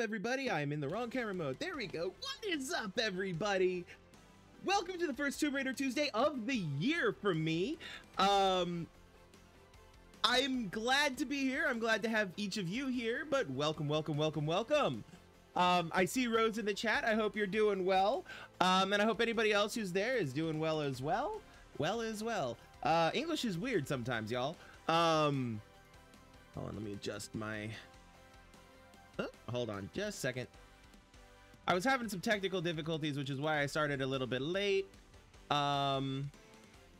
everybody? I'm in the wrong camera mode. There we go. What is up, everybody? Welcome to the first Tomb Raider Tuesday of the year for me. Um, I'm glad to be here. I'm glad to have each of you here, but welcome, welcome, welcome, welcome. Um, I see Rose in the chat. I hope you're doing well. Um, and I hope anybody else who's there is doing well as well. Well as well. Uh, English is weird sometimes, y'all. Um, hold on, let me adjust my... Oh, hold on just a second. I was having some technical difficulties, which is why I started a little bit late. Um,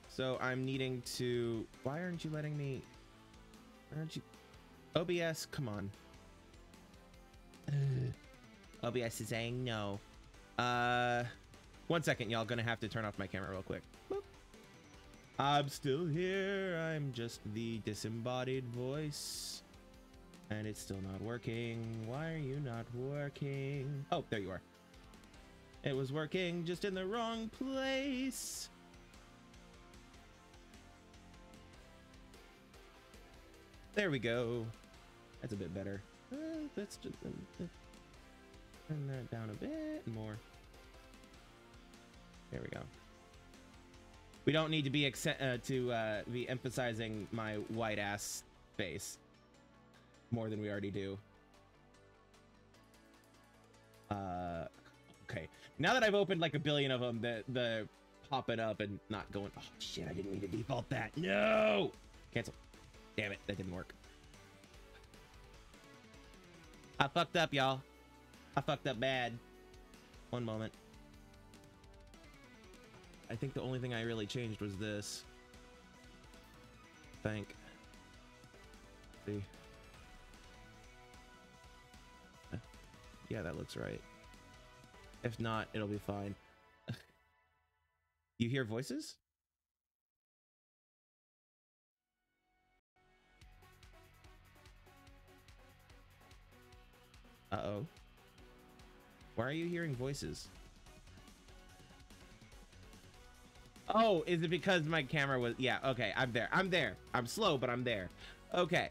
so I'm needing to... Why aren't you letting me... Why aren't you... OBS, come on. OBS is saying no. Uh, one second, y'all. Gonna have to turn off my camera real quick. Boop. I'm still here. I'm just the disembodied voice. And it's still not working. Why are you not working? Oh, there you are. It was working just in the wrong place. There we go. That's a bit better. Uh, let's just uh, turn that down a bit more. There we go. We don't need to be uh, to uh, be emphasizing my white ass face more than we already do. Uh, okay. Now that I've opened like a billion of them, the the popping up and not going. Oh shit! I didn't mean to default that. No. Cancel. Damn it! That didn't work. I fucked up, y'all. I fucked up bad. One moment. I think the only thing I really changed was this. Thank. See. Yeah, that looks right. If not, it'll be fine. you hear voices? Uh-oh. Why are you hearing voices? Oh, is it because my camera was... Yeah, okay, I'm there. I'm there. I'm slow, but I'm there. Okay.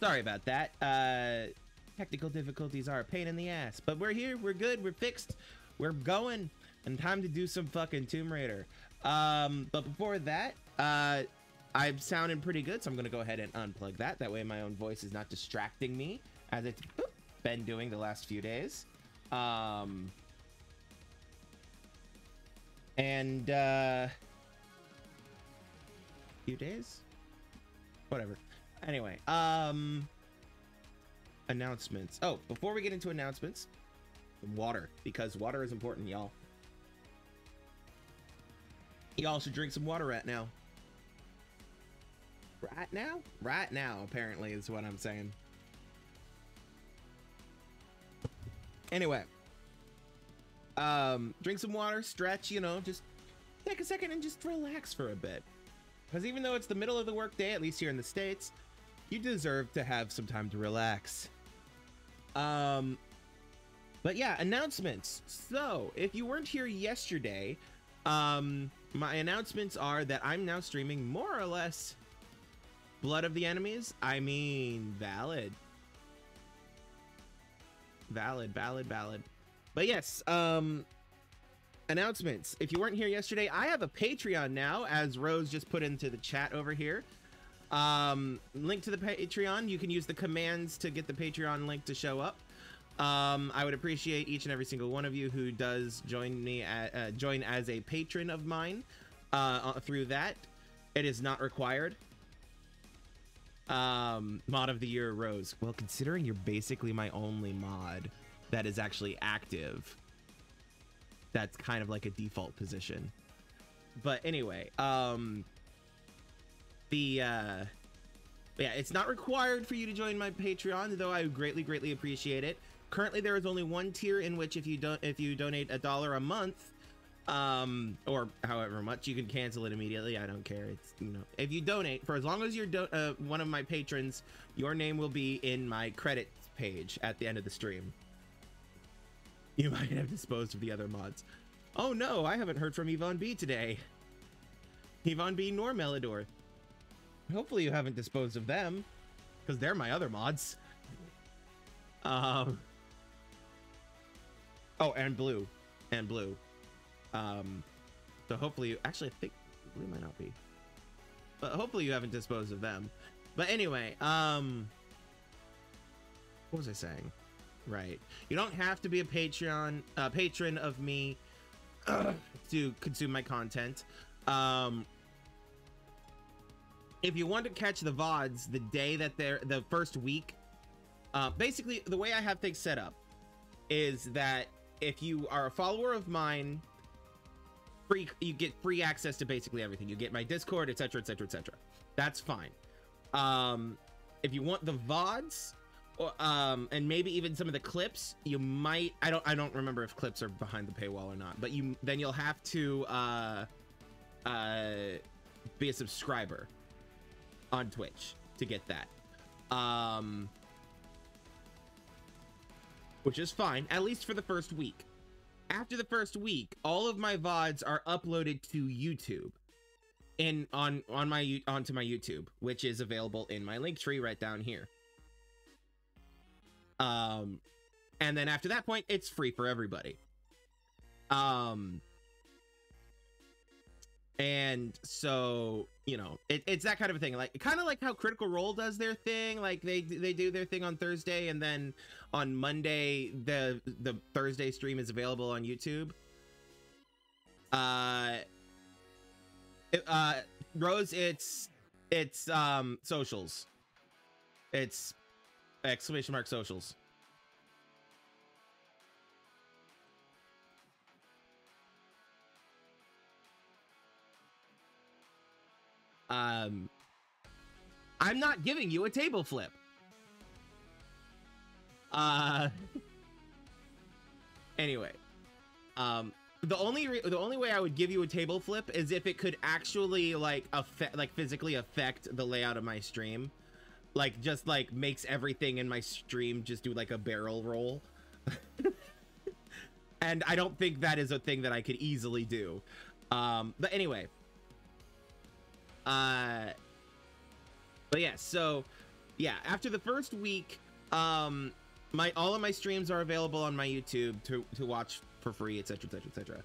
Sorry about that. Uh, technical difficulties are a pain in the ass. But we're here. We're good. We're fixed. We're going. And time to do some fucking Tomb Raider. Um, but before that, uh, I'm sounding pretty good, so I'm to go ahead and unplug that. That way my own voice is not distracting me as it's been doing the last few days. Um, and, uh, few days? Whatever. Anyway, um, announcements. Oh, before we get into announcements, water, because water is important, y'all. Y'all should drink some water right now. Right now? Right now, apparently, is what I'm saying. Anyway, um, drink some water, stretch, you know, just take a second and just relax for a bit. Because even though it's the middle of the workday, at least here in the States, you deserve to have some time to relax. Um, but yeah, announcements. So if you weren't here yesterday, um, my announcements are that I'm now streaming more or less Blood of the Enemies. I mean, valid valid, valid, valid. But yes, um, announcements. If you weren't here yesterday, I have a Patreon now, as Rose just put into the chat over here. Um, link to the Patreon. You can use the commands to get the Patreon link to show up. Um, I would appreciate each and every single one of you who does join me at, uh, join as a patron of mine uh, through that. It is not required. Um, mod of the year, Rose. Well, considering you're basically my only mod that is actually active, that's kind of like a default position. But anyway, um, the, uh, yeah, it's not required for you to join my Patreon, though I greatly, greatly appreciate it. Currently, there is only one tier in which if you don't, if you donate a dollar a month, um or however much you can cancel it immediately. I don't care. It's you know if you donate for as long as you're uh, one of my patrons your name will be in my credits page at the end of the stream. You might have disposed of the other mods. Oh no i haven't heard from yvonne b today. Yvonne B nor Melidor. Hopefully you haven't disposed of them, because they're my other mods. Um. Oh, and blue, and blue. Um. So hopefully, you, actually, I think blue might not be, but hopefully you haven't disposed of them. But anyway, um, what was I saying? Right, you don't have to be a Patreon uh, patron of me to consume my content. Um, if you want to catch the VODs the day that they're the first week, uh, basically the way I have things set up is that if you are a follower of mine, free you get free access to basically everything. You get my Discord, etc., etc., etc. That's fine. Um, if you want the VODs, or, um, and maybe even some of the clips, you might. I don't. I don't remember if clips are behind the paywall or not. But you then you'll have to uh, uh, be a subscriber on Twitch to get that. Um, which is fine, at least for the first week. After the first week, all of my VODs are uploaded to YouTube in on on my onto my YouTube, which is available in my link tree right down here. Um, and then after that point, it's free for everybody. Um, and so you know it, it's that kind of a thing. Like kind of like how critical role does their thing. Like they they do their thing on thursday and then on monday the the thursday stream is available on youtube. Uh uh rose it's it's um socials. It's exclamation mark socials um i'm not giving you a table flip. Uh anyway um the only the only way i would give you a table flip is if it could actually like affect like physically affect the layout of my stream. Like just like makes everything in my stream just do like a barrel roll. And i don't think that is a thing that i could easily do. Um but anyway uh, but yeah, so yeah, after the first week, um, my all of my streams are available on my YouTube to to watch for free, etc., etc., etc.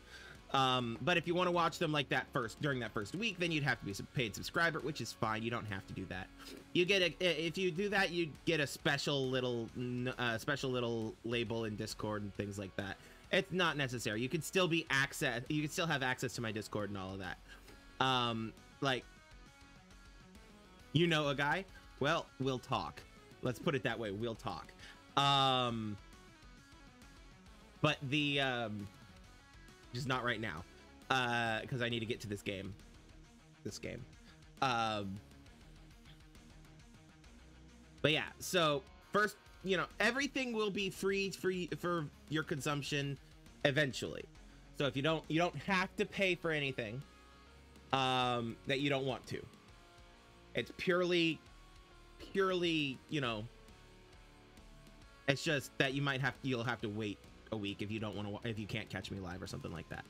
Um, but if you want to watch them like that first during that first week, then you'd have to be a paid subscriber, which is fine. You don't have to do that. You get a if you do that, you get a special little uh, special little label in Discord and things like that. It's not necessary. You can still be access. You can still have access to my Discord and all of that. Um, like you know a guy? Well, we'll talk. Let's put it that way. We'll talk. Um, but the um, just not right now, uh, because I need to get to this game. This game. Um, but yeah. So first, you know, everything will be free free for your consumption eventually. So if you don't, you don't have to pay for anything um, that you don't want to. It's purely, purely, you know, it's just that you might have, you'll have to wait a week if you don't want to, if you can't catch me live or something like that.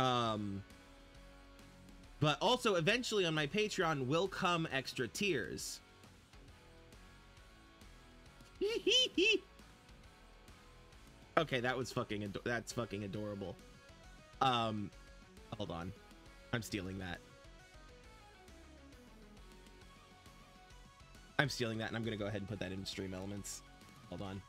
Um, but also eventually on my Patreon will come extra tiers. okay, that was fucking, that's fucking adorable. Um, hold on. I'm stealing that. I'm stealing that and I'm going to go ahead and put that in stream elements. Hold on.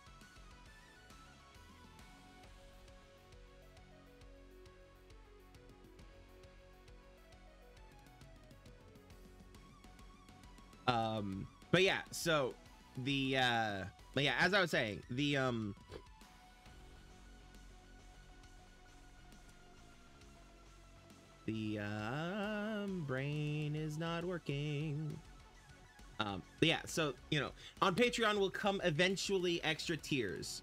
Um, but yeah, so the, uh, but yeah, as I was saying, the, um, the, um, brain is not working. Um, yeah, so, you know, on Patreon will come eventually extra tiers,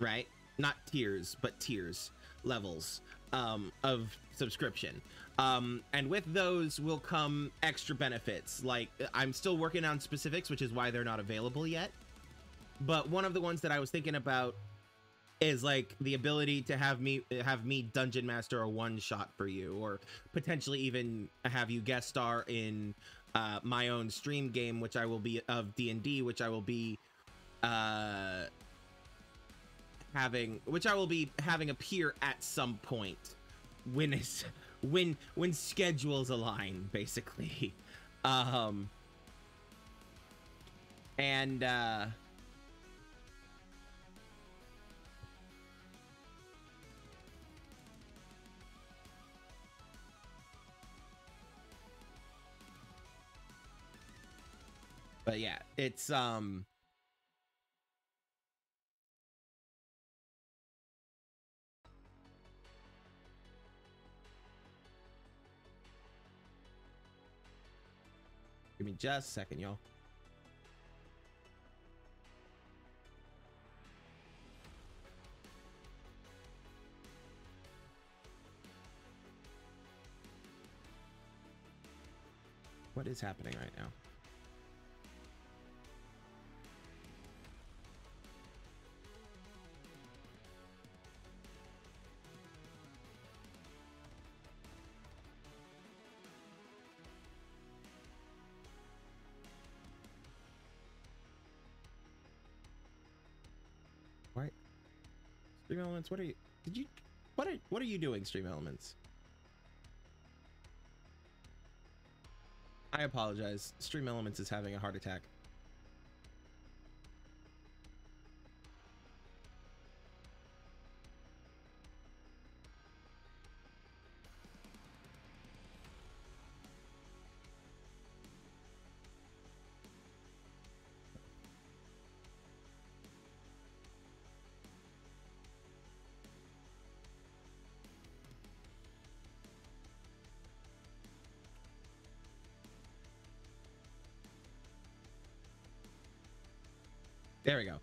right? Not tiers, but tiers, levels um, of subscription. Um, and with those will come extra benefits. Like, I'm still working on specifics, which is why they're not available yet. But one of the ones that I was thinking about is like the ability to have me have me dungeon master a one shot for you or potentially even have you guest star in uh, my own stream game which I will be of D&D which I will be uh having which I will be having appear at some point when is when when schedules align basically. Um and uh but yeah it's um Give me just a second, y'all. What is happening right now? Stream Elements, what are you? Did you? What are What are you doing, Stream Elements? I apologize. Stream Elements is having a heart attack. There we go.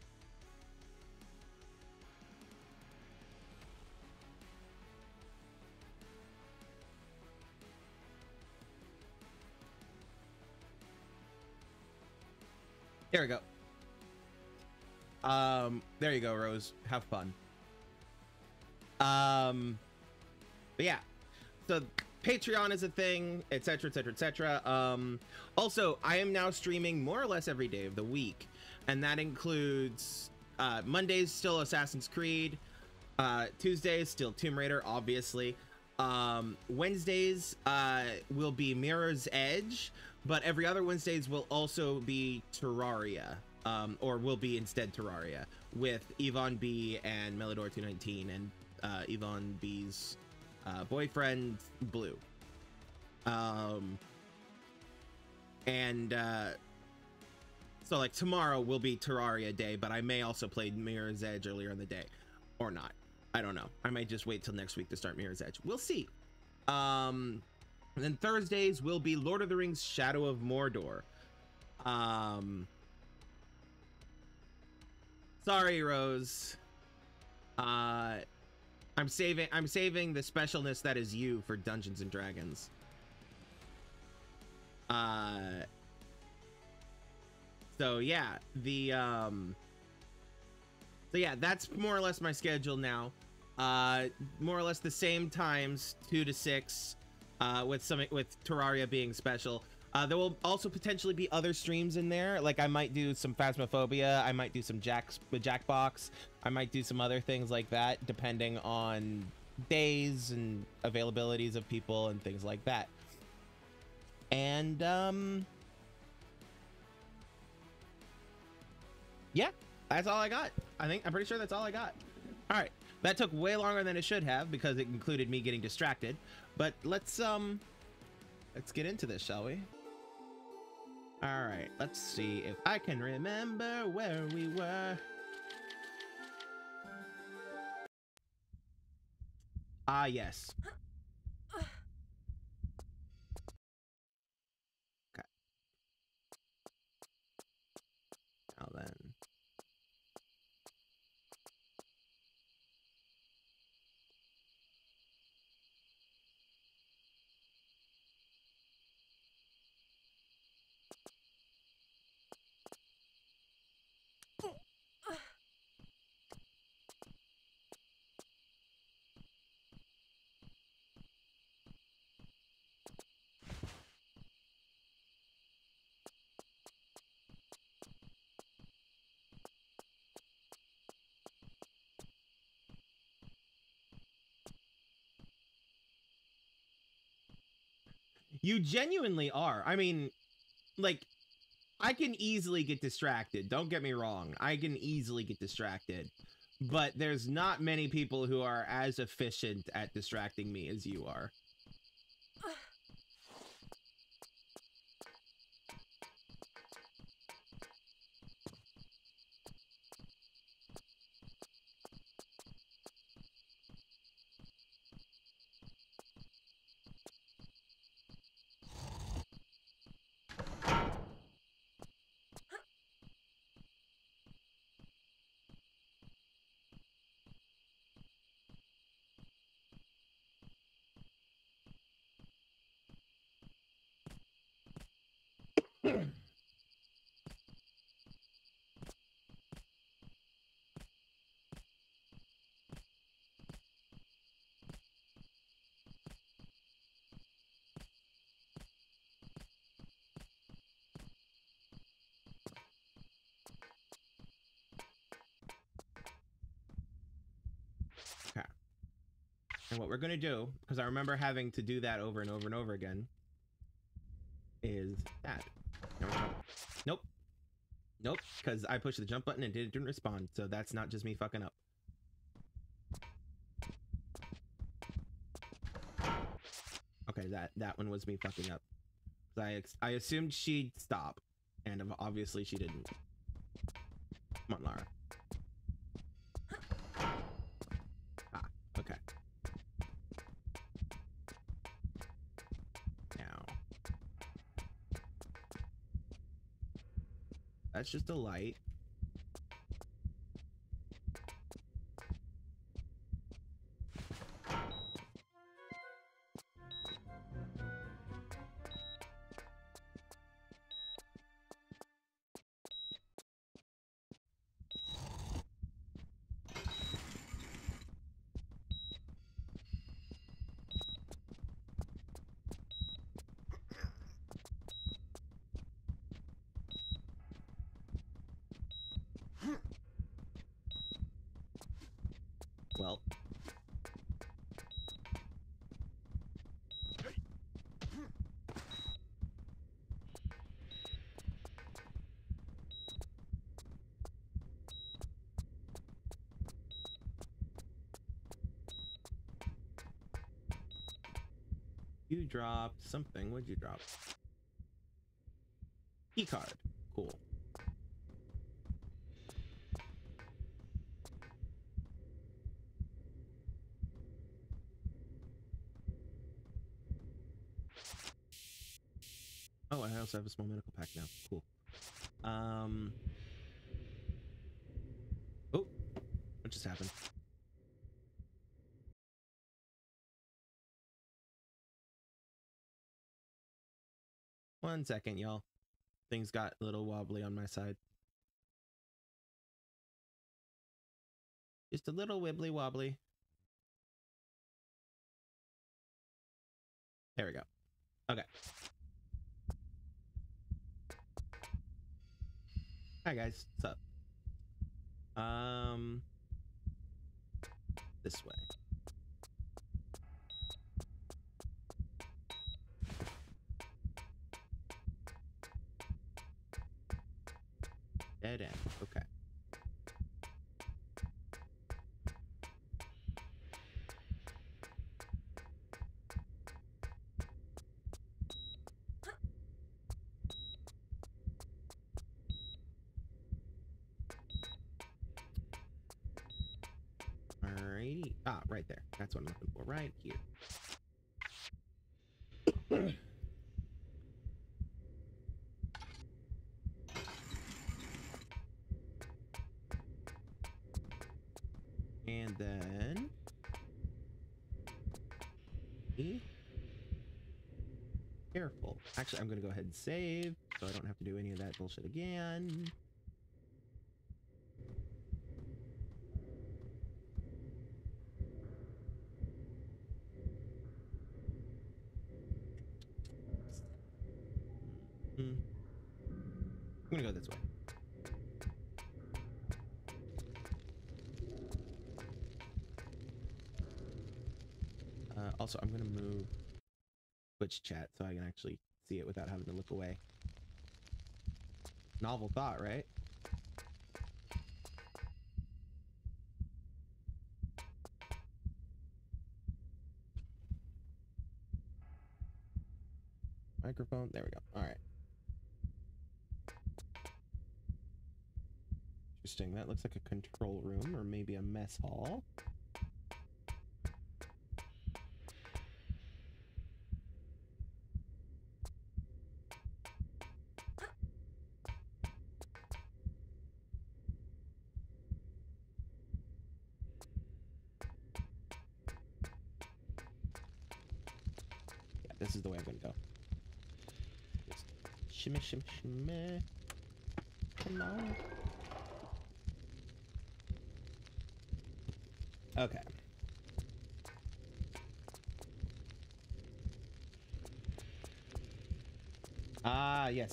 There we go. Um, there you go, Rose. Have fun. Um, but yeah. So Patreon is a thing, etc., etc., etc. Um, also, I am now streaming more or less every day of the week, and that includes uh, Mondays still Assassin's Creed, uh, Tuesdays still Tomb Raider, obviously. Um, Wednesdays uh, will be Mirror's Edge, but every other Wednesdays will also be Terraria, um, or will be instead Terraria with Yvonne B and Melidor 219 and uh, Yvonne B's uh, boyfriend Blue. Um, and uh, so like tomorrow will be Terraria day, but I may also play Mirror's Edge earlier in the day, or not. I don't know. I might just wait till next week to start Mirror's Edge. We'll see. Um, and then Thursdays will be Lord of the Rings: Shadow of Mordor. Um, sorry, Rose. Uh, I'm saving. I'm saving the specialness that is you for Dungeons and Dragons. Uh. So yeah, the um. So yeah, that's more or less my schedule now. Uh, more or less the same times, two to six, uh, with some with Terraria being special. Uh, there will also potentially be other streams in there. Like I might do some Phasmophobia. I might do some Jack's Jackbox. I might do some other things like that, depending on days and availabilities of people and things like that. And um, yeah, that's all I got. I think I'm pretty sure that's all I got. All right, that took way longer than it should have because it included me getting distracted. But let's um, let's get into this, shall we? All right, let's see if I can remember where we were. Ah, yes. You genuinely are. I mean, like, I can easily get distracted. Don't get me wrong. I can easily get distracted. But there's not many people who are as efficient at distracting me as you are. And what we're going to do, because I remember having to do that over and over and over again, is that. Nope. Nope, because I pushed the jump button and it didn't respond, so that's not just me fucking up. Okay, that, that one was me fucking up. I, I assumed she'd stop, and obviously she didn't. Come on, Lara. That's just a light. Dropped something. What'd you drop? Key card. Cool. Oh, I also have a small medical pack now. Cool. Um. Oh, what just happened? One second, y'all. Things got a little wobbly on my side. Just a little wibbly wobbly. There we go. Okay. Hi guys, what's up? Um, this way. Dead end. Okay. Alrighty. Ah, right there. That's what I'm looking for. Right here. I'm going to go ahead and save, so I don't have to do any of that bullshit again. Hmm. I'm to go this way. Uh, also, I'm to move Twitch chat so I can actually see it without having to look away. Novel thought, right? Microphone. There we go. All right. Interesting. That looks like a control room or maybe a mess hall.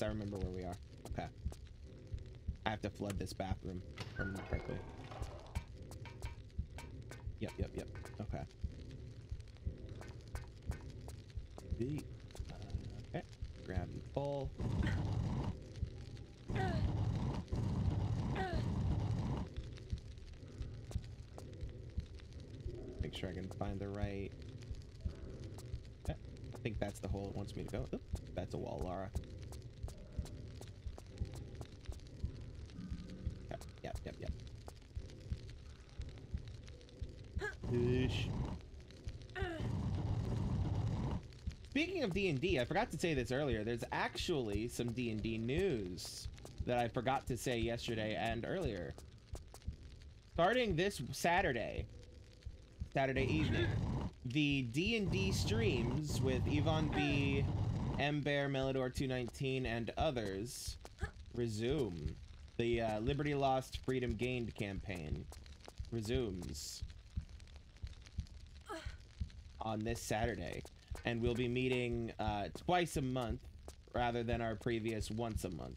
Yes, I remember where we are. Okay. I have to flood this bathroom. Yep, yep, yep. Okay. The, uh, okay. Grab and pull. Make sure I can find the right. I think that's the hole it wants me to go. Oop, that's a wall, Lara. Yep, yep, yep, yep. Ish. Speaking of D&D, I forgot to say this earlier. There's actually some D&D news that I forgot to say yesterday and earlier. Starting this Saturday, Saturday evening, the D&D streams with Yvonne B, M Bear, Melodor 219, and others resume. The uh, Liberty Lost, Freedom Gained campaign resumes on this Saturday, and we'll be meeting uh, twice a month rather than our previous once a month.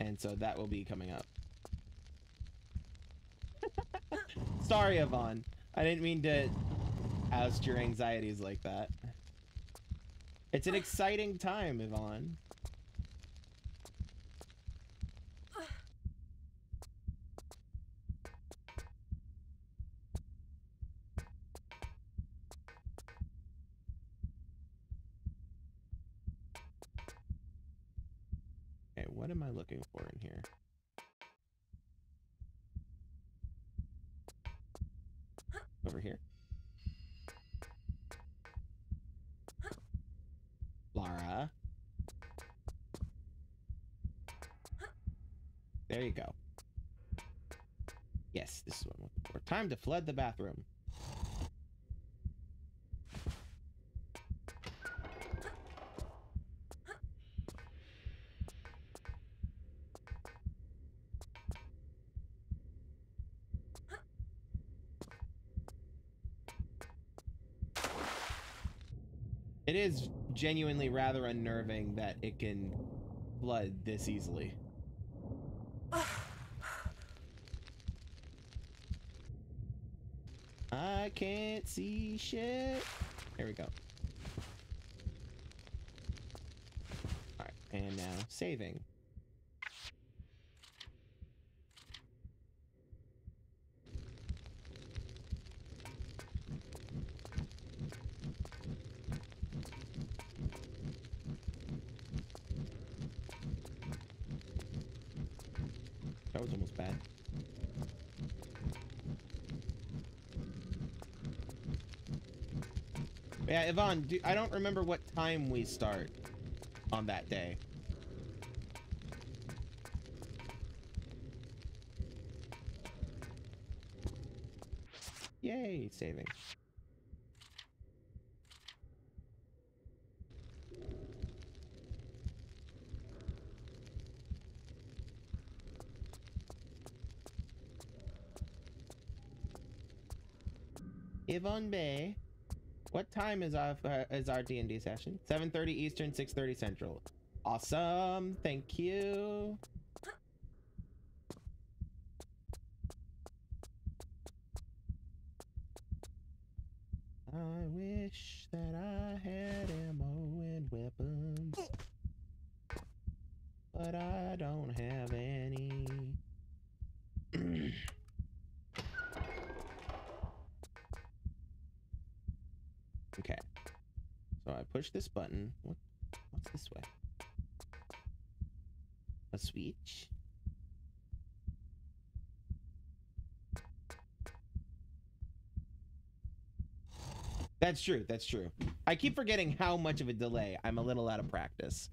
And so that will be coming up. Sorry, Yvonne. I didn't mean to oust your anxieties like that. It's an exciting time, Yvonne. Time to flood the bathroom. It is genuinely rather unnerving that it can flood this easily. I can't see shit. There we go. Alright, and now saving. That was almost bad. Yeah, Yvonne, do, I don't remember what time we start on that day. Yay, saving. Yvonne Bay. What time is our uh, is our D and D session? 7:30 Eastern, 6:30 Central. Awesome. Thank you. Push this button. What what's this way? A switch? That's true. That's true. I keep forgetting how much of a delay. I'm a little out of practice.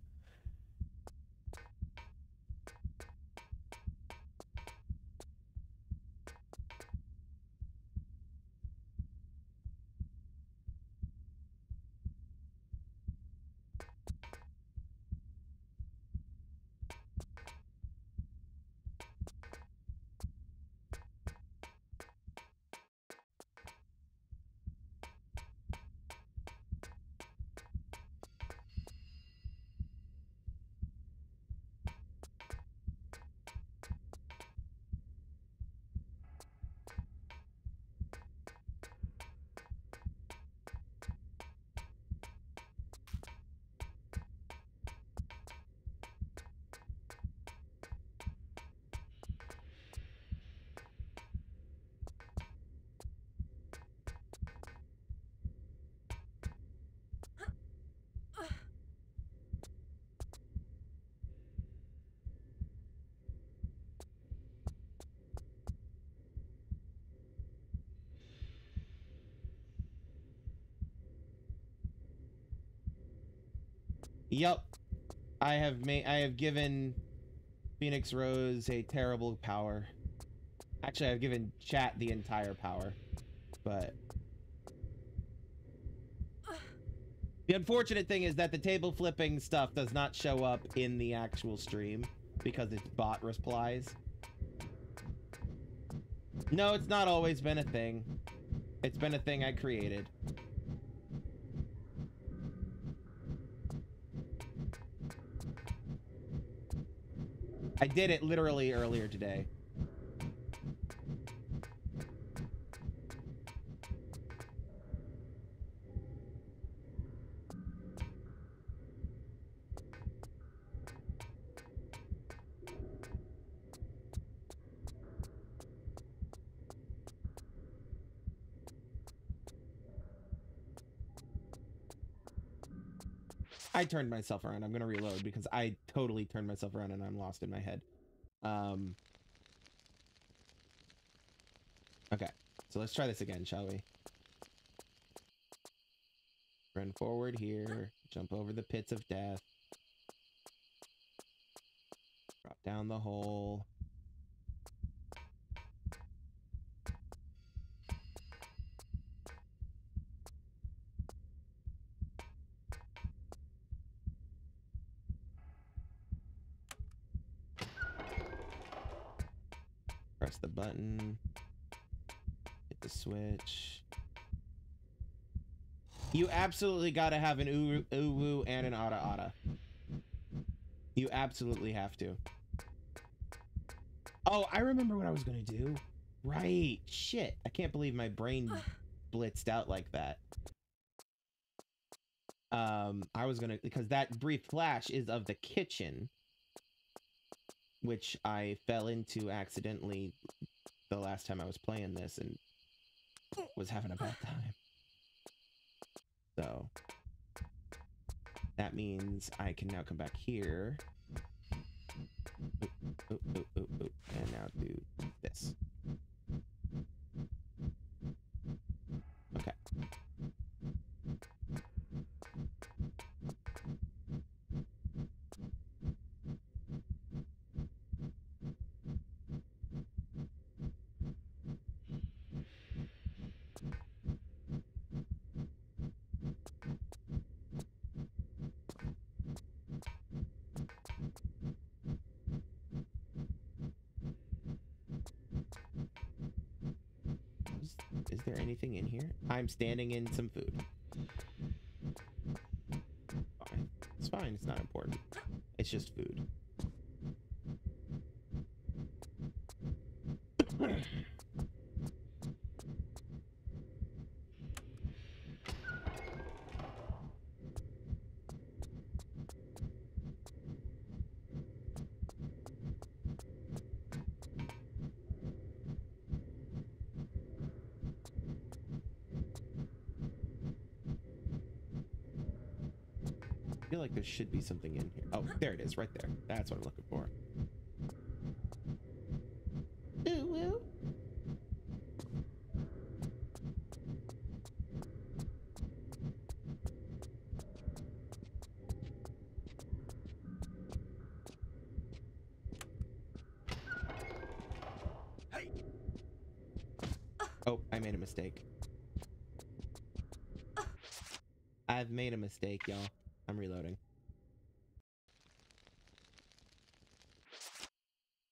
Yep. I have made I have given Phoenix Rose a terrible power. Actually, I've given chat the entire power. But the unfortunate thing is that the table flipping stuff does not show up in the actual stream because it's bot replies. No, it's not always been a thing. It's been a thing I created. I did it literally earlier today. Turned myself around. I'm gonna reload because I totally turned myself around and I'm lost in my head. Um. Okay, so let's try this again, shall we? Run forward here, jump over the pits of death. Drop down the hole. Button. Hit the switch. You absolutely gotta have an Uwu, and an Ada Ada. You absolutely have to. Oh, I remember what I was gonna do. Right. Shit. I can't believe my brain blitzed out like that. Um, I was gonna because that brief flash is of the kitchen, which I fell into accidentally the last time I was playing this and was having a bad time. So that means I can now come back here. Oop, oop, oop, and now do this. Okay. I'm standing in some food. Fine. It's fine. It's not important. It's just food. Should be something in here. Oh, there it is, right there. That's what I'm looking for. Ooh. Oh, I made a mistake. I've made a mistake, y'all. I'm reloading.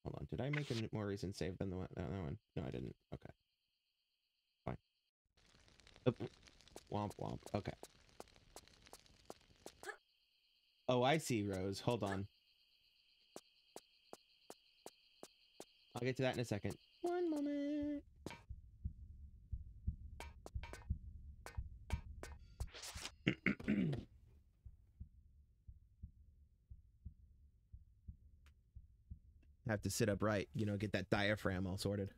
Hold on. Did I make a more recent save than the one, other one? No, I didn't. Okay. Fine. Oop. Womp womp. Okay. Oh, I see, Rose. Hold on. I'll get to that in a second. Sit upright, you know, get that diaphragm all sorted.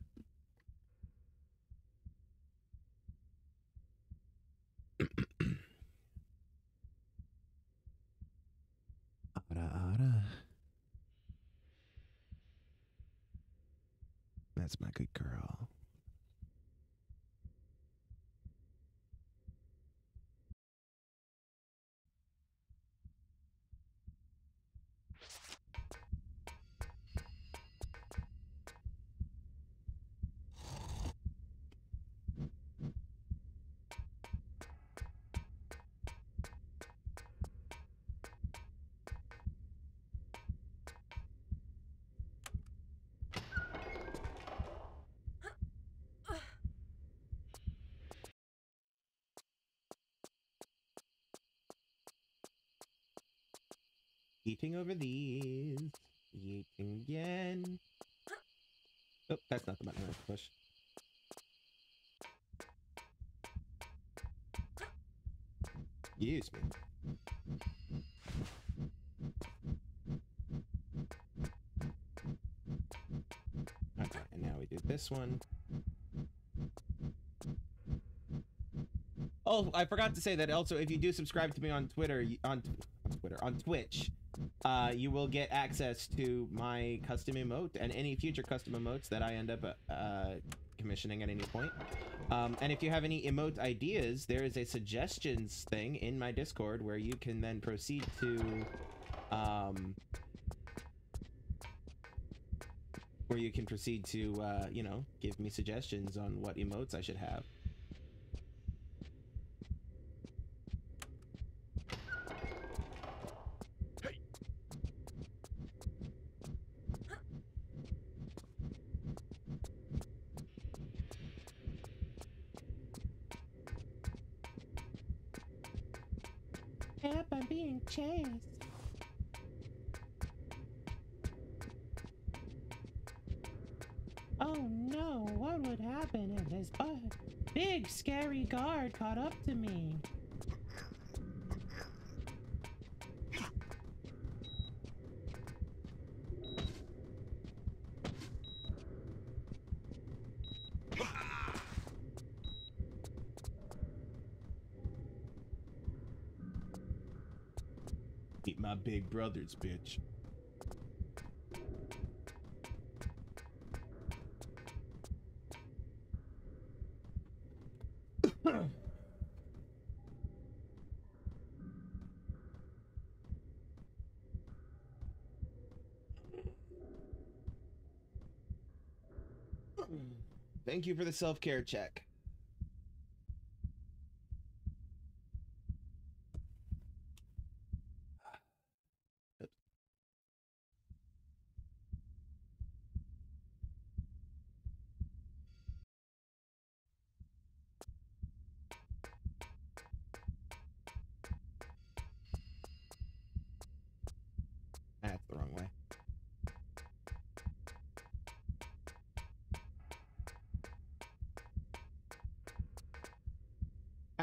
Over these. Eating again. Oh, that's not the button I have to push. Use me. Okay, and now we do this one. Oh, I forgot to say that also if you do subscribe to me on Twitter, on, on Twitter, on Twitch, uh, you will get access to my custom emote and any future custom emotes that I end up uh, commissioning at any point. Um, and if you have any emote ideas, there is a suggestions thing in my Discord where you can then proceed to, um, where you can proceed to, uh, you know, give me suggestions on what emotes I should have. Brothers, bitch. Thank you for the self-care check.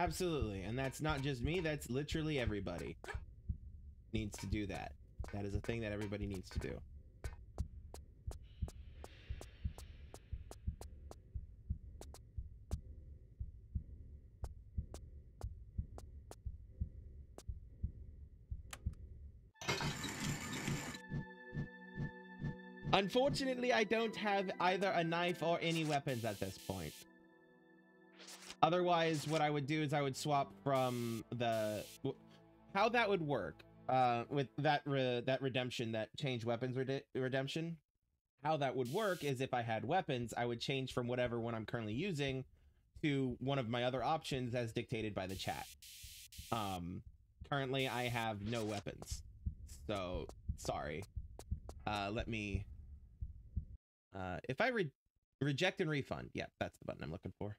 Absolutely. And that's not just me, that's literally everybody needs to do that. That is a thing that everybody needs to do. Unfortunately, I don't have either a knife or any weapons at this point. Otherwise, what I would do is I would swap from the... How that would work uh, with that re that redemption, that change weapons re redemption, how that would work is if I had weapons, I would change from whatever one I'm currently using to one of my other options as dictated by the chat. Um, currently, I have no weapons. So, sorry. Uh, let me uh, if I re reject and refund, yeah, that's the button I'm looking for.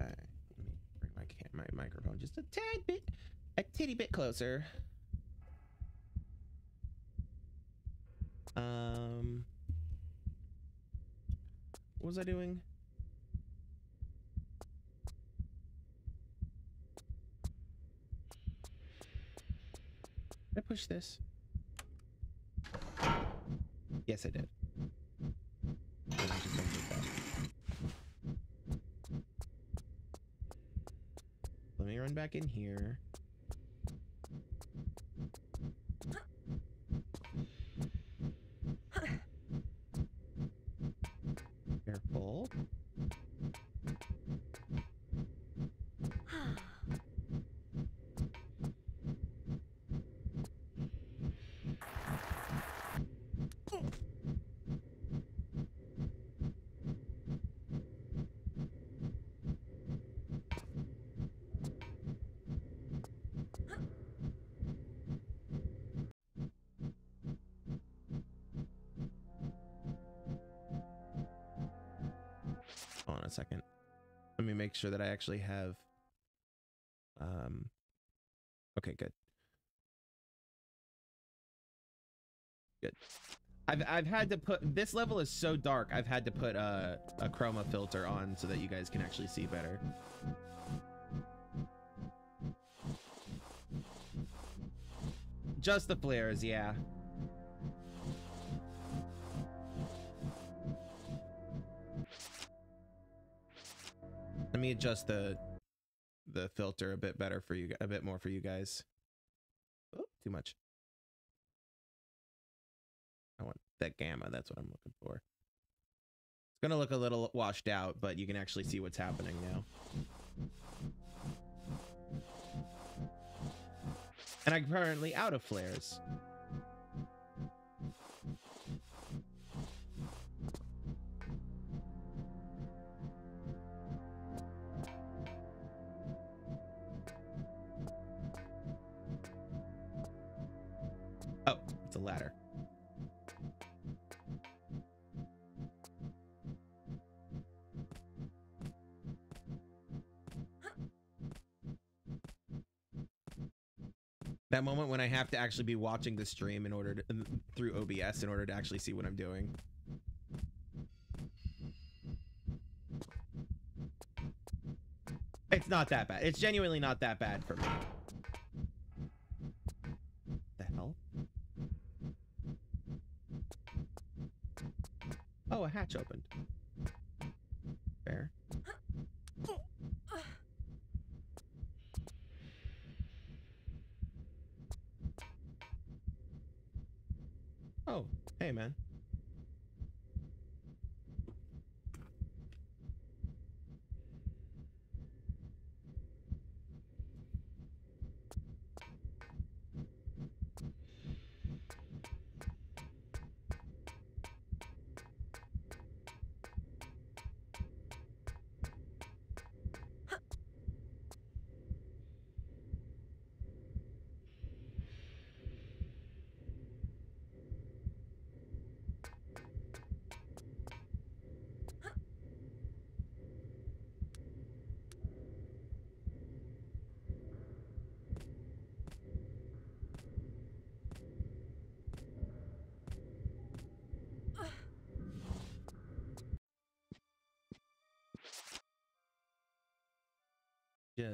let me bring my microphone just a tad bit, a titty bit closer. Um, what was I doing? Did I push this? Yes, I did. Let me run back in here. Make sure that I actually have. Um. Okay, good. Good. I've I've had to put this level is so dark. I've had to put a a chroma filter on so that you guys can actually see better. Just the flares, yeah. Let me adjust the the filter a bit better for you, a bit more for you guys. Oh, too much. I want that gamma. That's what I'm looking for. It's gonna look a little washed out, but you can actually see what's happening now. And I'm currently out of flares. That moment when I have to actually be watching the stream in order to, through OBS in order to actually see what I'm doing. It's not that bad. It's genuinely not that bad for me. The hell? Oh, a hatch opened. Fair. Oh, hey man.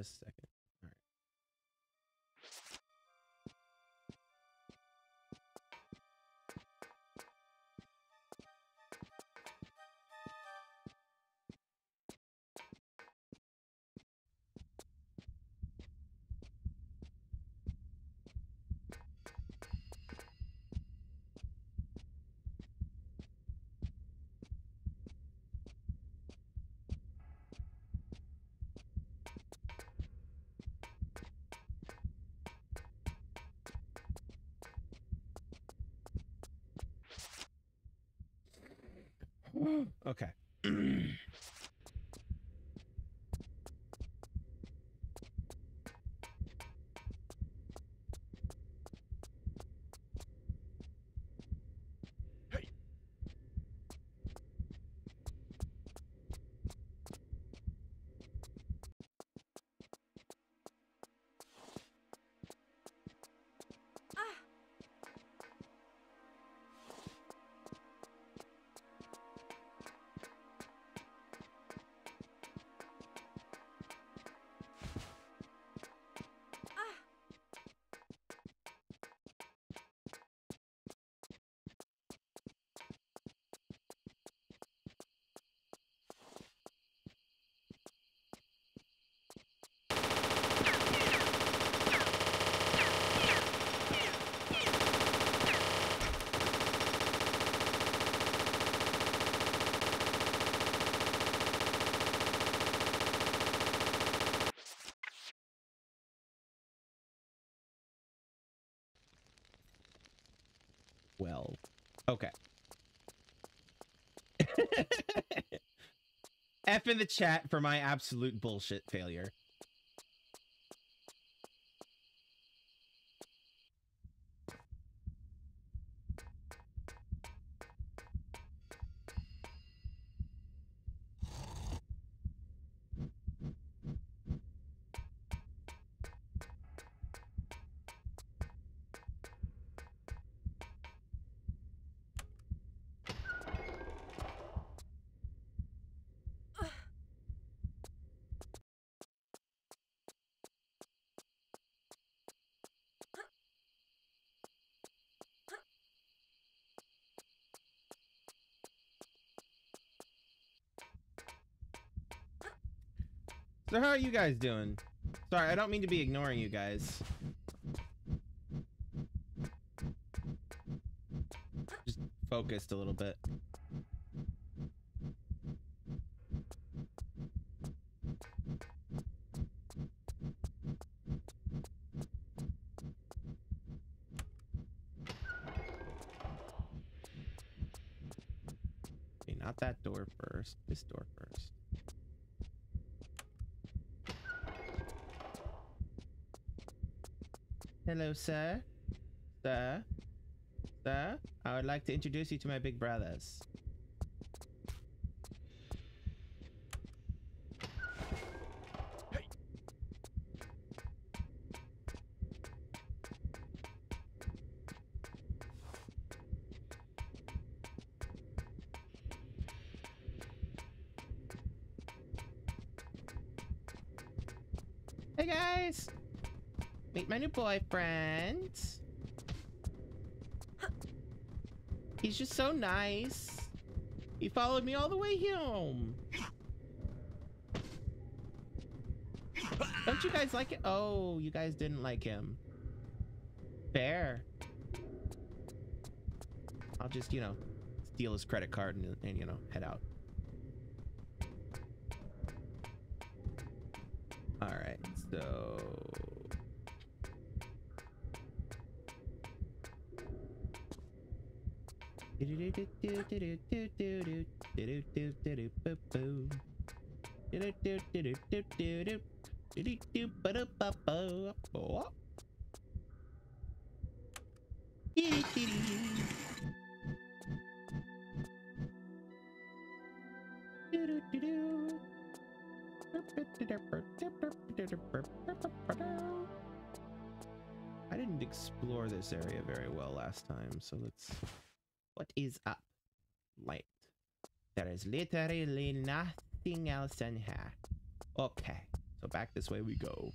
Just F in the chat for my absolute bullshit failure. So how are you guys doing? Sorry, I don't mean to be ignoring you guys. Just focused a little bit. Okay, not that door first. This door first. Hello, sir. Sir. Sir, I would like to introduce you to my big brothers. Boyfriend. He's just so nice. He followed me all the way home. Don't you guys like it? Oh, you guys didn't like him. Fair. I'll just, you know, steal his credit card and, and you know, head out. I didn't explore this area very well last time, so let's... Is up? Light. There is literally nothing else in here. Okay, So back this way we go.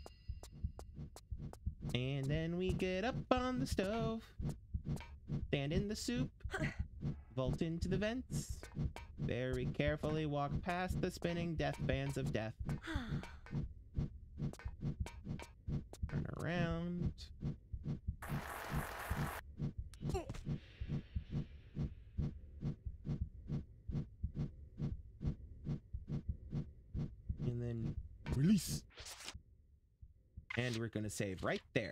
And then we get up on the stove. Stand in the soup. Vault into the vents. Very carefully walk past the spinning death bands of death. Turn around. And then release. Gonna save right there.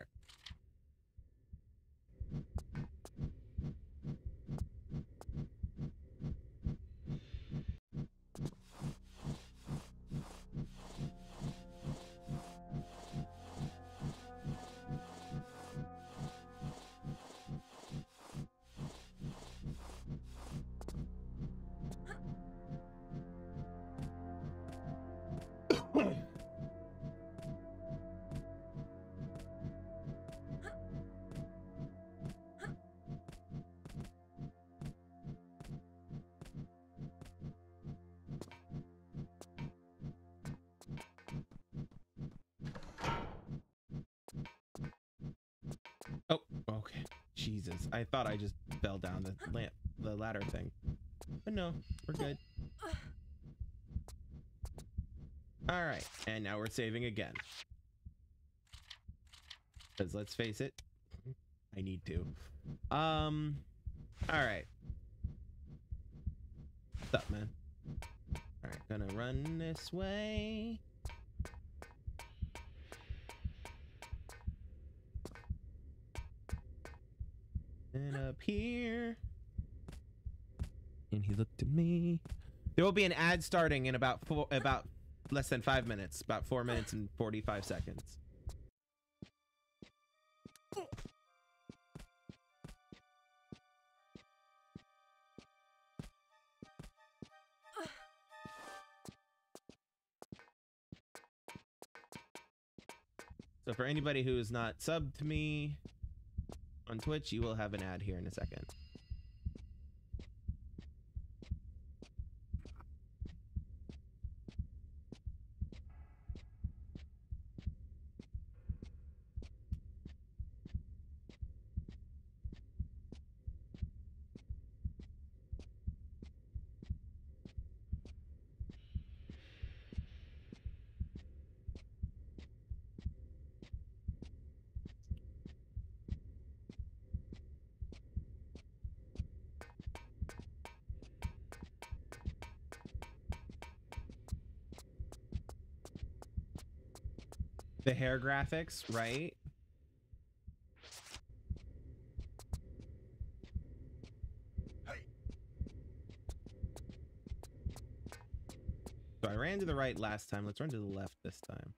I thought I just fell down the lamp, the ladder thing. But no, we're good. All right, and now we're saving again. Because let's face it, I need to. Um, all right. What's up, man? All right, gonna run this way. Me. There will be an ad starting in about four, about less than five minutes, about four minutes and 45 seconds. So for anybody who is not subbed to me on Twitch, you will have an ad here in a second. Hair graphics, right? So I ran to the right last time. Let's run to the left this time.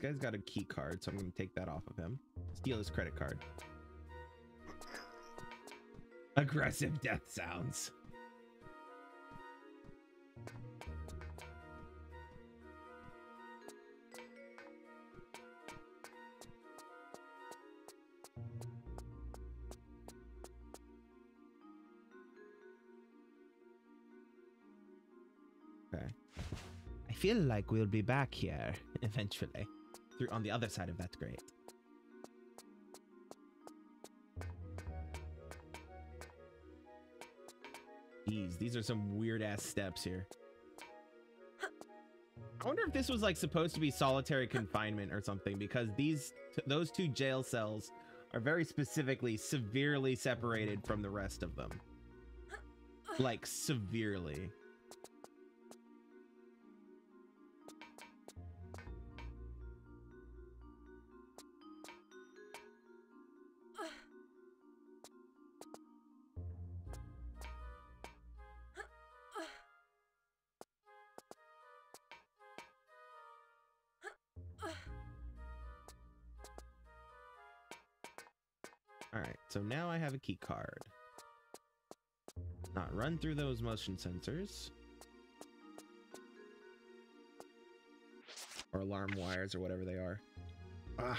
Guy's got a key card, so I'm going to take that off of him. Steal his credit card. Aggressive death sounds. Okay. I feel like we'll be back here eventually. Through on the other side of that grate. Jeez, these are some weird ass steps here. I wonder if this was like supposed to be solitary confinement or something because these those two jail cells are very specifically severely separated from the rest of them. Like severely. All right, so now I have a key card. Not run through those motion sensors. Or alarm wires or whatever they are. Ah.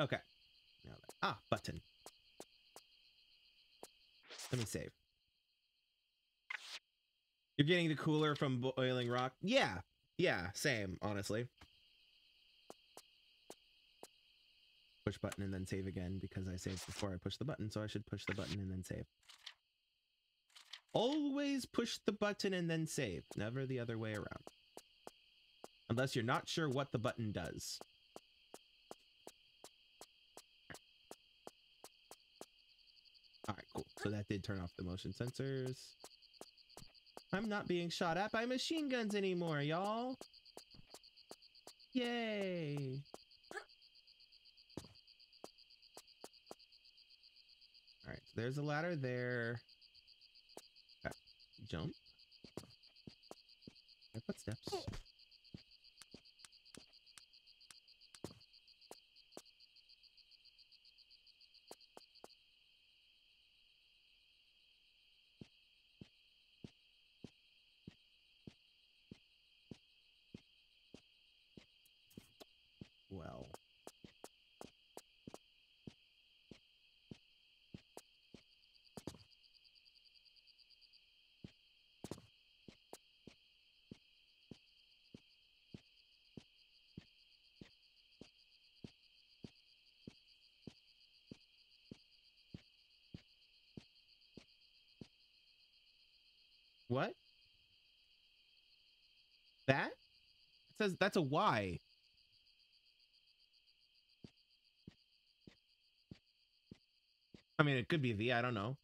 Okay. Now that, ah, button. Let me save. You're getting the cooler from boiling rock? Yeah. Yeah, same, honestly. Push button and then save again because I saved before I push the button, so I should push the button and then save. Always push the button and then save, never the other way around. Unless you're not sure what the button does. Alright, cool. So that did turn off the motion sensors. I'm not being shot at by machine guns anymore, y'all. Yay. Alright, so there's a ladder there. Okay, Jump. Footsteps. Well. What? That? It says that's a Y. I mean, it could be V. I don't know.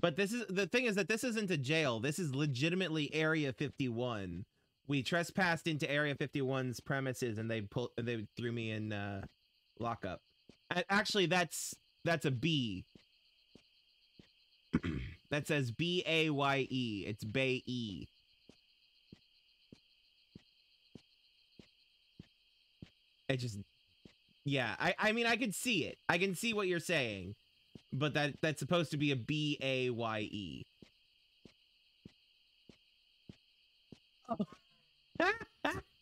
But this is the thing is that this isn't a jail. This is legitimately Area 51. We trespassed into Area 51's premises, and they pulled. They threw me in uh, lockup. Actually, that's that's a B. that says B A Y E. It's Bay E. It just yeah, I I mean I can see it. I can see what you're saying. But that that's supposed to be a B A Y E.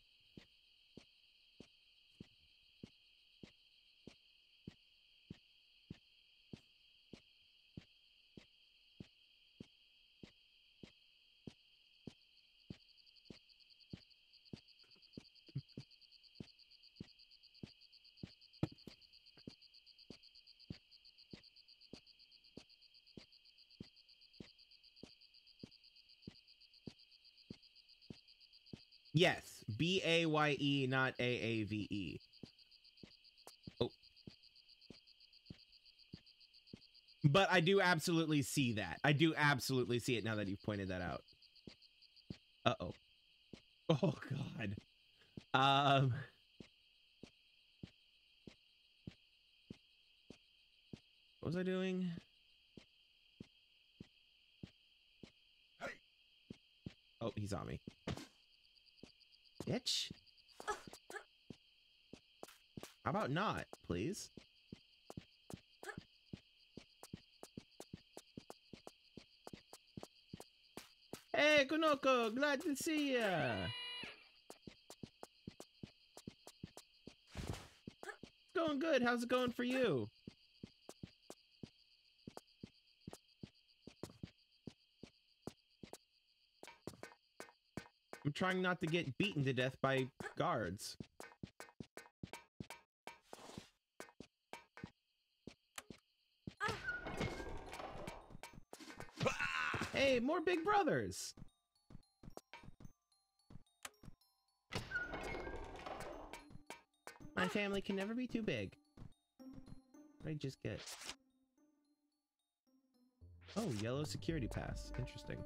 Yes, B A Y E, not A A V E. Oh. But I do absolutely see that. I do absolutely see it now that you've pointed that out. Uh-oh. Oh, God. Um... What was I doing? Hey. Oh, he's on me. Bitch. How about not, please? Hey, Konoko, glad to see ya. It's going good. How's it going for you? I'm trying not to get beaten to death by guards. Hey, more big brothers. My family can never be too big. What I just get? Oh, yellow security pass. Interesting.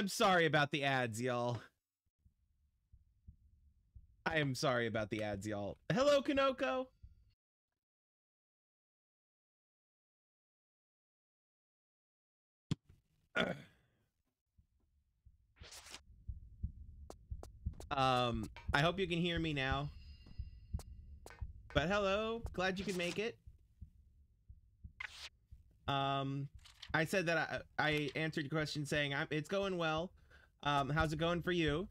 I'm sorry about the ads, y'all. I am sorry about the ads, y'all. Hello, Kanoko. um, I hope you can hear me now. But hello, glad you could make it. Um, I said that I, I answered your question saying it's going well. Um, how's it going for you?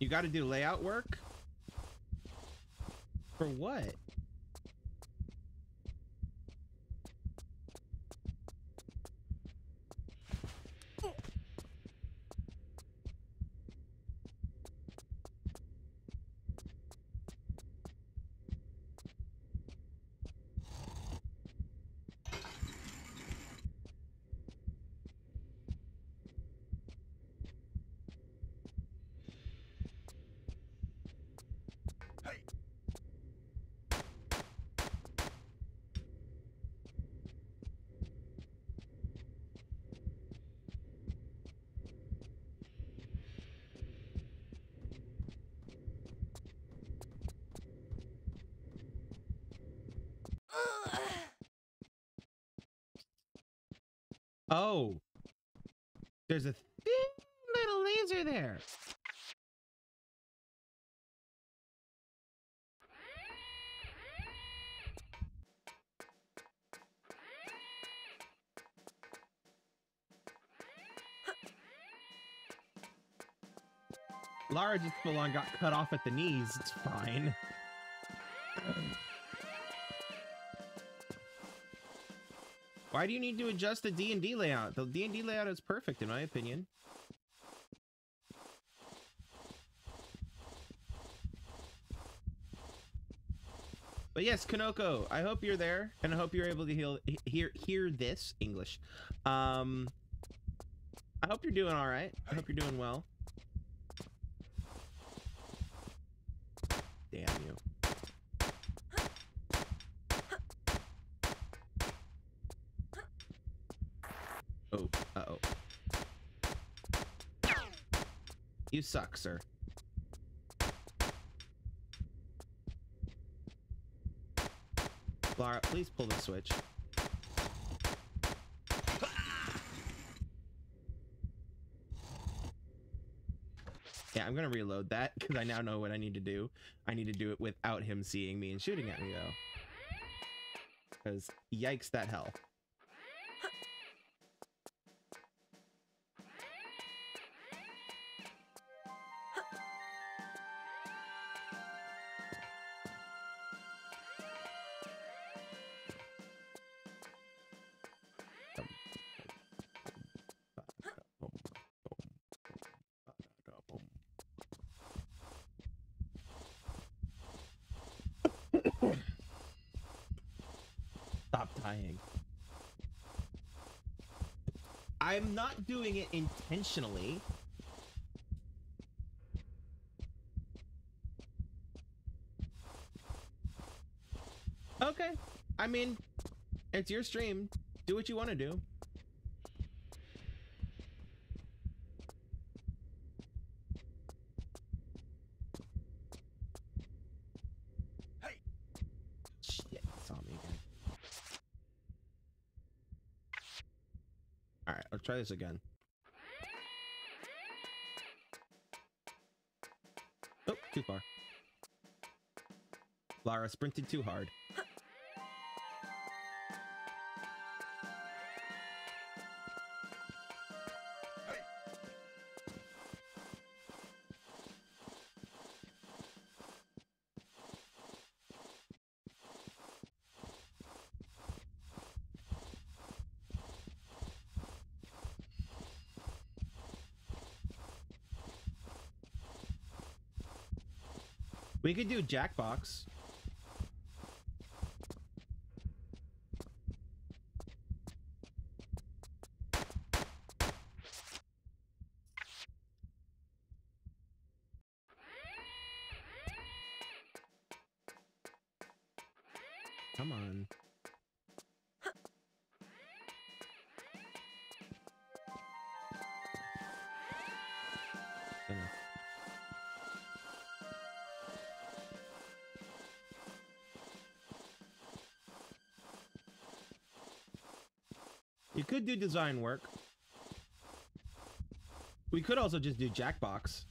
You got to do layout work? For what? Oh. There's a thin little laser there. Lara just full on got cut off at the knees. It's fine. Why do you need to adjust the D&D layout? The D&D layout is perfect in my opinion. But yes, Kanoko, I hope you're there, and I hope you're able to heal, hear hear this English. Um, I hope you're doing all right. I hope you're doing well. luck. Lara, please pull the switch. Yeah, I'm gonna reload that because I now know what I need to do. I need to do it without him seeing me and shooting at me though. Because yikes that hell. It intentionally. Okay. I mean, it's your stream. Do what you want to do. Hey! Shit, saw me. Alright, let's try this again. Lara sprinted too hard. We could do Jackbox. Could do design work. We could also just do Jackbox.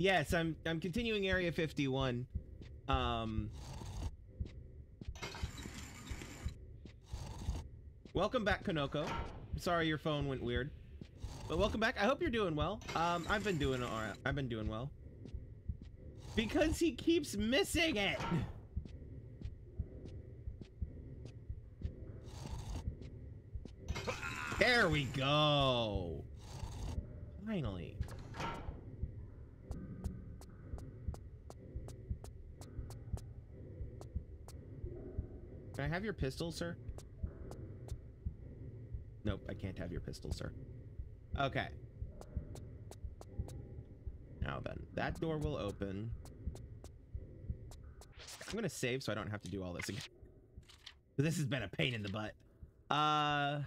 Yes, I'm I'm continuing Area 51. Um Welcome back, Konoko. Sorry your phone went weird. But welcome back. I hope you're doing well. Um I've been doing all right. I've been doing well. Because he keeps missing it. There we go. Finally. Have your pistol, sir? Nope, I can't have your pistol, sir. Okay. Now then, that door will open. I'm gonna save so I don't have to do all this again. This has been a pain in the butt. Uh...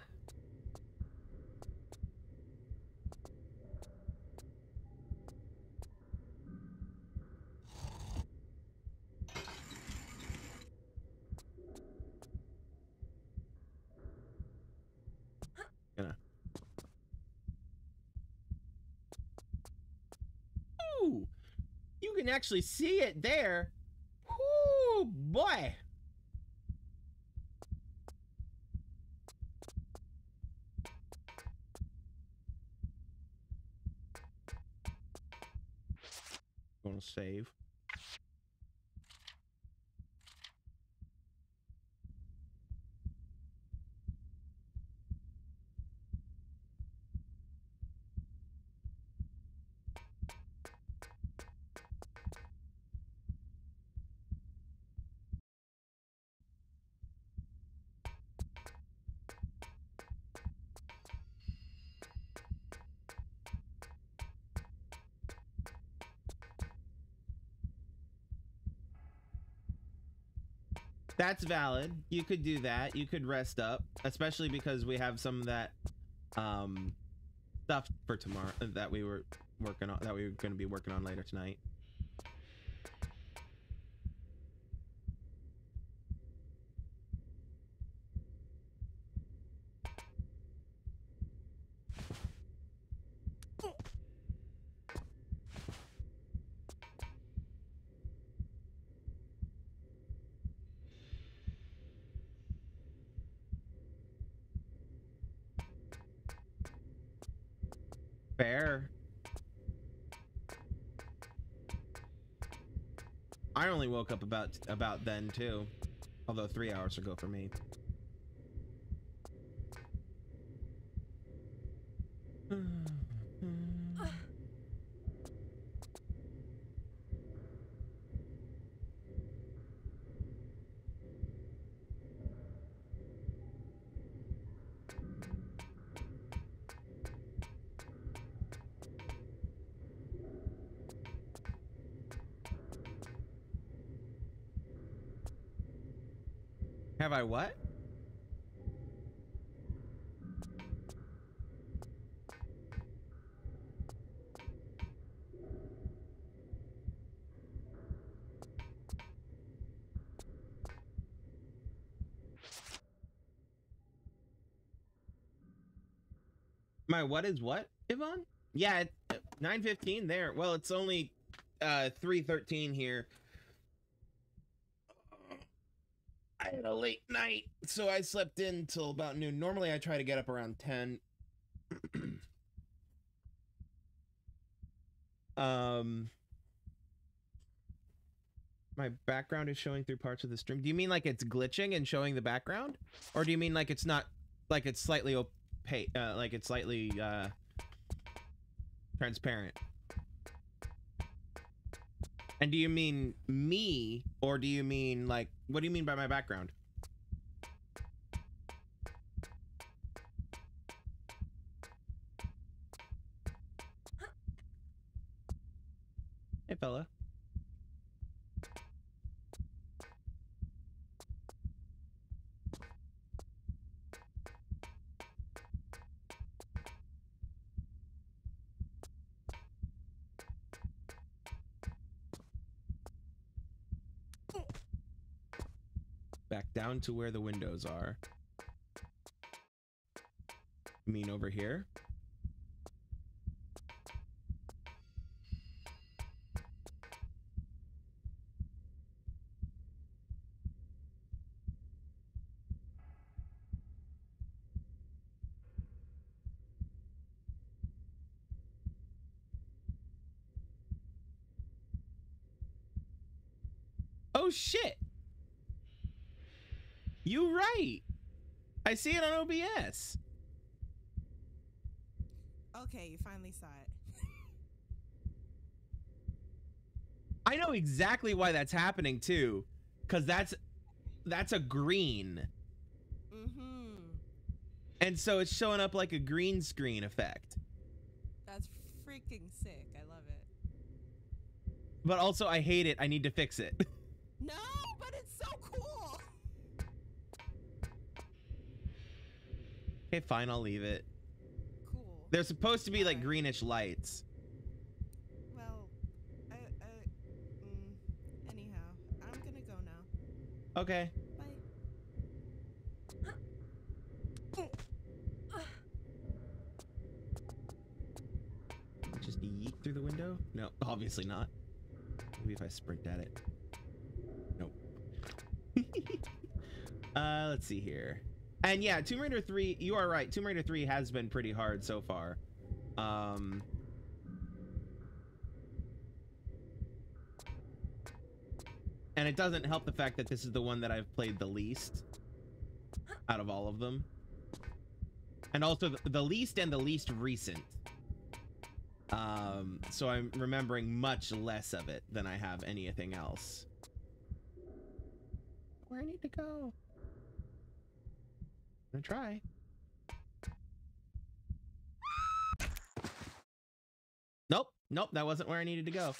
Gonna. Ooh, you can actually see it there. Ooh, boy. Gonna save. That's valid. You could do that. You could rest up, especially because we have some of that um stuff for tomorrow that we were working on that we were going to be working on later tonight. Fair. I only woke up about about then too, although three hours ago for me. I what? My what is what, Yvonne? Yeah, it- uh, 915 there. Well, it's only uh 313 here. I had a late night, so I slept in till about noon. Normally, I try to get up around 10. um, my background is showing through parts of the stream. Do you mean like it's glitching and showing the background, or do you mean like it's not, like it's slightly opaque, uh, like it's slightly uh, transparent? And do you mean me, or do you mean like what do you mean by my background? To where the windows are. You mean over here? Oh shit! You right. I see it on OBS. Okay, you finally saw it. I know exactly why that's happening too, cuz that's that's a green. mm-hmm. And so it's showing up like a green screen effect. That's freaking sick. I love it. But also I hate it. I need to fix it. No, okay, fine, I'll leave it. Cool. They're supposed to be like greenish lights. Well, I, I, mm, anyhow, I'm gonna go now. Okay. Bye. Just yeet through the window? No, obviously not. Maybe if I sprint at it. Nope. uh, let's see here. And yeah, Tomb Raider 3, you are right. Tomb Raider 3 has been pretty hard so far. Um, and it doesn't help the fact that this is the one that I've played the least out of all of them. And also the, least and the least recent. Um, so I'm remembering much less of it than I have anything else. Where I need to go? gonna try. Nope, nope, that wasn't where I needed to go.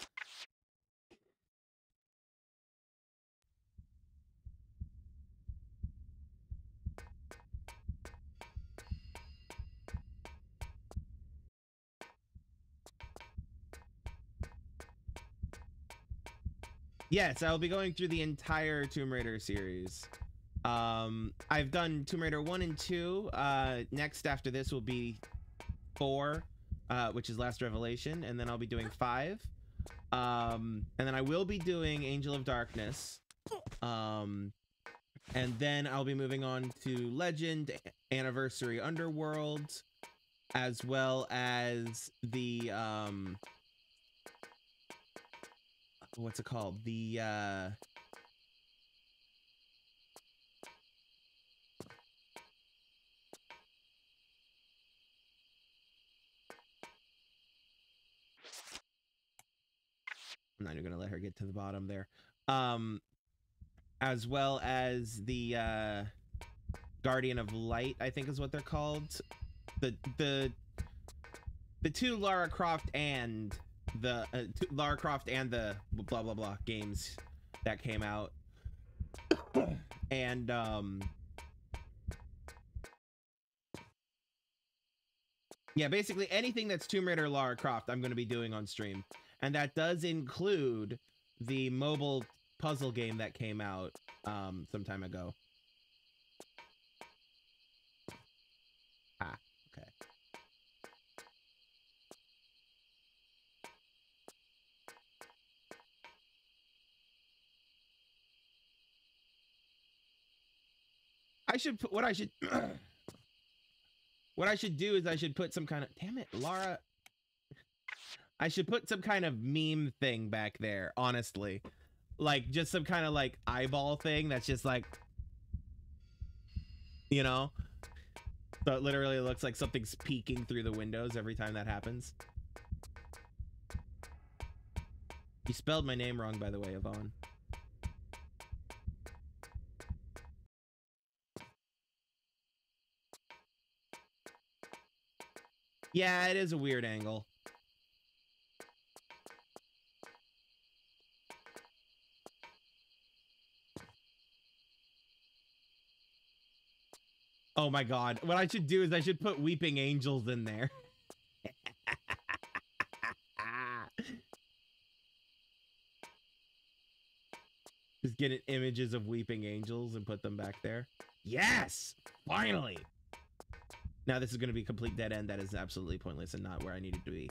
Yes, I'll be going through the entire Tomb Raider series. Um, I've done Tomb Raider 1 and 2. Uh, next after this will be 4, uh, which is Last Revelation, and then I'll be doing 5. Um, and then I will be doing Angel of Darkness. Um, and then I'll be moving on to Legend, Anniversary Underworld, as well as the um what's it called? The uh I'm not even gonna let her get to the bottom there. Um as well as the uh Guardian of Light, I think is what they're called. The the the two Lara Croft and the uh, Lara Croft and the blah blah blah games that came out. and um Yeah, basically anything that's Tomb Raider Lara Croft I'm to be doing on stream. And that does include the mobile puzzle game that came out um some time ago. Ah, okay. I should put what I should what I should do is I should put some kind of damn it, Laura. I should put some kind of meme thing back there, honestly. Like just some kind of like eyeball thing that's just like you know? So it literally looks like something's peeking through the windows every time that happens. You spelled my name wrong, by the way, Yvonne. Yeah, it is a weird angle. Oh my god. What I should do is I should put weeping angels in there. Just get images of weeping angels and put them back there. Yes! Finally! Now this is going to be a complete dead end that is absolutely pointless and not where I needed to be.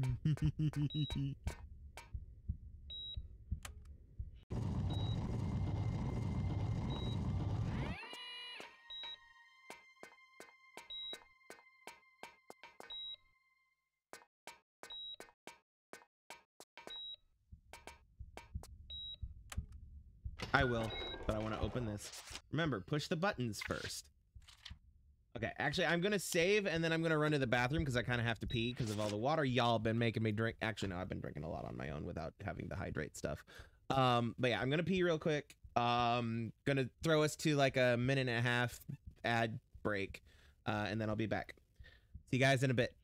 I will, but I want to open this. Remember, push the buttons first. Okay, actually, I'm to save, and then I'm to run to the bathroom because I kind of have to pee because of all the water y'all been making me drink. Actually, no, I've been drinking a lot on my own without having to hydrate stuff. Um, but yeah, I'm to pee real quick. Um, to throw us to like a minute and a half ad break, uh, and then I'll be back. See you guys in a bit.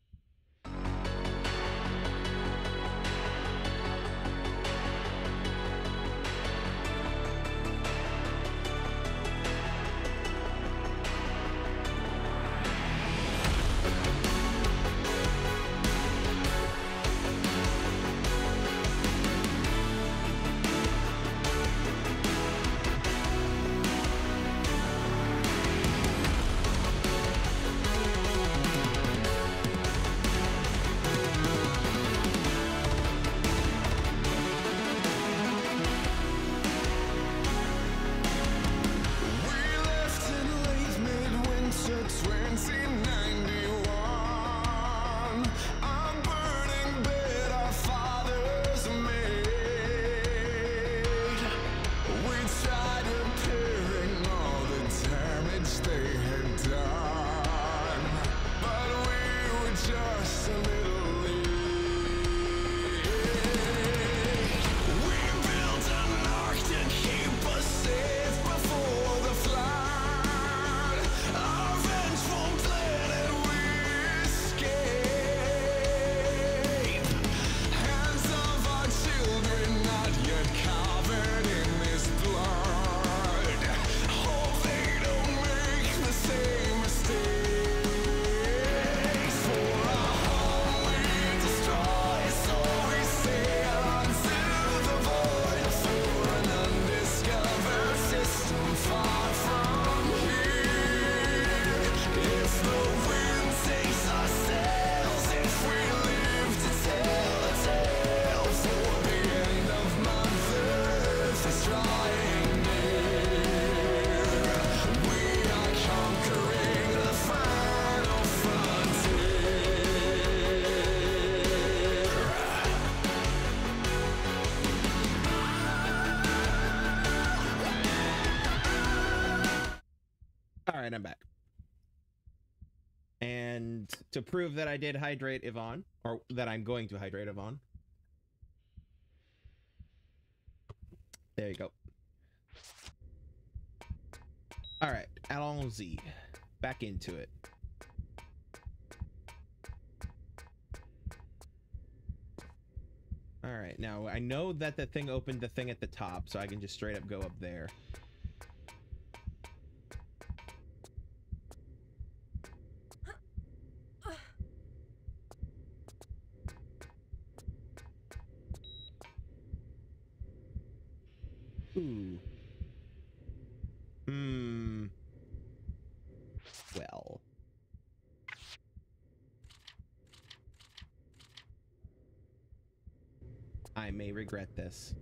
Prove that I did hydrate Yvonne, or that I'm going to hydrate Yvonne. There you go. All right, allons-y. Back into it. All right, now I know that the thing opened the thing at the top, so I can just straight up go up there. Ooh. Hmm. Well. I may regret this.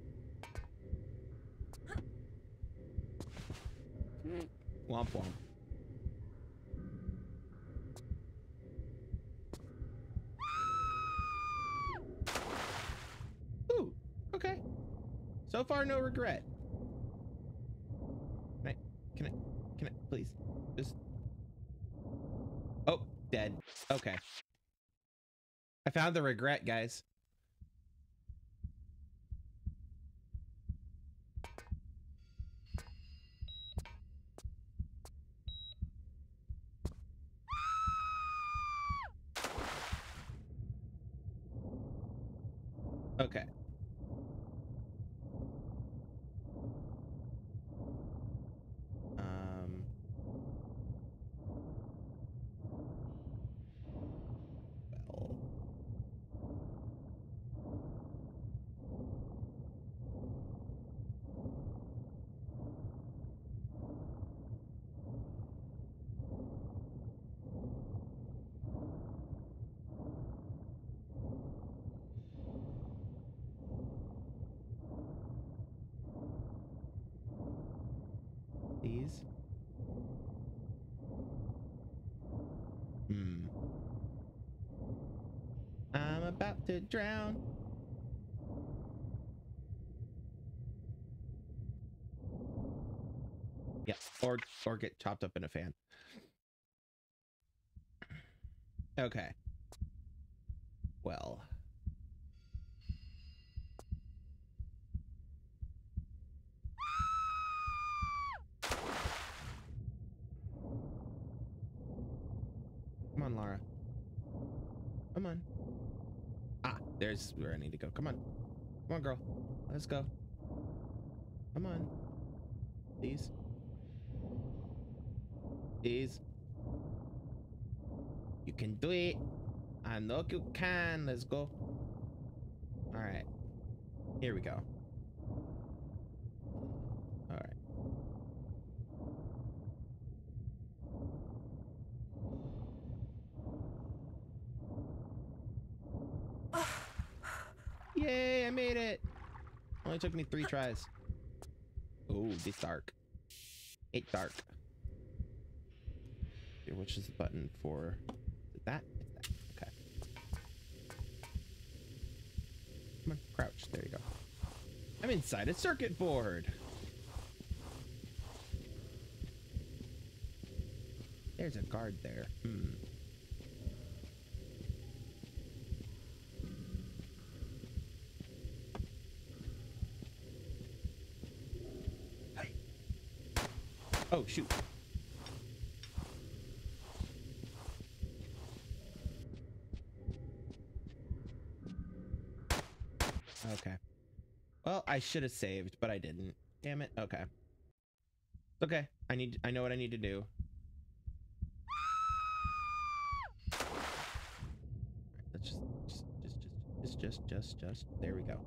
Womp womp. Ooh, okay. So far, no regret. Can I, can I, please, just. Oh, dead. Okay. I found the regret, guys. Okay. Um. Well. These. Hmm. I'm about to drown. Yeah, or or get chopped up in a fan. Okay. Well. Come on, Lara. Come on. There's where I need to go. Come on. Come on, girl. Let's go. Come on. Please. Please. You can do it. I know you can. Let's go. All right. Here we go. All right. Yay, I made it. Only took me three tries. Oh, this dark. It's dark. Which is the button for that? That. Okay. Come on, crouch. There you go. I'm inside a circuit board. There's a guard there. Hmm. Hey, Oh, shoot. Okay. Well, I should have saved, but I didn't. Damn it. Okay. Okay. I need I know what I need to do. Let's just just just just just just just there we go.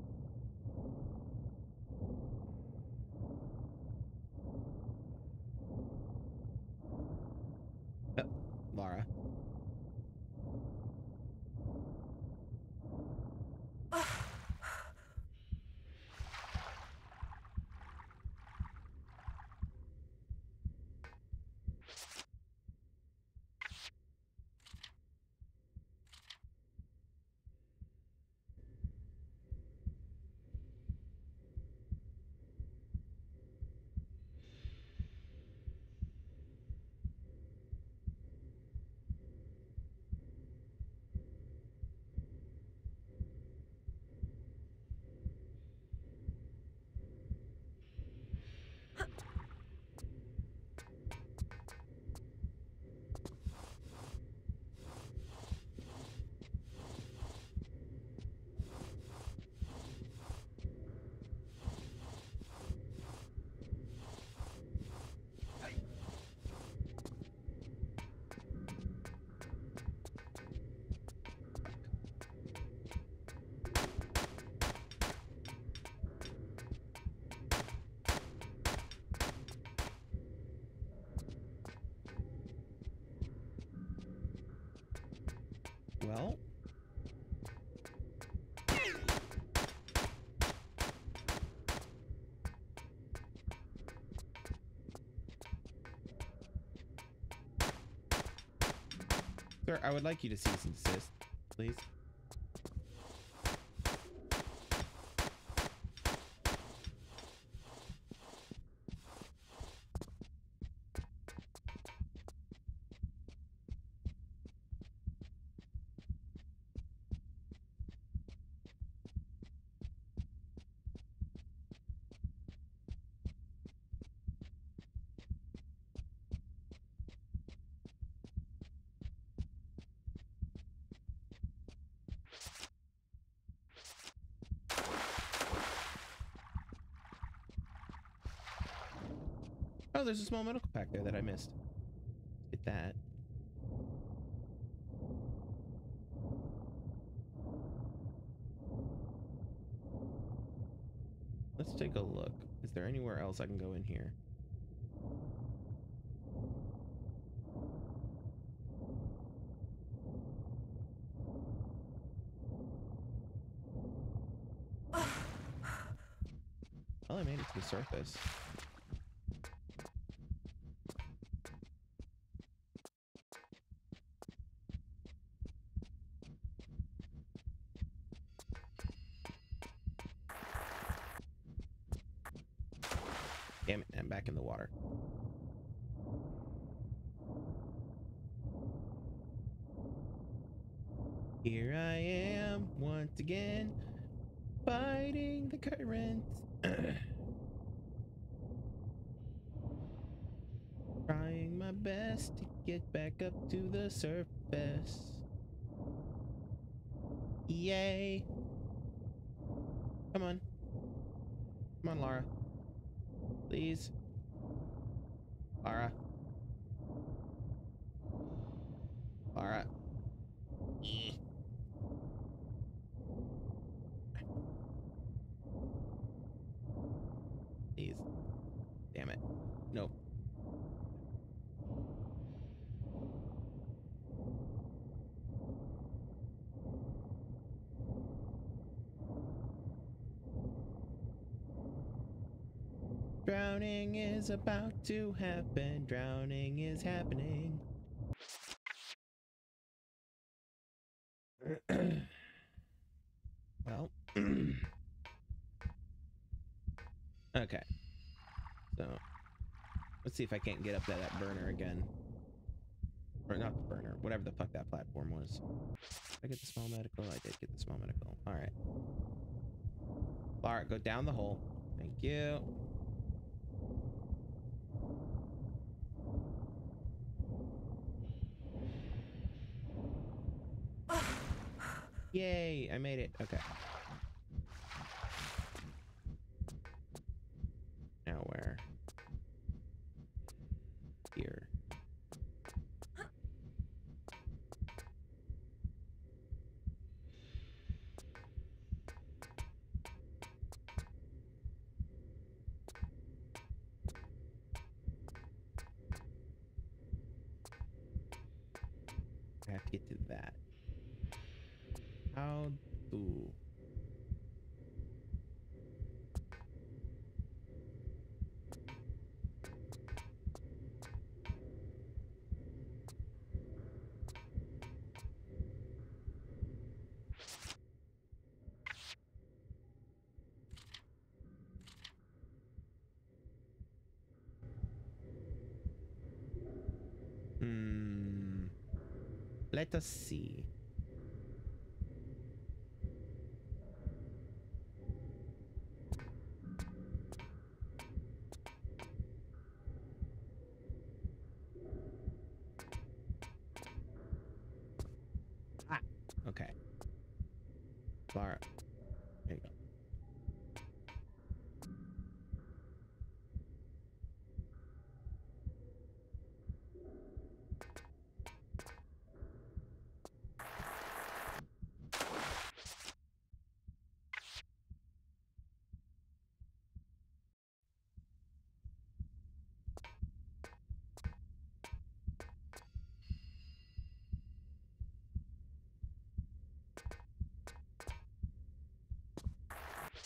Well. Sir, I would like you to cease and desist, please. Oh, there's a small medical pack there that I missed. Get that. Let's take a look. Is there anywhere else I can go in here? Well, I made it to the surface. Damn it, I'm back in the water. Here I am once again, fighting the current. Trying my back up to the surface. Yay. Come on. Come on, Laura. Please. Laura. Laura. Eh. Please. Damn it. Nope. Drowning is about to happen. Drowning is happening. well. okay. So, let's see if I can't get up to that burner again. Or not the burner, whatever the fuck that platform was. Did I get the small medical? I did get the small medical. Alright. Alright, go down the hole. Thank you. Yay, I made it. Okay. Now where? Here. I have to get to that. How do? Hmm. Let us see.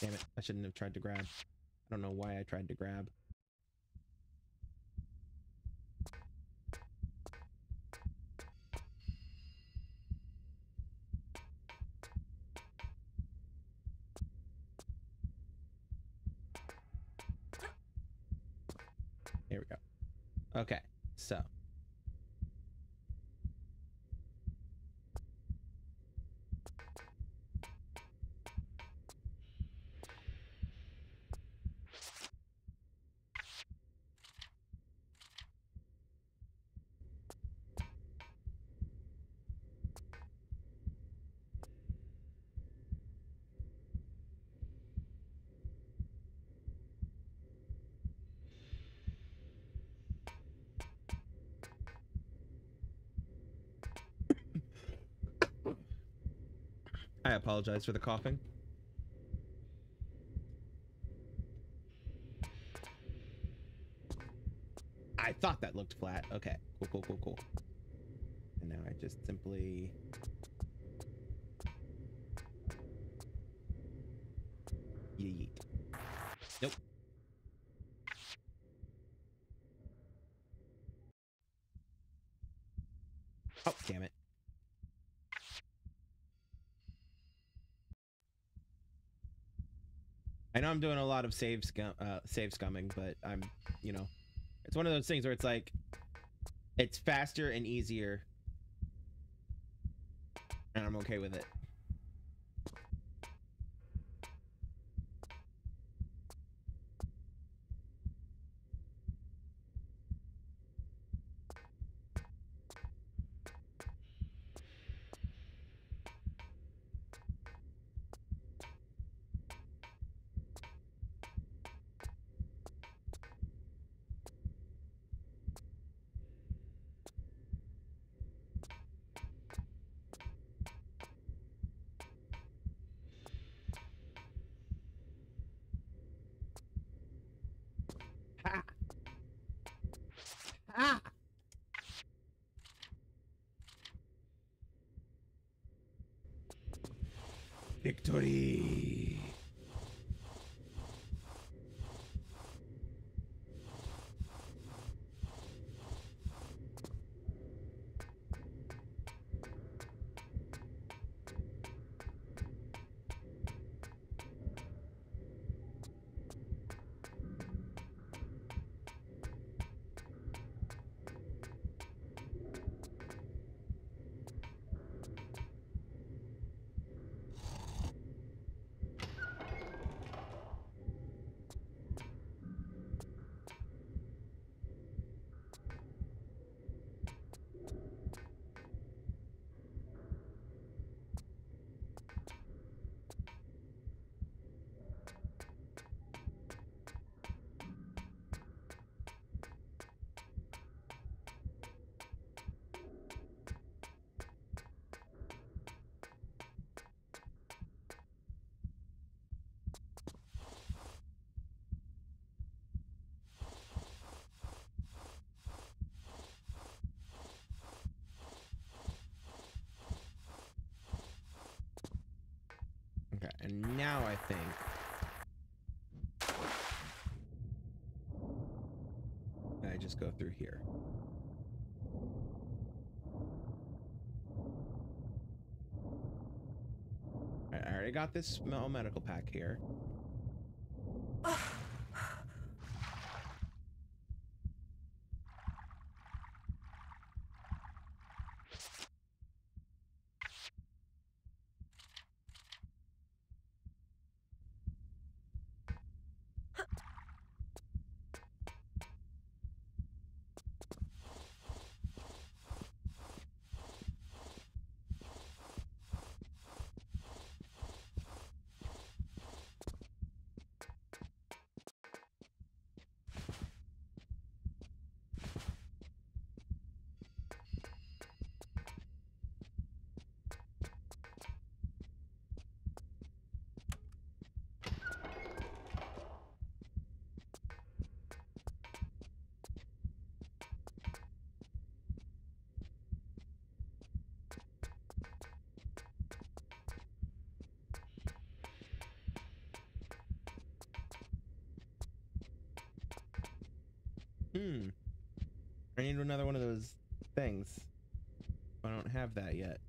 Damn it, I shouldn't have tried to grab. I don't know why I tried to grab. Here we go. Okay, so. I apologize for the coughing. I thought that looked flat. Okay, cool, cool, cool, cool. And now I just simply... Yeet. Nope. Oh, damn it. I know I'm doing a lot of save scum, uh, save scumming, but I'm, you know, it's one of those things where it's like, it's faster and easier, and I'm okay with it. Victory! And now I think. I just go through here. I already got this medical pack here. I need another one of those things. I don't have that yet.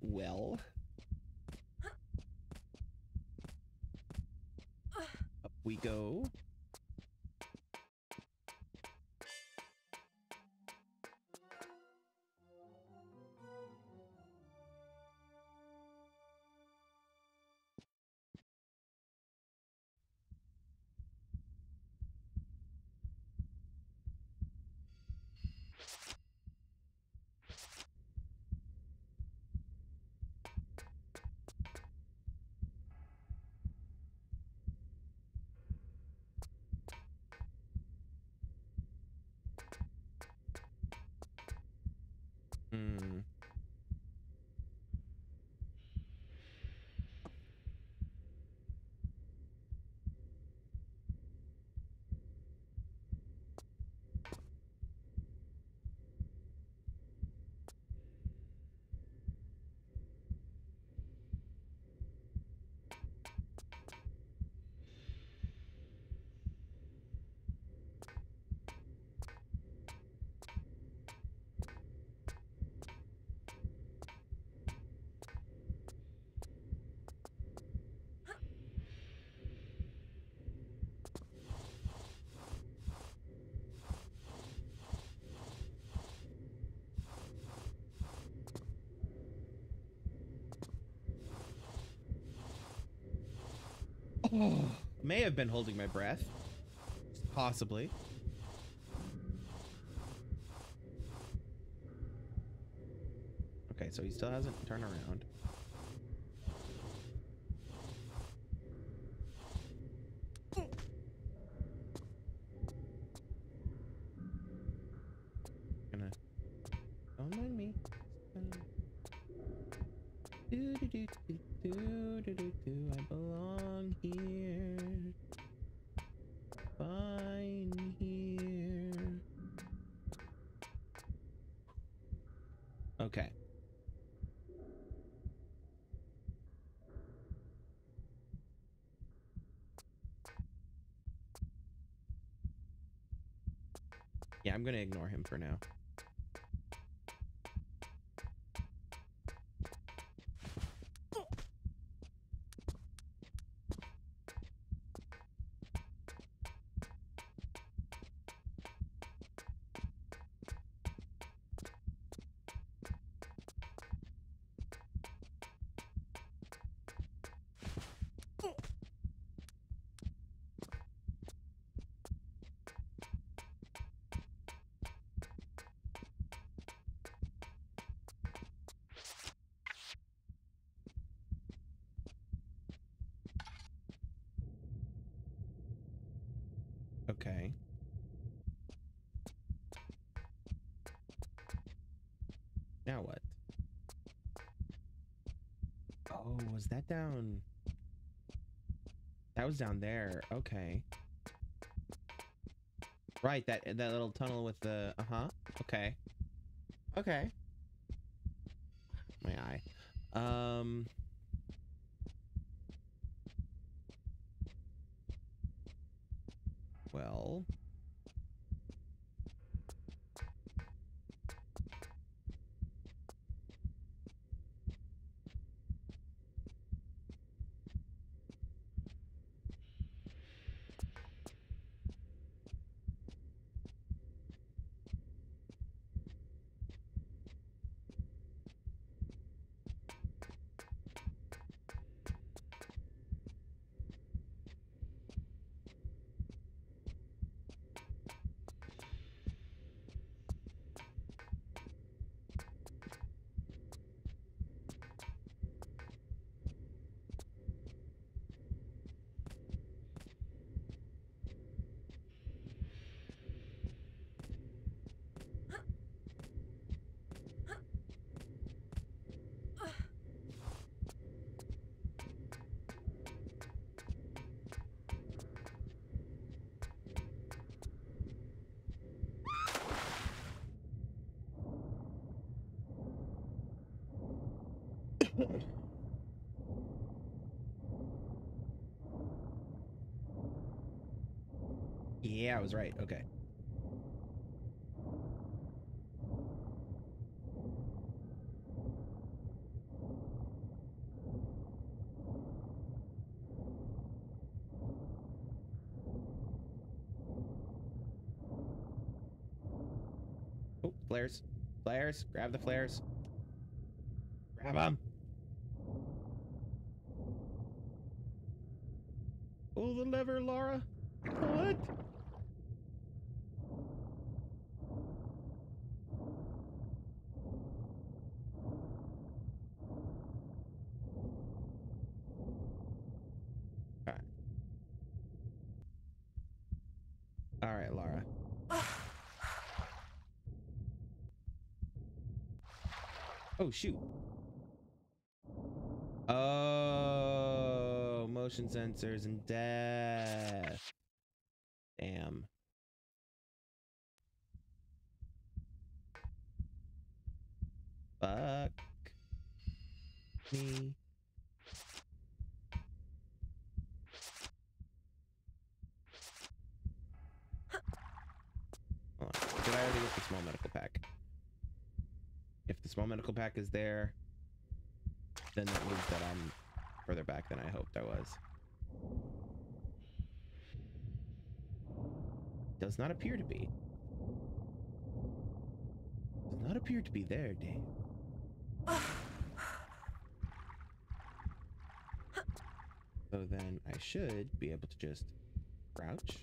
Well. Up we go. May have been holding my breath. Possibly. Okay, so he still hasn't turned around. Yeah, I'm gonna ignore him for now. Down? That was down there. Okay. Right, that that little tunnel with the uh-huh. Okay. Okay. My eye. Um Well, yeah, I was right. Okay. Oh, flares. Flares. Grab the flares. Grab them. Pull the lever, Laura. What? Alright. Alright, Laura. Oh, shoot. Oh, motion sensors and death. Damn. Fuck me. Hold on. Did I already get the small medical pack? If the small medical pack is there, then that means that I'm further back than I hoped I was. Does not appear to be. Does not appear to be there, Dave. So then I should be able to just crouch.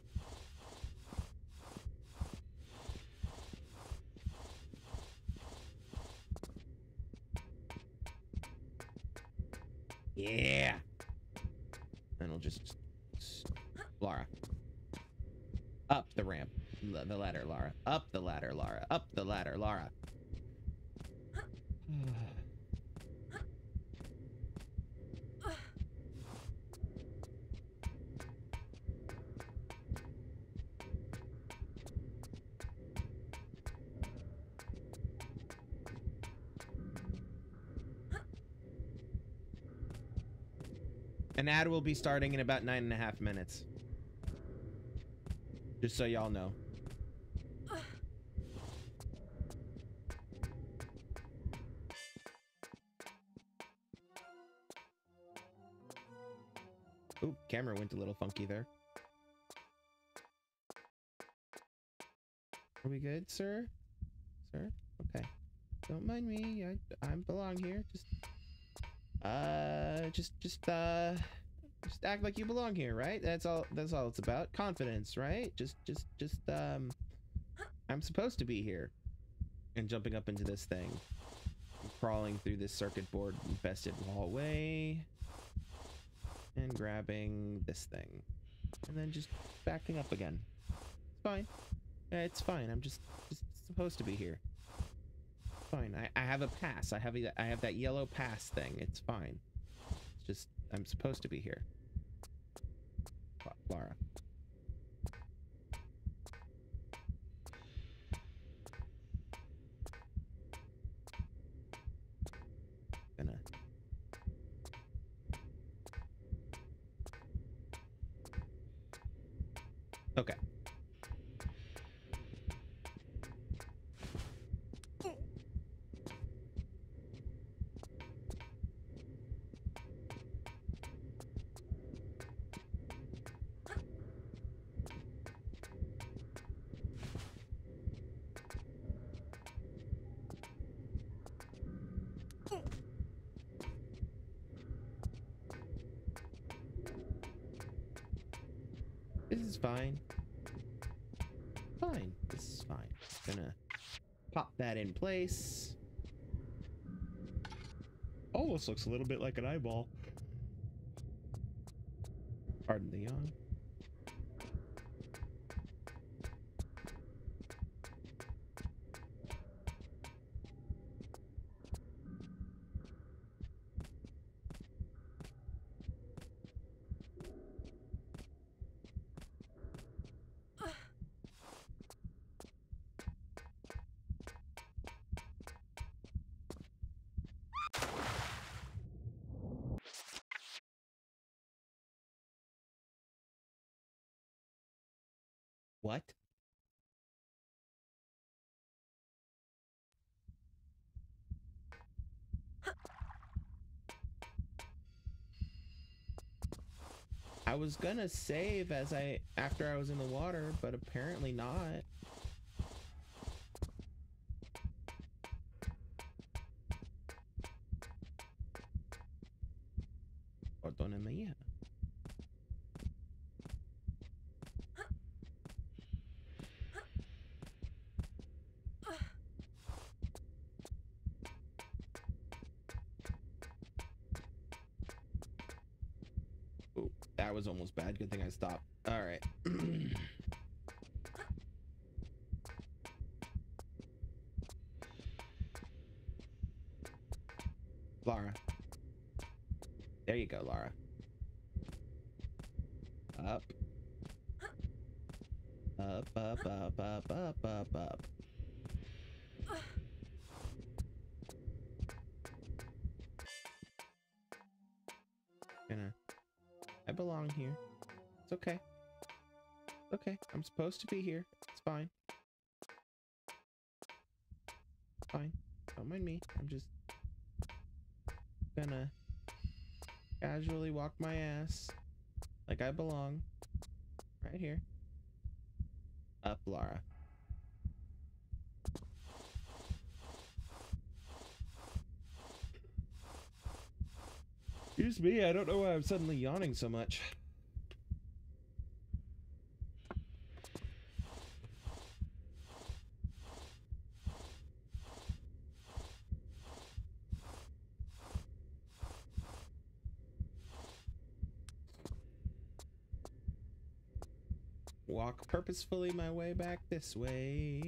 Ad will be starting in about nine and a half minutes. Just so y'all know. Ooh, camera went a little funky there. Are we good, sir? Sir? Okay. Don't mind me. I I belong here. Just uh just just uh just act like you belong here, right? That's all that's all it's about. Confidence, right? Just just just um I'm supposed to be here. And jumping up into this thing. Crawling through this circuit board infested hallway. And grabbing this thing. And then just backing up again. It's fine. It's fine. I'm just just supposed to be here. Fine. I, I have a pass. I have I have that yellow pass thing. It's fine. It's just I'm supposed to be here. La- in place. Almost looks a little bit like an eyeball. Was gonna save as I after I was in the water, but apparently not. Perdóneme. Ooh, was almost bad. Good thing I stopped. All right. Lara. There you go, Lara. Supposed to be here. It's fine. Fine. Don't mind me. I'm just gonna casually walk my ass like I belong. Right here. Up, Lara. Excuse me, I don't know why I'm suddenly yawning so much. Walk purposefully my way back this way.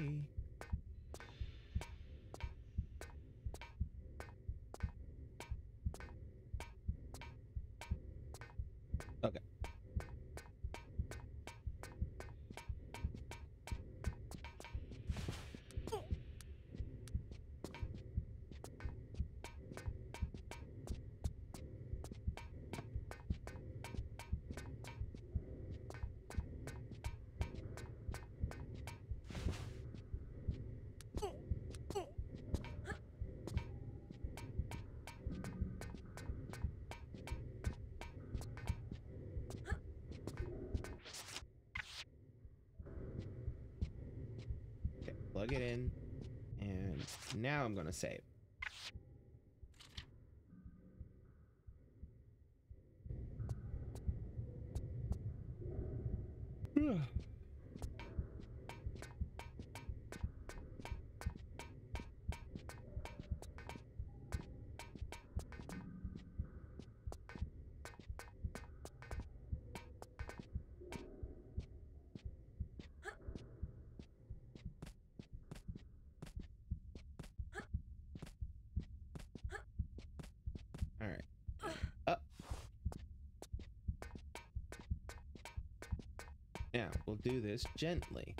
This gently.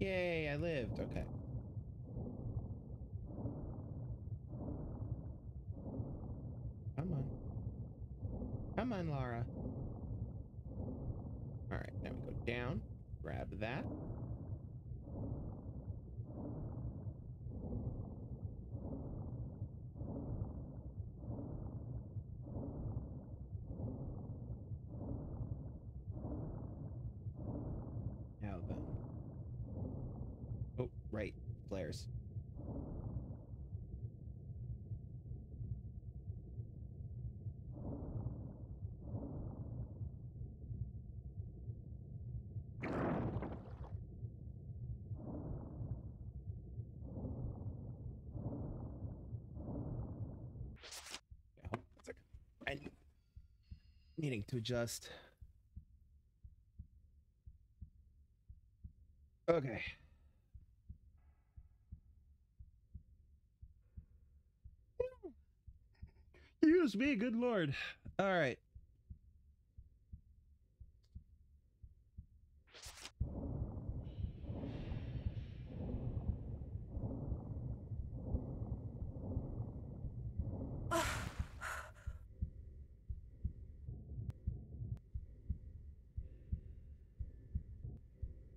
Yay, I lived. Okay. Come on. Come on, Lara. All right, now we go down. Grab that. Now then. Oh, right. Flares. Yeah, hold on a second. And needing to adjust. Okay. Use me, good lord. All right.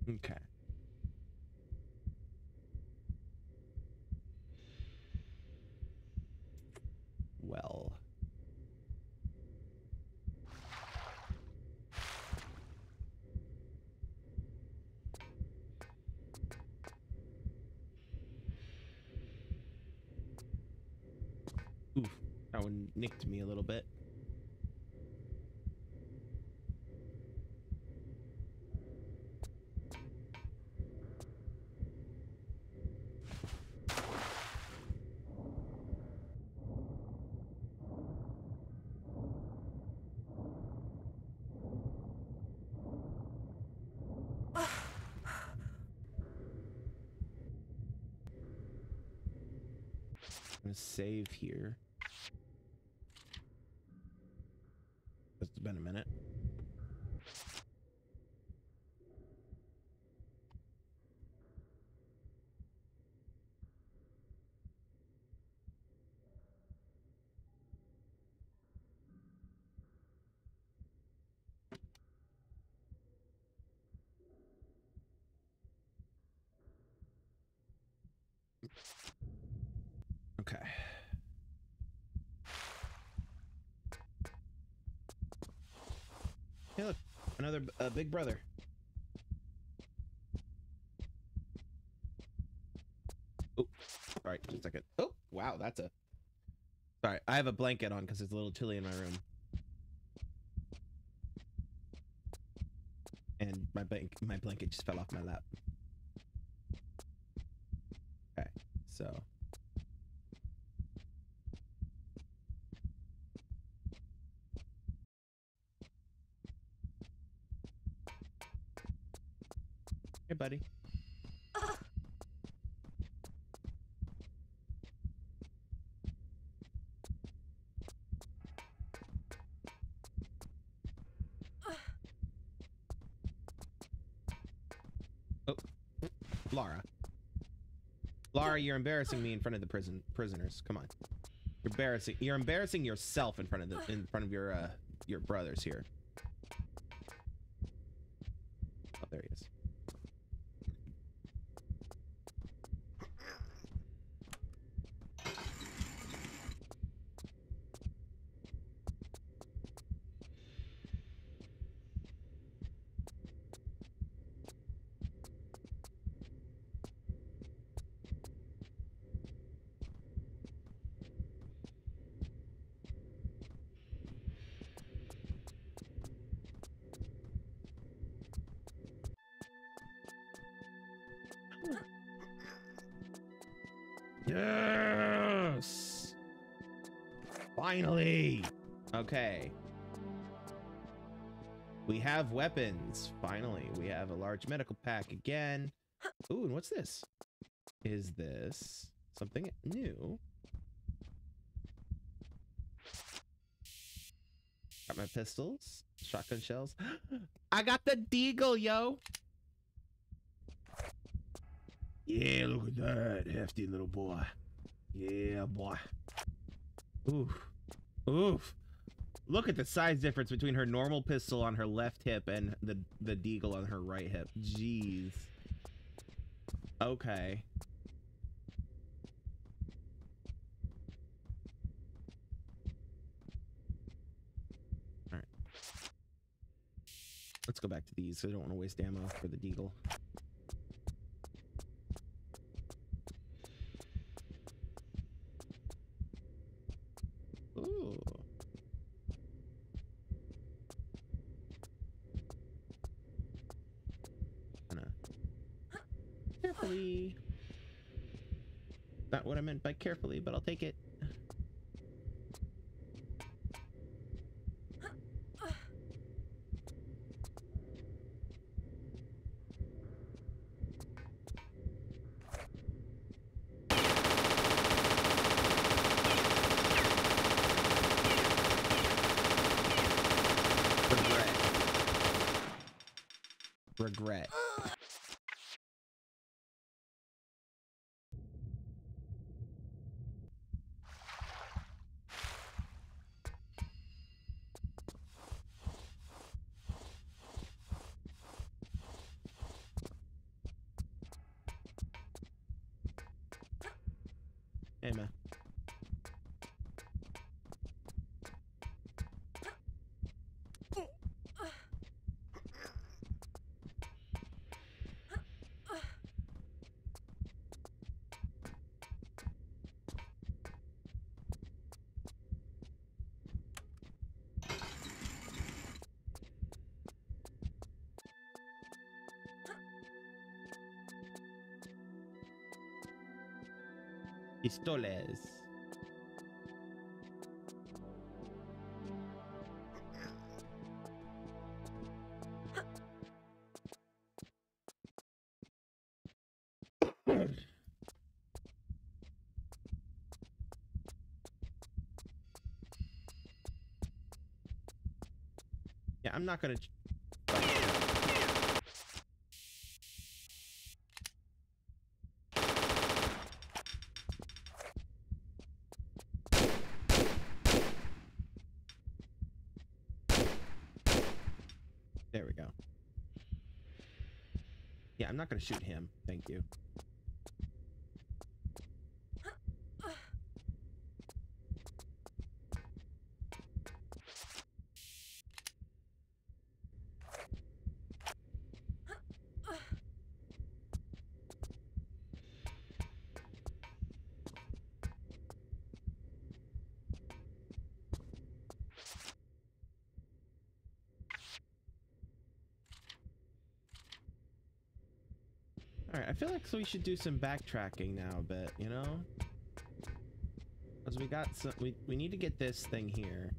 Okay. Well. Oof, that one nicked me a little bit. Save here. It's been a minute. Okay. Hey, look, another uh, big brother. Oh, all right, just a second. Oh, wow, that's a. Sorry, I have a blanket on because it's a little chilly in my room. And my blank, my blanket just fell off my lap. Okay, so. Hey, buddy. Oh, Lara. Lara, you're embarrassing me in front of the prison prisoners. Come on. You're embarrassing. You're embarrassing yourself in front of the in front of your uh your brothers here. Finally. Okay. We have weapons. Finally, we have a large medical pack again. Ooh, and what's this? Is this something new? Got my pistols. shotgun shells. I got the deagle, yo. Yeah, look at that hefty little boy. Yeah, boy. Oof. Oof. Look at the size difference between her normal pistol on her left hip and the the deagle on her right hip. Jeez. Okay. Alright. Let's go back to these. I don't want to waste ammo for the deagle. Ooh. Gonna carefully. Not what I meant by carefully, but I'll take it. Pistoles. Yeah, I'm not gonna. ch- There we go. Not gonna shoot him. Thank you. Feel like we should do some backtracking now a bit, you know? Because we got some we, we need to get this thing here.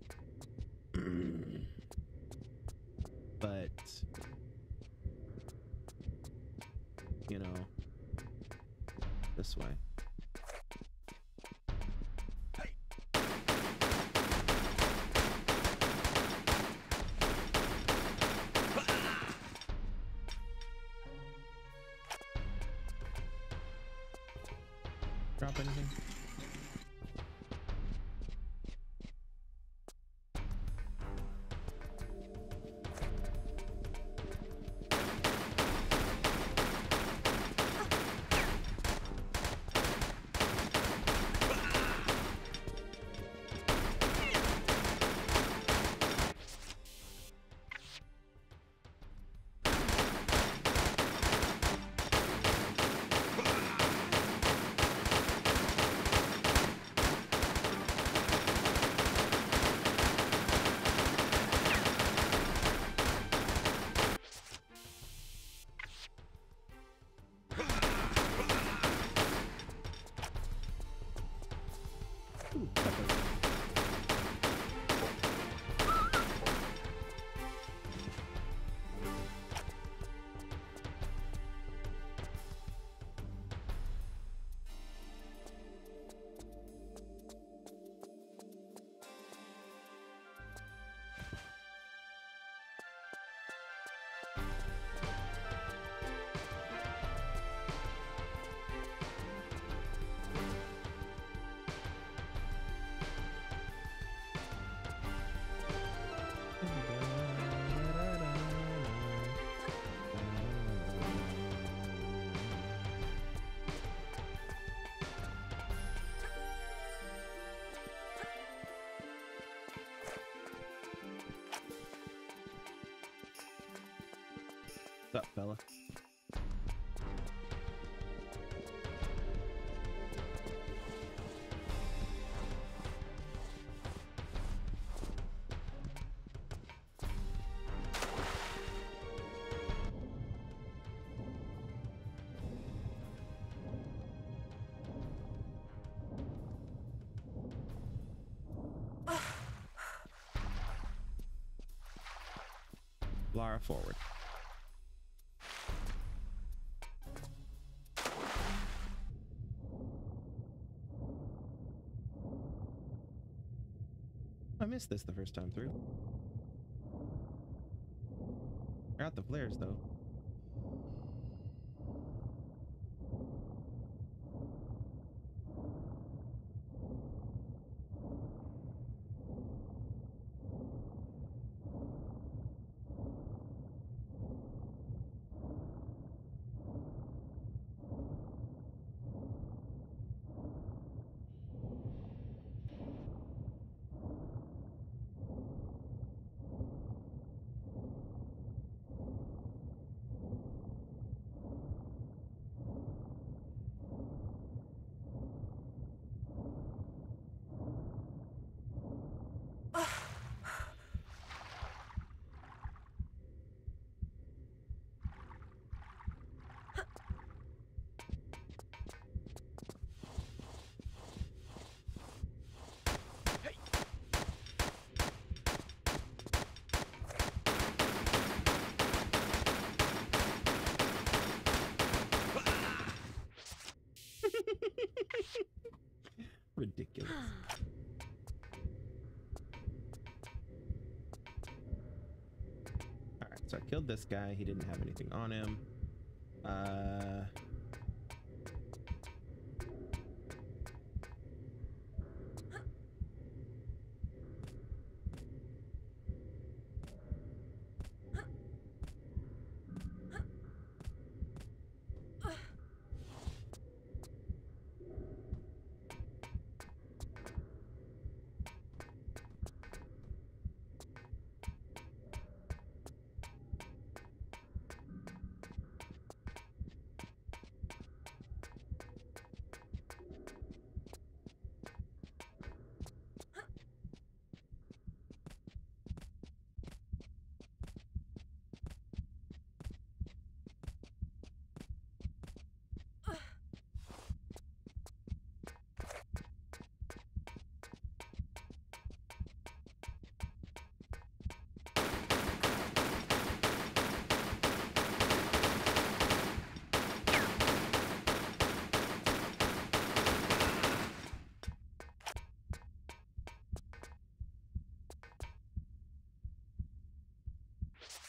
Forward. I missed this the first time through. Got the flares though. Ridiculous. Alright, so I this guy. He didn't have anything on him. Uh...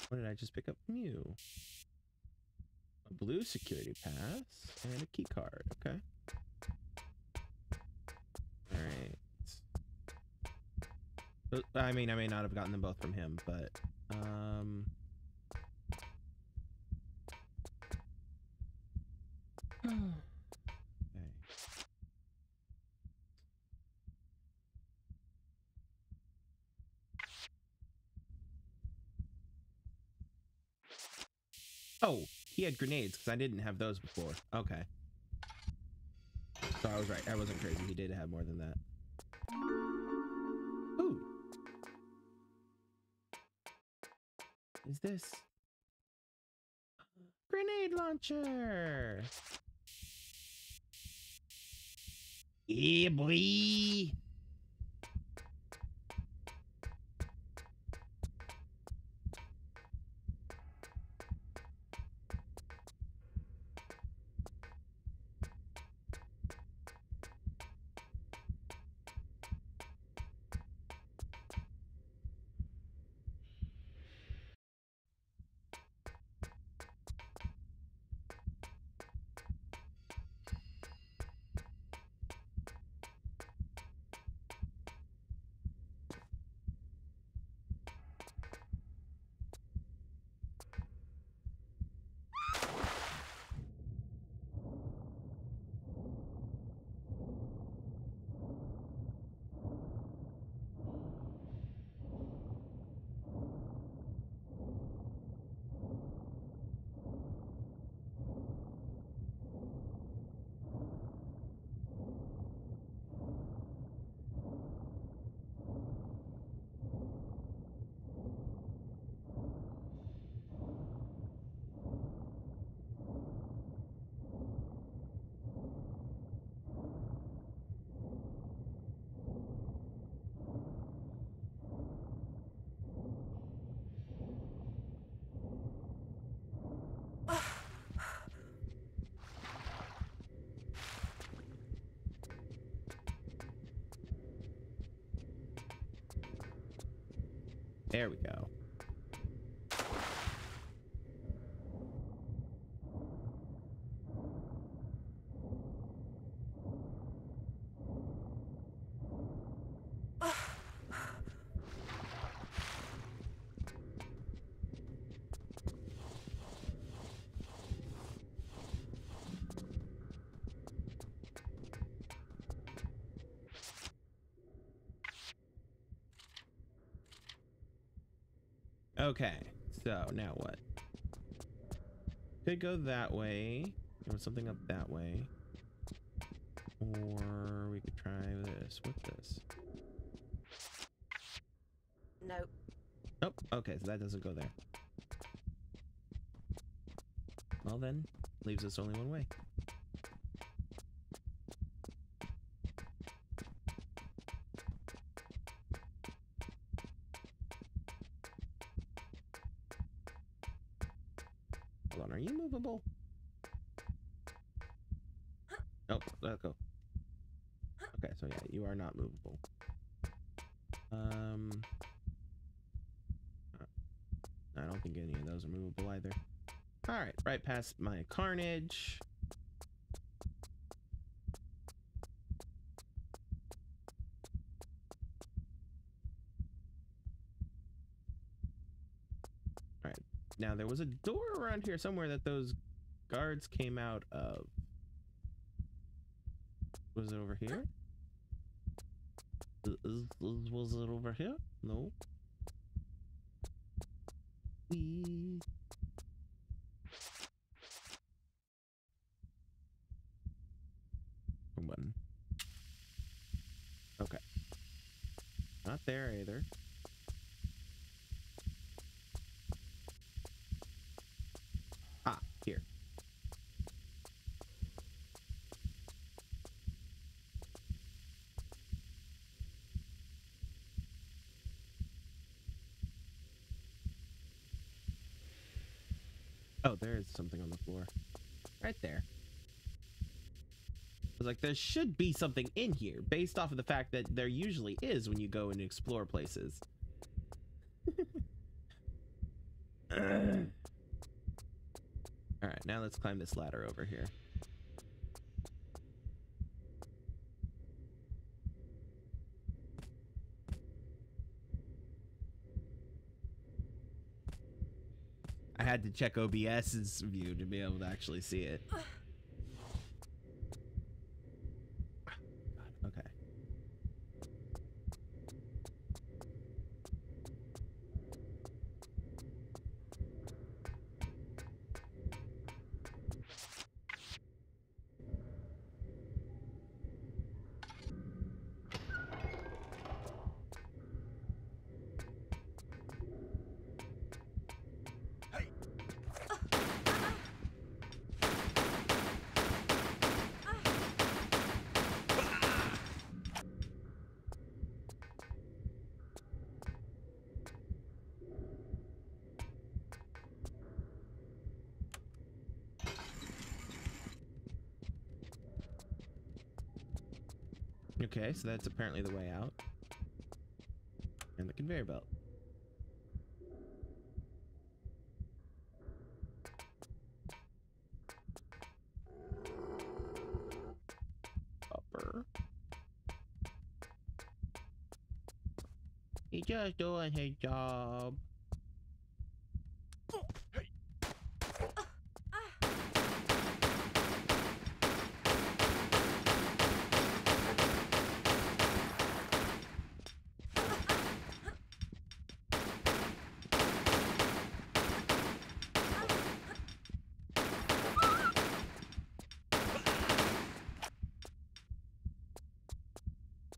What did I just pick up from you? A blue security pass and a key card. Okay. All right. Uh, I mean, I may not have gotten them both from him, but um. okay. Oh, he had grenades because I didn't have those before. Okay. So I was right. I wasn't crazy. He did have more than that. Ooh. Is this grenade launcher? Yeah, boy. Okay, so now what? Could go that way. There was something up that way. Or we could try this. with this? Nope. Nope. Okay, so that doesn't go there. Well then, leaves us only one way. Right my carnage. All right, now there was a door around here somewhere that those guards came out of. Was it over here? Is- is- was it over here? No. Wee. Wrong button. Okay. Not there either. Ah, here. Oh, there is something on the floor. Right there. I was like, there should be something in here based off of the fact that there usually is when you go and explore places. All right, now let's climb this ladder over here. Check OBS's view to be able to actually see it. Okay. Hey! Okay, so that's apparently the way out. And the conveyor belt. Upper. He just doing his job.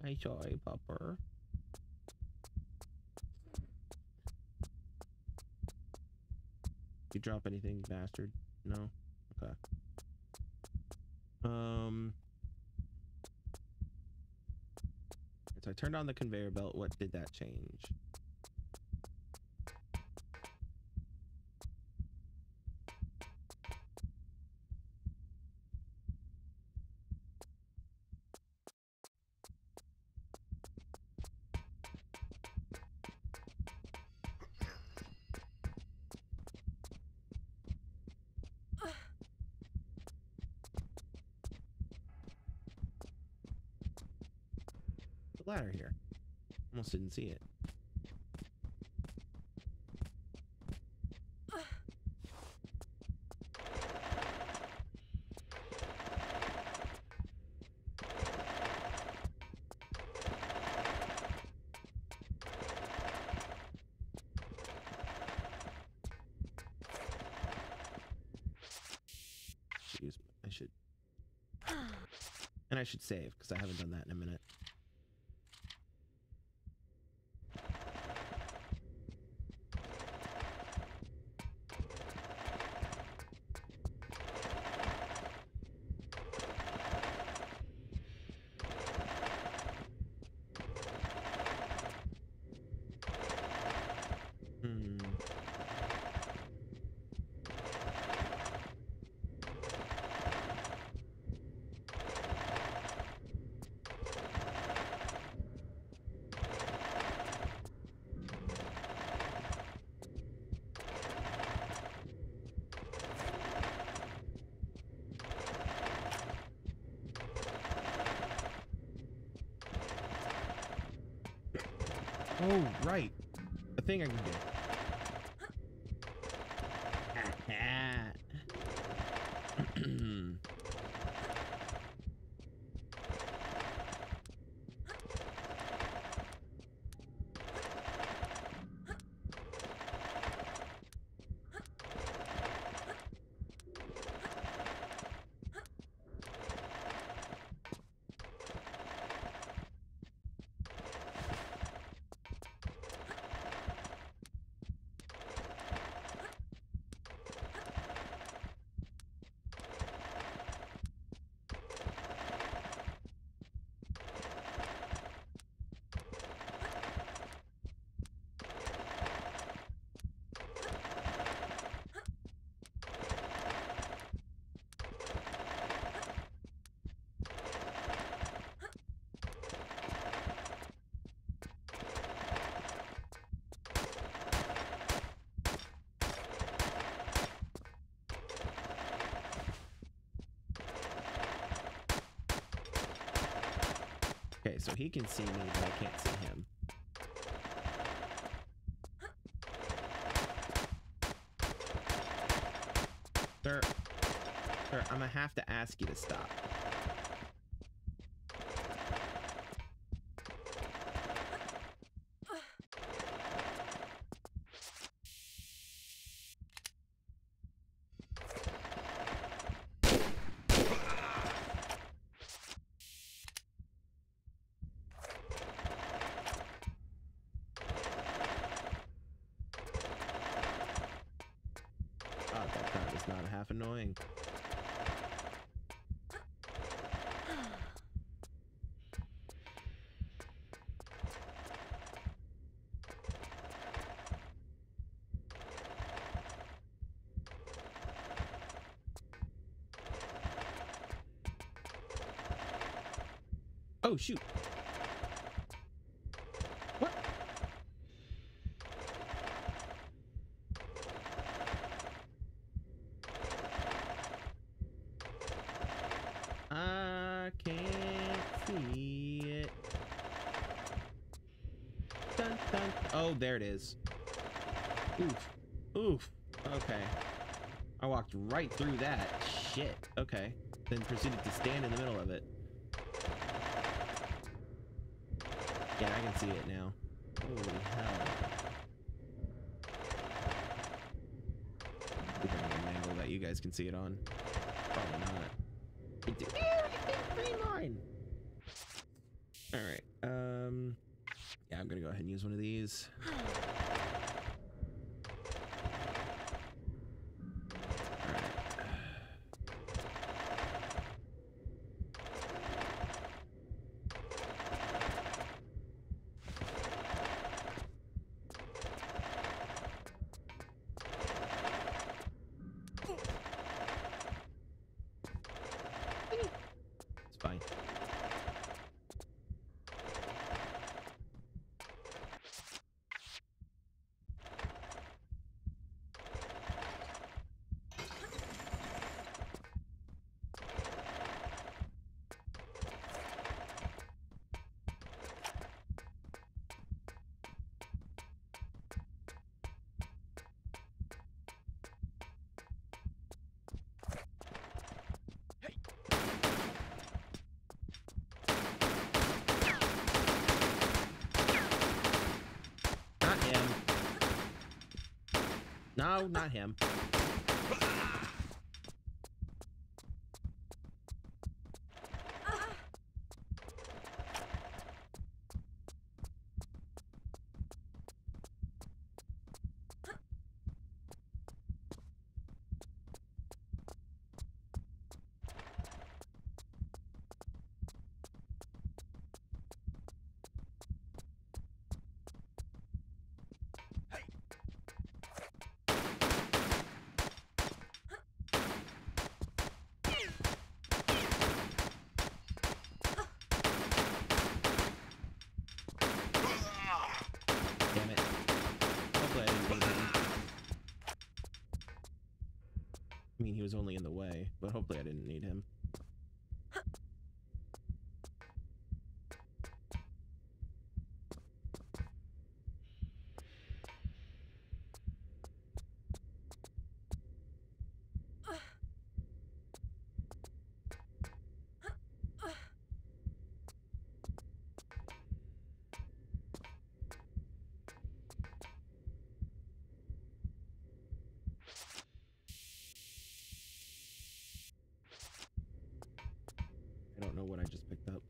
I sorry, Pupper. You drop anything, you bastard? No? Okay. Um. So I turned on the conveyor belt. What did that change? Almost didn't see it. Jeez, I should. And I should save because I haven't done that in a minute. So he can see me, but I can't see him. Sir, sir, I'm gonna have to ask you to stop. Oh, that crowd is not half annoying. Oh, shoot. What? I can't see it. Dun, dun. Oh, there it is. Oof. Oof. Okay. I walked right through that. Shit. Okay. Then proceeded to stand in the middle of it. Yeah, I can see it now. Holy hell. I on an angle that you guys can see it on. Probably not. No, not him. Damn it. Hopefully I didn't need him. I mean, he was only in the I didn't need him. Don't know what I just picked up.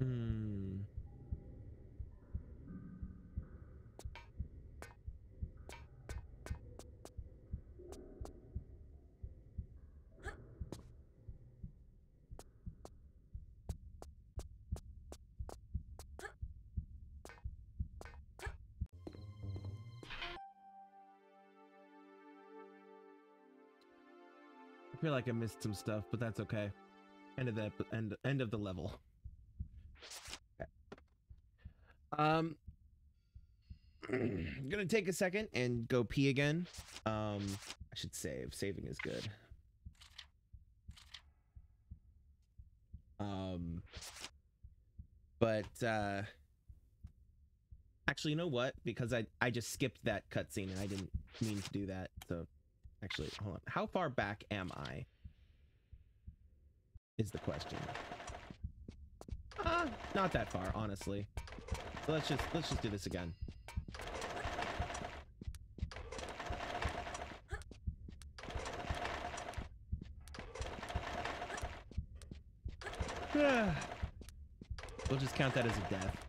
Hmm. I feel like I missed some stuff, but that's okay. End of the end end of the level. Um, I'm gonna take a second and go pee again. Um, I should save. Saving is good. Um, but uh, actually, you know what? Because I I just skipped that cutscene and I didn't mean to do that. So, actually, hold on. How far back am I? Is the question. Uh, not that far, honestly. Let's just let's just do this again. we'll just count that as a death.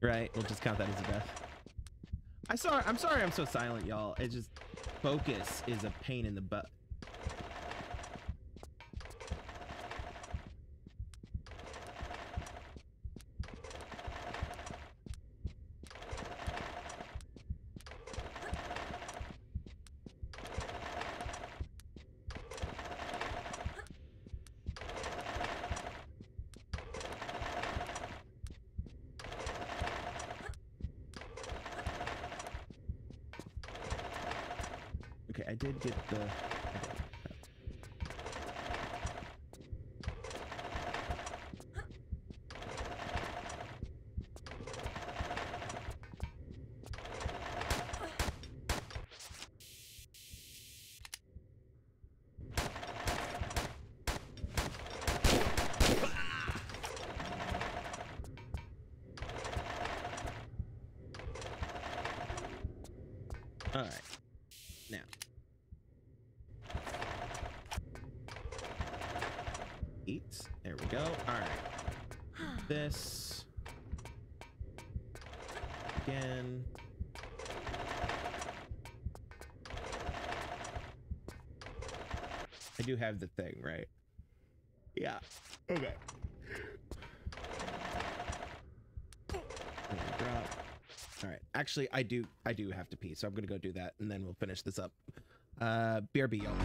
Right, we'll just count that as a death. I sorry I'm sorry I'm so silent, y'all. It just focus is a pain in the butt. Okay, I did get the. Have the thing, right? Yeah. Okay. All right. Actually, I do. I do have to pee, so I'm gonna go do that, and then we'll finish this up. Uh, BRB, y'all.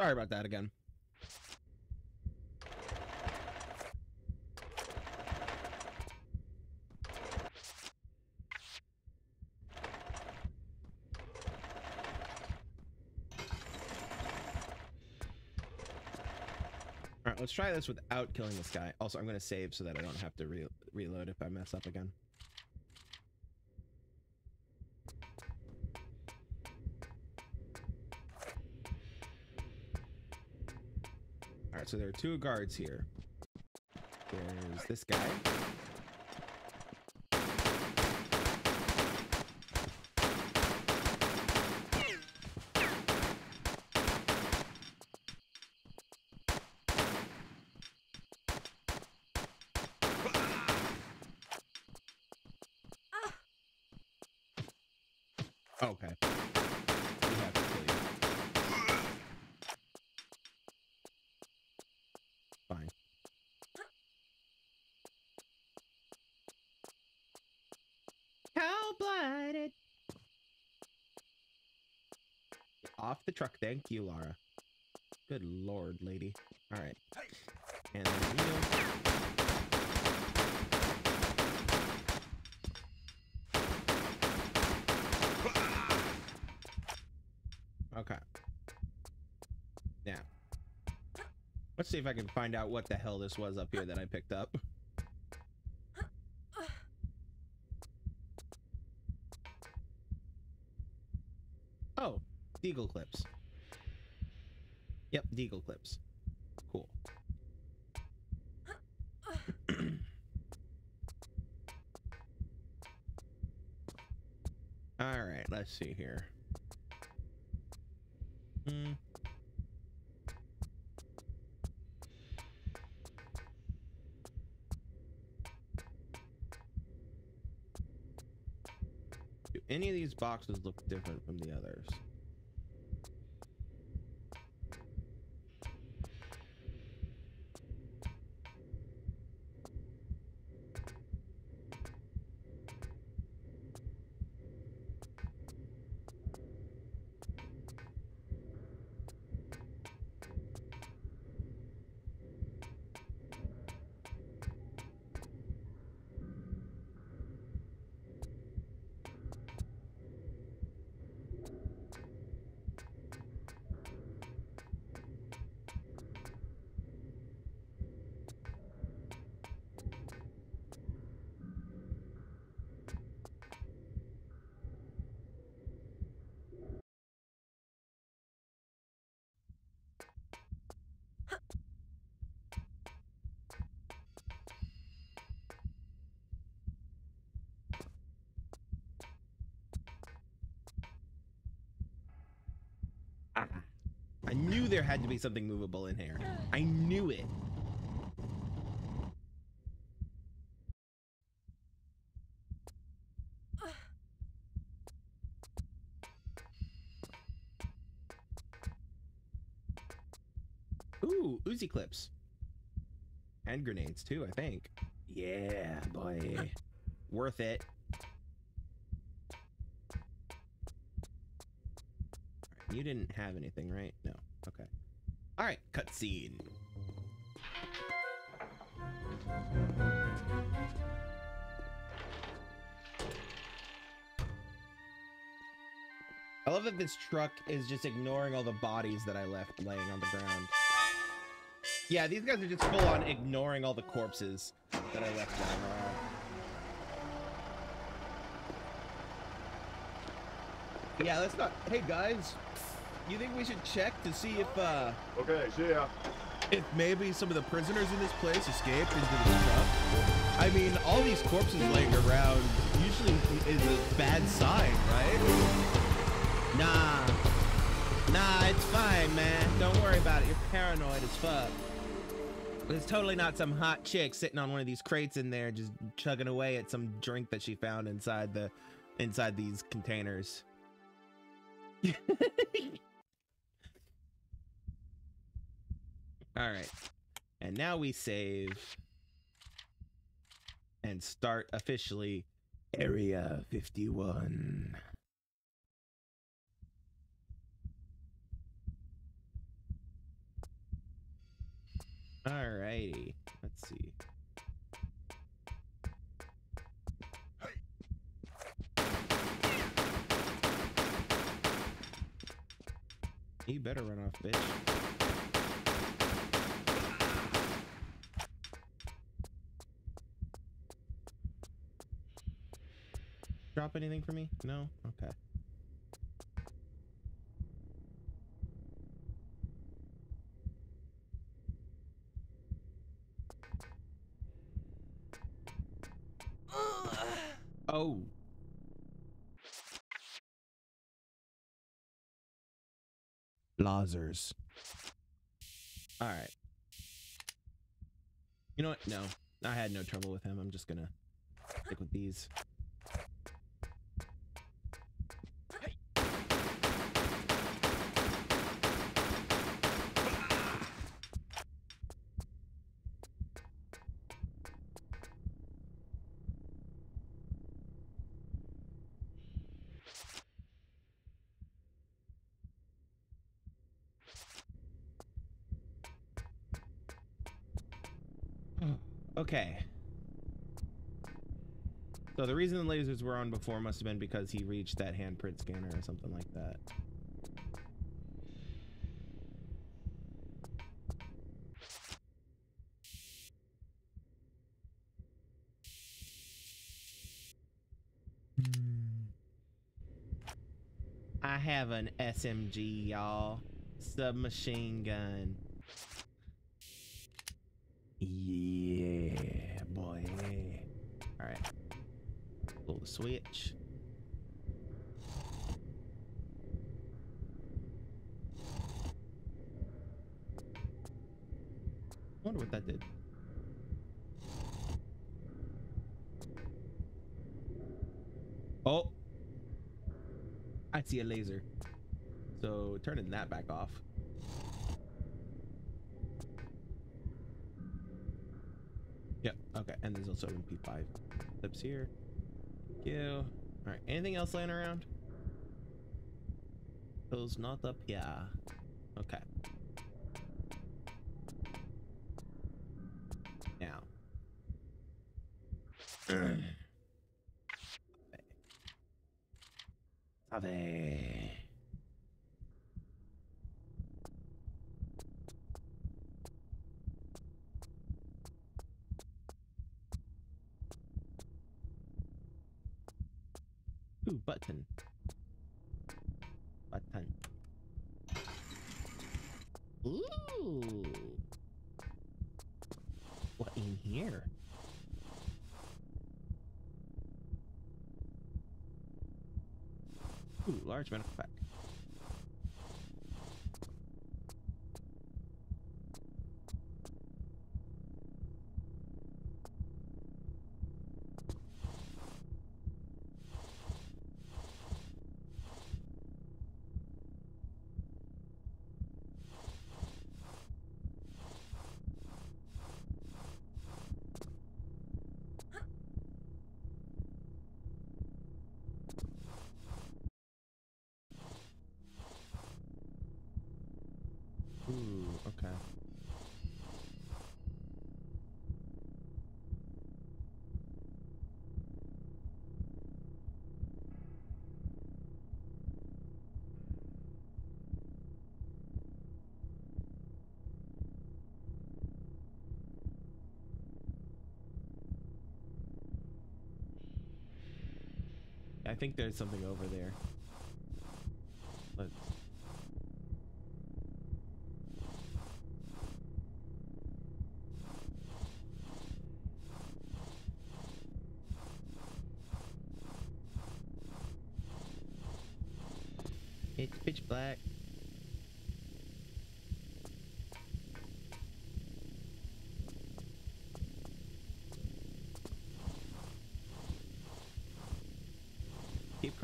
Sorry about that again. All right, let's try this without killing this guy. Also, I'm going to save so that I don't have to re reload if I mess up again. Two guards here. There's this guy. Okay. We have to kill you. Fine. Cow blooded. Off the truck, thank you, Lara. Good lord, lady. All right. And then. Okay. Now, let's see if I can find out what the hell this was up here that I picked up. Oh, Deagle clips. Yep, Deagle clips. Cool. All right, let's see here. Hmm. Do any of these boxes look different from the others? I knew there had to be something movable in here. I knew it. Ooh, Uzi clips. And grenades too, I think. Yeah, boy. Worth it. You didn't have anything, right? No. Okay. Alright, cutscene. I love that this truck is just ignoring all the bodies that I left laying on the ground. Yeah, these guys are just full on ignoring all the corpses that I left lying around. Yeah, let's not. Hey guys, you think we should check to see if uh Okay, see ya. if maybe some of the prisoners in this place escaped into the truck? I mean, all these corpses laying around usually is a bad sign, right? Nah. Nah, it's fine, man. Don't worry about it. You're paranoid as fuck. It's totally not some hot chick sitting on one of these crates in there just chugging away at some drink that she found inside the inside these containers. All right. And now we save and start officially Area 51. Alrighty. Let's see. You better run off, bitch. Drop anything for me? No? Okay. Oh. Lazers. All right. You know what? No, I had no trouble with him. I'm just gonna stick with these. So the reason the lasers were on before must have been because he reached that handprint scanner or something like that. I have an SMG, y'all. Submachine gun. Yeah, switch. Wonder what that did. Oh, I see a laser. So turning that back off. Yep. Okay. And there's also MP5 clips here. You. All right. Anything else laying around? Those not up yeah. Okay. Large medical pack. Ooh, okay. I think there's something over there.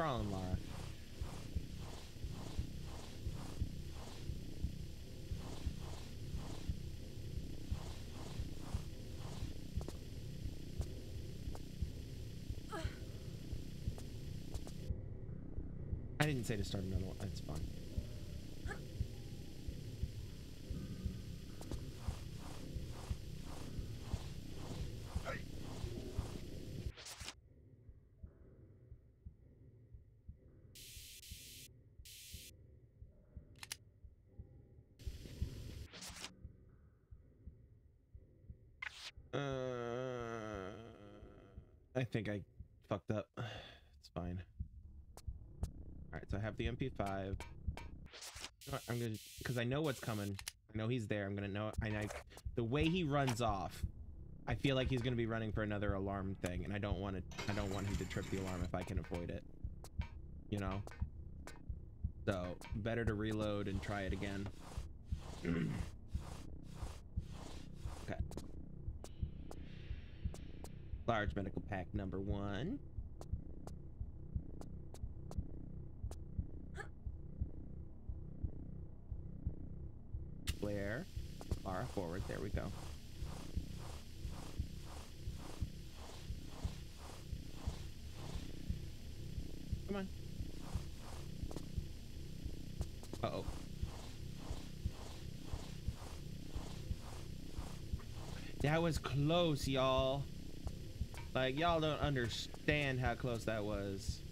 Lara. I didn't say to start another one. That's fine. Uh, I think I fucked up. It's fine. All right, so I have the MP5. You know what, I'm gonna, because I know what's coming. I know he's there. I'm gonna know. And I, the way he runs off, I feel like he's gonna be running for another alarm thing, and I don't want to. I don't want him to trip the alarm if I can avoid it. You know. So better to reload and try it again. Large medical pack number one. Flare. Lara forward. There we go. Come on. Uh-oh. That was close, y'all. Like, y'all don't understand how close that was.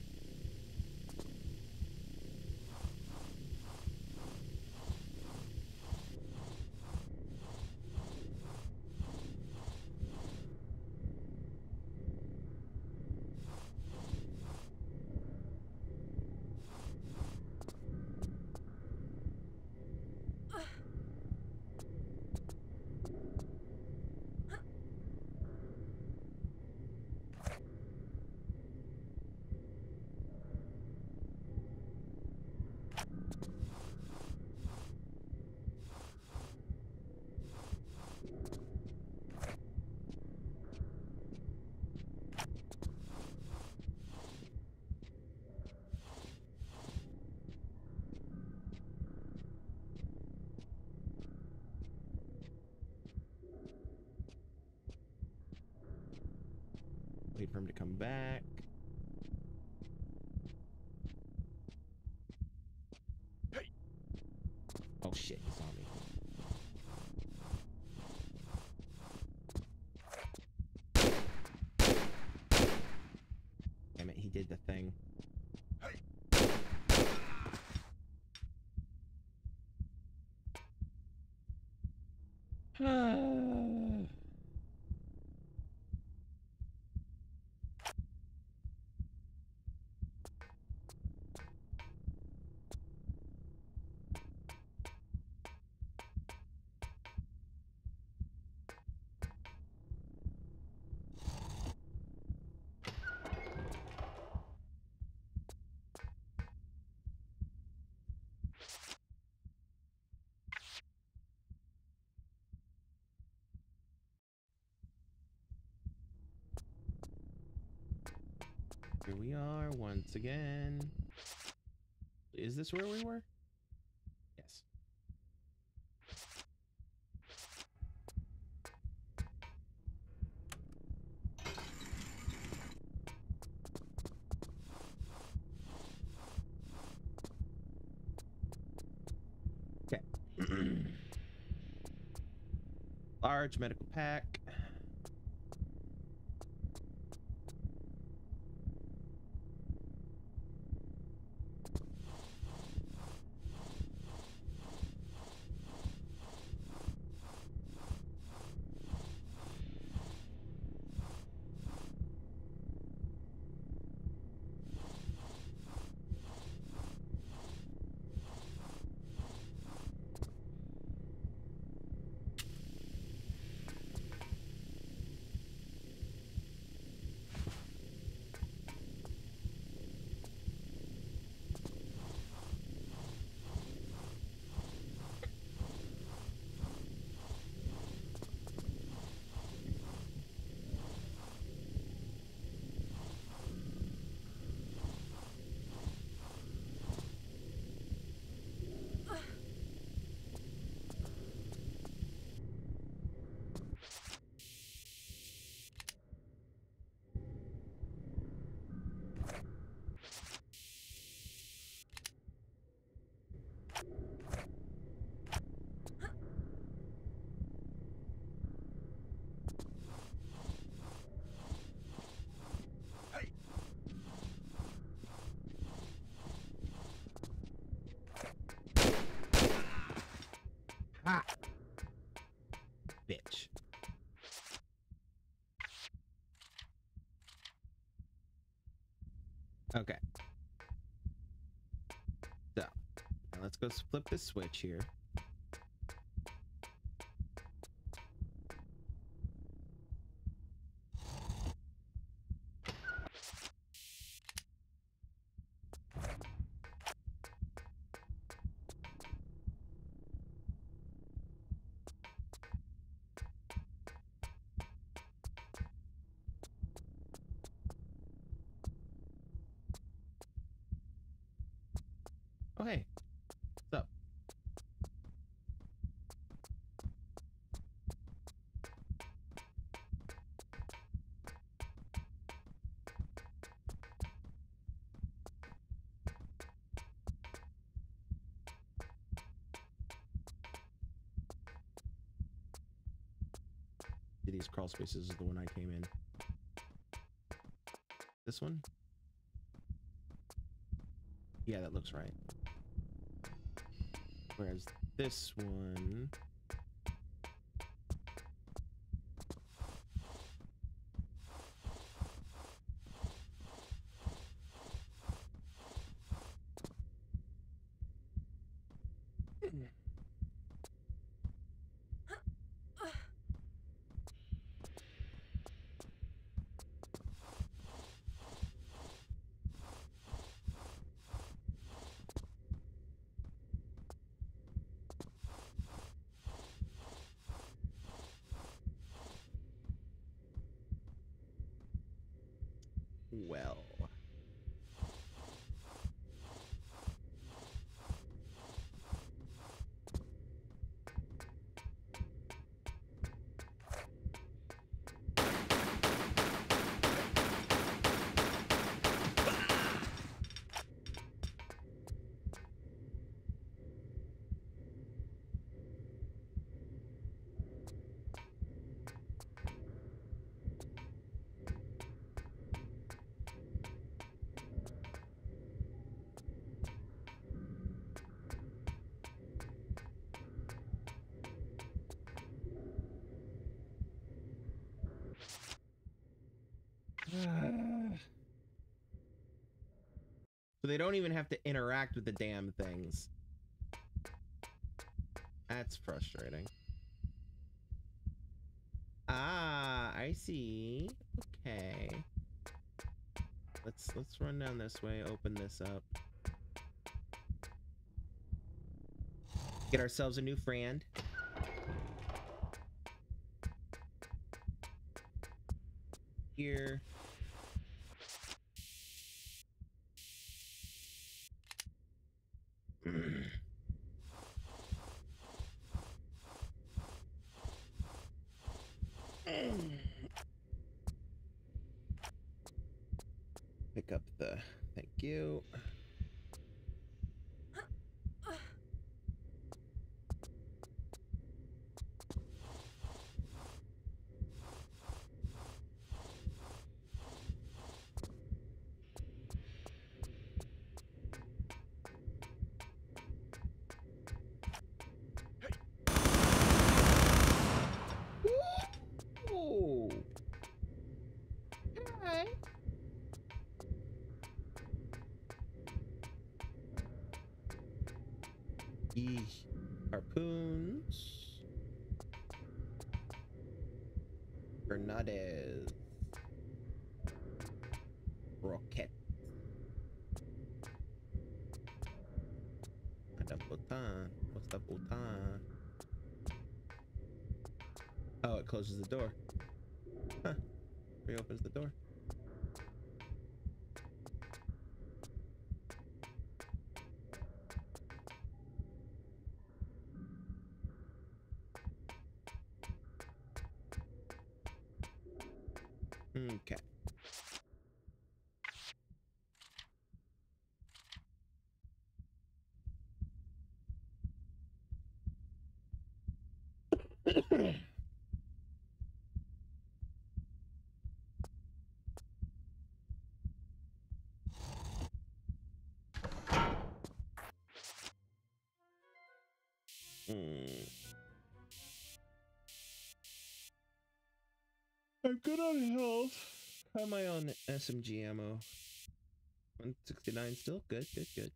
Come back. Hey. Oh shit, he saw me. Damn it, he did the thing. Hey. Here we are once again. Is this where we were? Yes. Okay. Large medical pack. Ha! Bitch. Okay. So, let's go flip the switch here. Crawl spaces is the one I came in. This one? Yeah, that looks right. Whereas this one. Well. So they don't even have to interact with the damn things. That's frustrating. Ah, I see. Okay. Let's let's run down this way, open this up. Get ourselves a new friend. Here. Mm. Pick up the thank you. Harpoons. Grenades. I'm good on health. How am I on SMG ammo? 169 still? Good, good, good.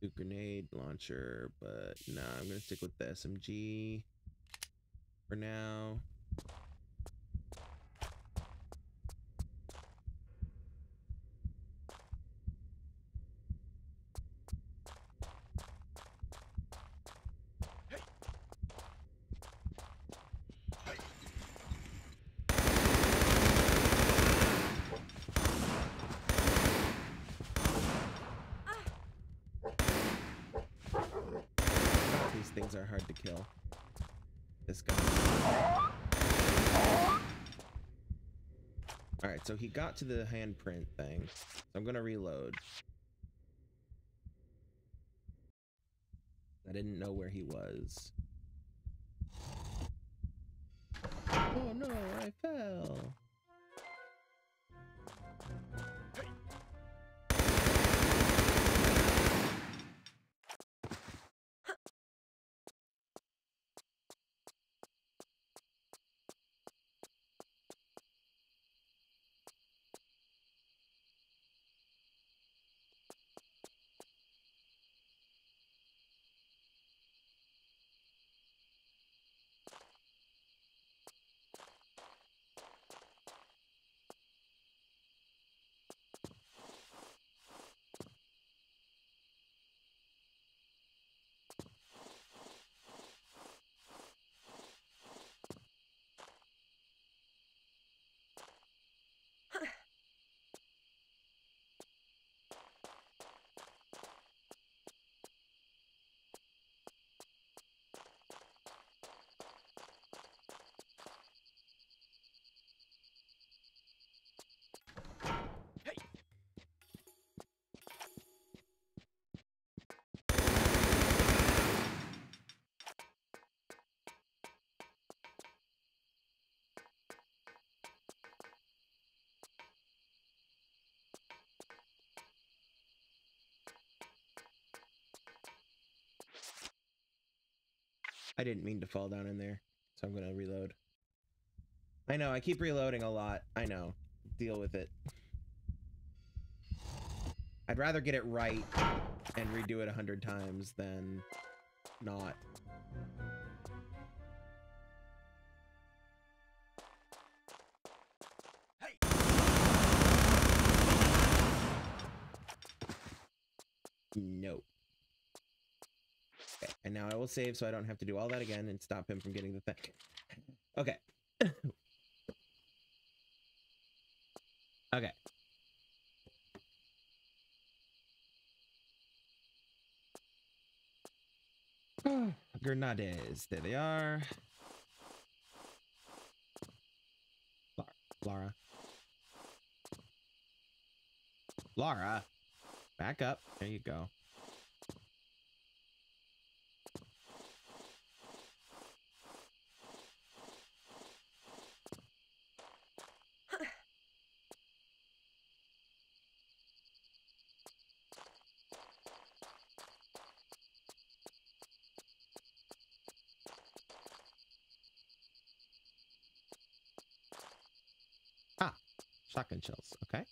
Do grenade launcher, but nah, I'm gonna stick with the SMG for now. These things are hard to kill. This guy. Alright, so he got to the handprint thing. So I'm gonna reload. I didn't know where he was. I didn't mean to fall down in there, so I'm gonna reload. I know, I keep reloading a lot. I know. Deal with it. I'd rather get it right and redo it a hundred times than not. Save so I don't have to do all that again and stop him from getting the thing. Okay. okay. Grenades. There they are. La- Lara. Lara. Back up. There you go. Ah, shotgun shells. Okay.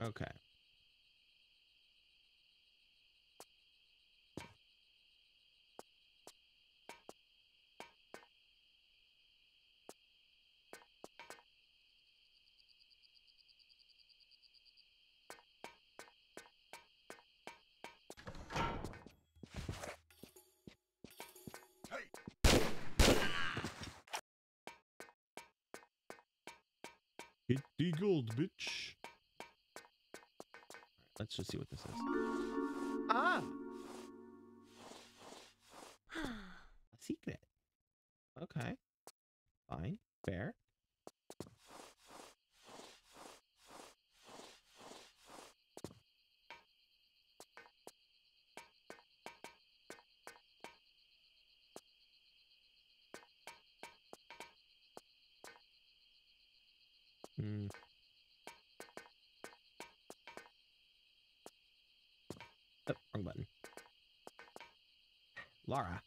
Okay. Hit the gold, bitch. Let's just see what this is. Ah! A secret. Okay. Fine. Fair. Hmm. Oh, wrong button. Lara.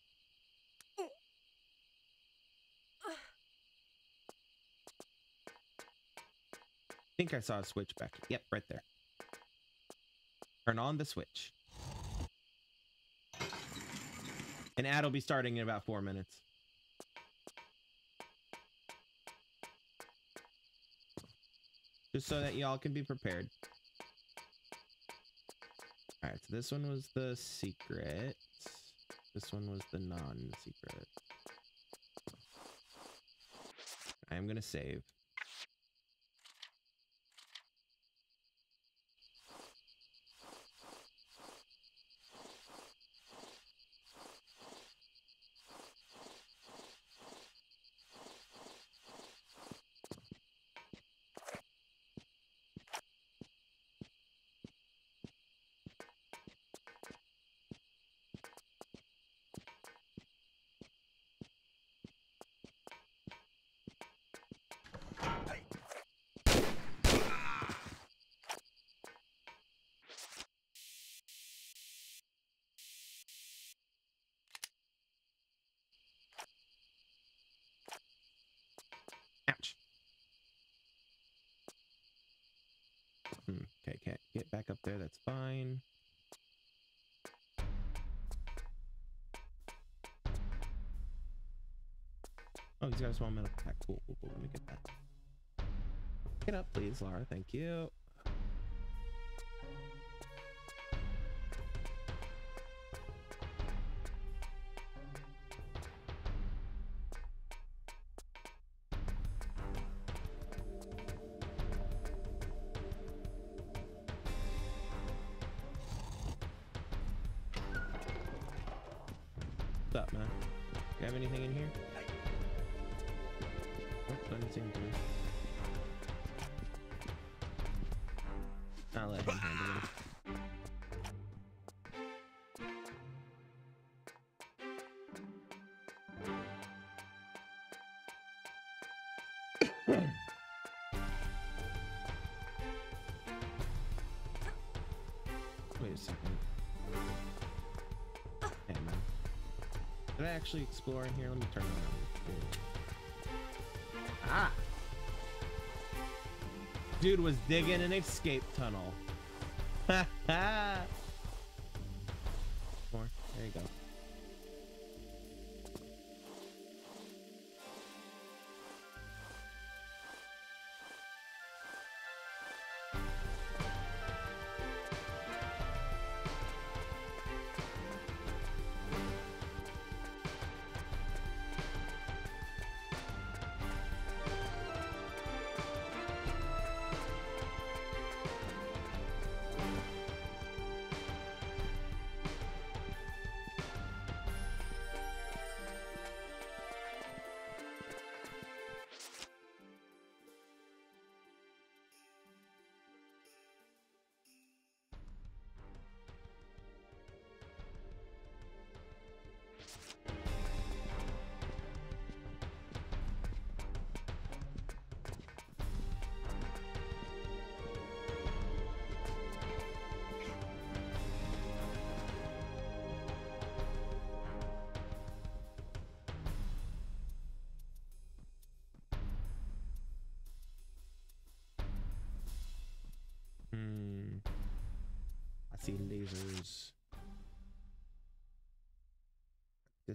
Think I saw a switch back. Yep, right there. Turn on the switch. And ad will be starting in about four minutes. Just so that y'all can be prepared. Alright, so this one was the secret. This one was the non-secret. I am gonna save. Ouch. Hmm, okay, can't get back up there. That's fine. Oh, he's got a small metal pack. Cool, cool, cool. Let me get that. Get up, please, Lara. Thank you. Actually explore in here? Let me turn around. Ah! Dude was digging an escape tunnel. Ha ha!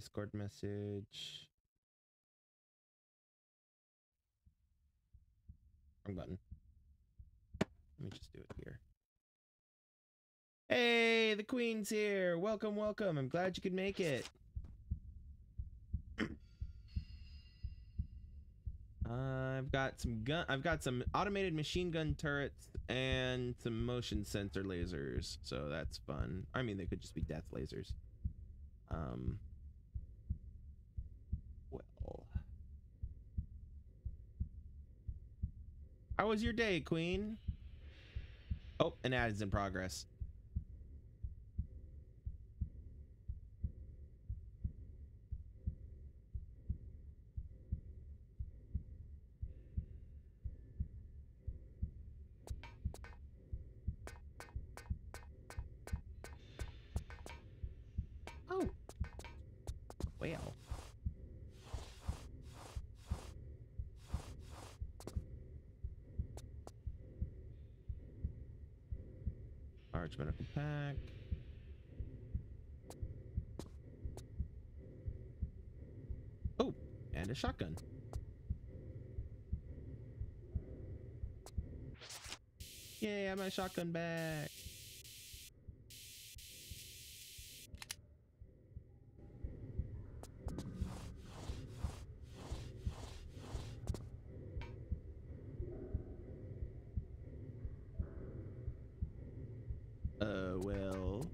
Discord message. Wrong button. Let me just do it here. Hey, the queen's here. Welcome, welcome. I'm glad you could make it. I've got some gun. I've got some automated machine gun turrets and some motion sensor lasers. So that's fun. I mean, they could just be death lasers. Um. How was your day, Queen? Oh, an ad is in progress. well. Large medical pack. Oh, and a shotgun. Yay, I have my shotgun back. Uh, well.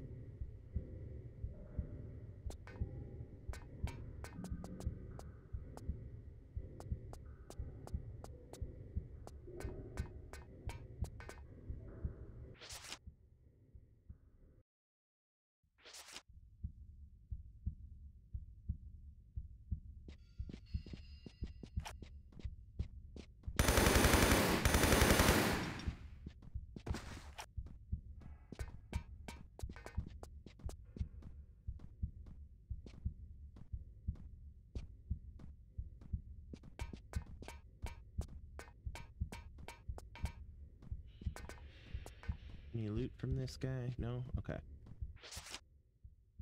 Any loot from this guy? No? Okay.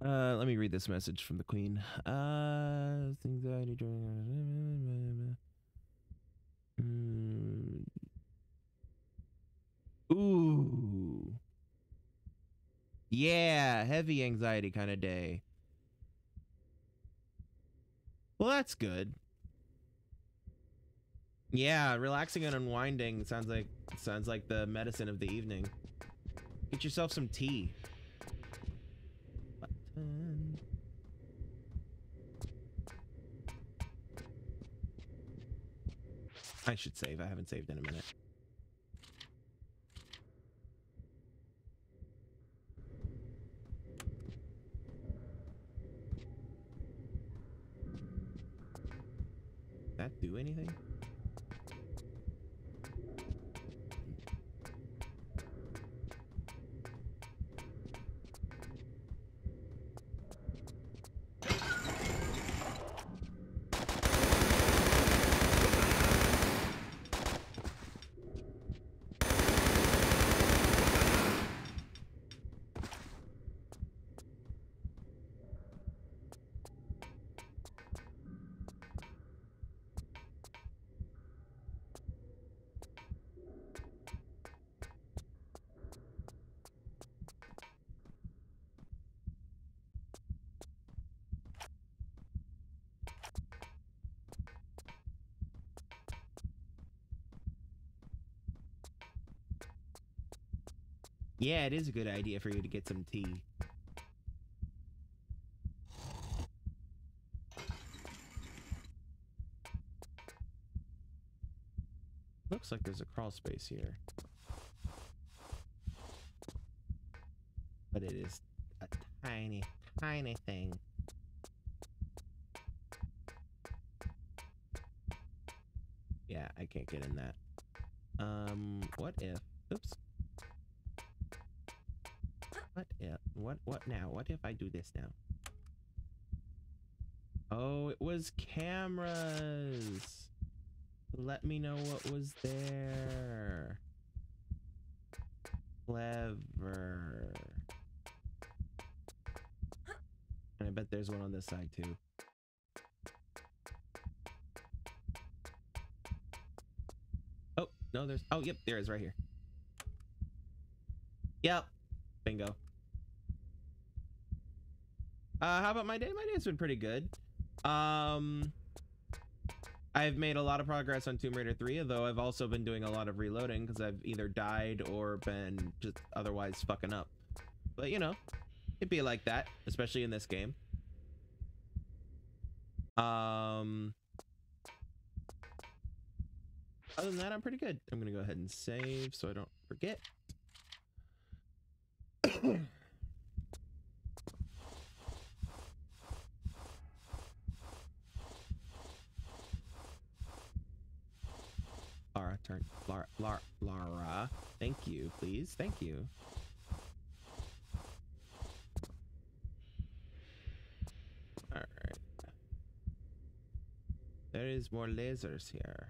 Uh, let me read this message from the queen. Uh, anxiety during. Ooh. Yeah, heavy anxiety kind of day. Well, that's good. Yeah, relaxing and unwinding sounds like sounds like the medicine of the evening. Get yourself some tea. Button. I should save. I haven't saved in a minute. That do anything? Yeah, it is a good idea for you to get some tea. Looks like there's a crawl space here. But it is a tiny, tiny thing. Yeah, I can't get in that. What, what now? What if I do this now? Oh, it was cameras. Let me know what was there. Clever. And I bet there's one on this side too. Oh, no, there's... Oh, yep, there is right here. Yep. Bingo. Uh, how about my day? My day's been pretty good. Um... I've made a lot of progress on Tomb Raider 3, although I've also been doing a lot of reloading because I've either died or been just otherwise fucking up. But you know, it'd be like that, especially in this game. Um, other than that, I'm pretty good. I'm gonna go ahead and save so I don't forget. turn. Lara, Lara, Lara, thank you, please. Thank you. All right. There is more lasers here.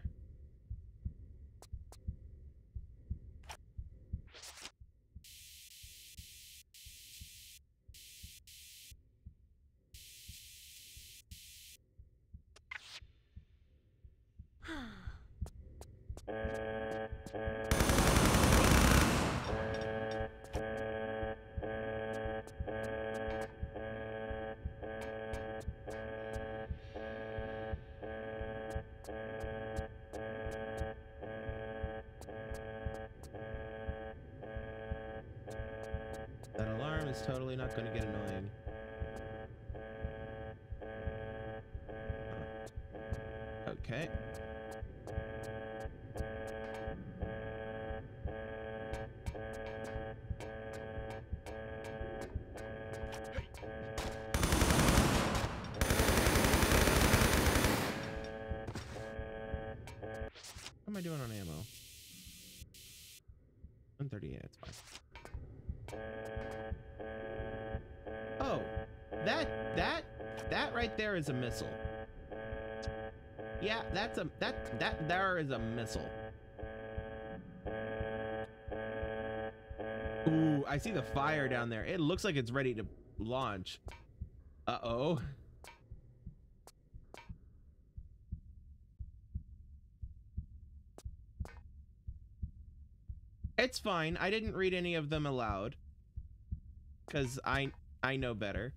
Is a missile. Yeah, that's a that that there is a missile. Ooh, I see the fire down there. It looks like it's ready to launch. Uh-oh. It's fine. I didn't read any of them aloud. Cause I I know better.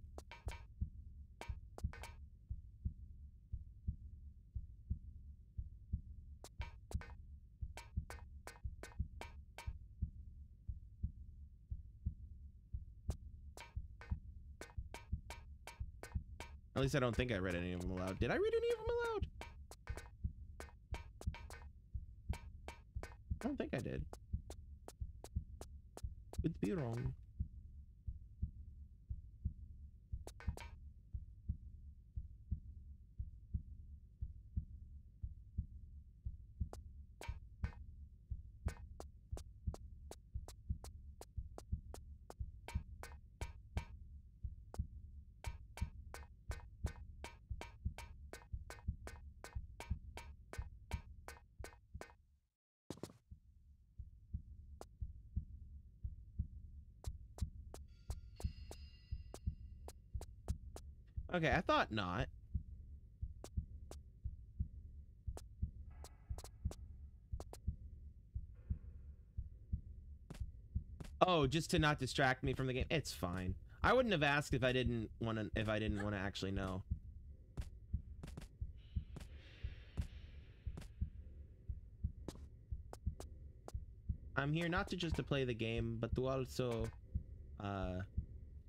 At least I don't think I read any of them aloud. Did I read any of them aloud? I don't think I did. Could be wrong. Okay, I thought not. Oh, just to not distract me from the game. It's fine. I wouldn't have asked if I didn't want to if I didn't want to actually know. I'm here not to just to play the game, but to also uh did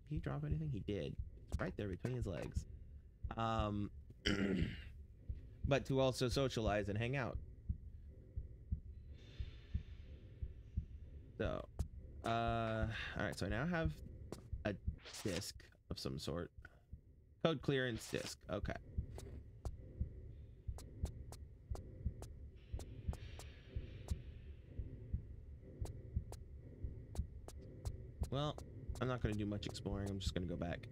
he drop anything? He did. Right there between his legs. Um but to also socialize and hang out. So, uh all right, so I now have a disc of some sort. Code clearance disc. Okay. Well, I'm not going to do much exploring. I'm just going to go back.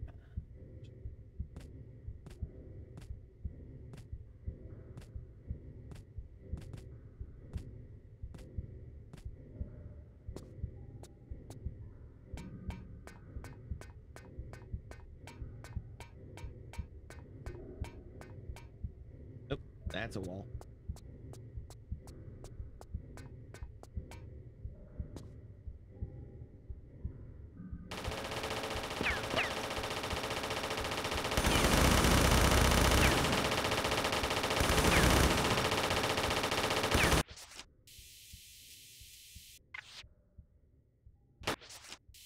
Oh, that's a wall.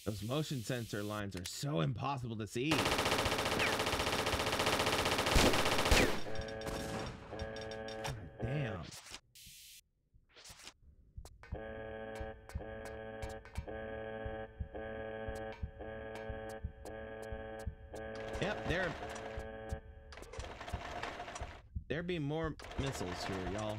Those motion sensor lines are so impossible to see. Damn. Yep, there. There be more missiles here, y'all.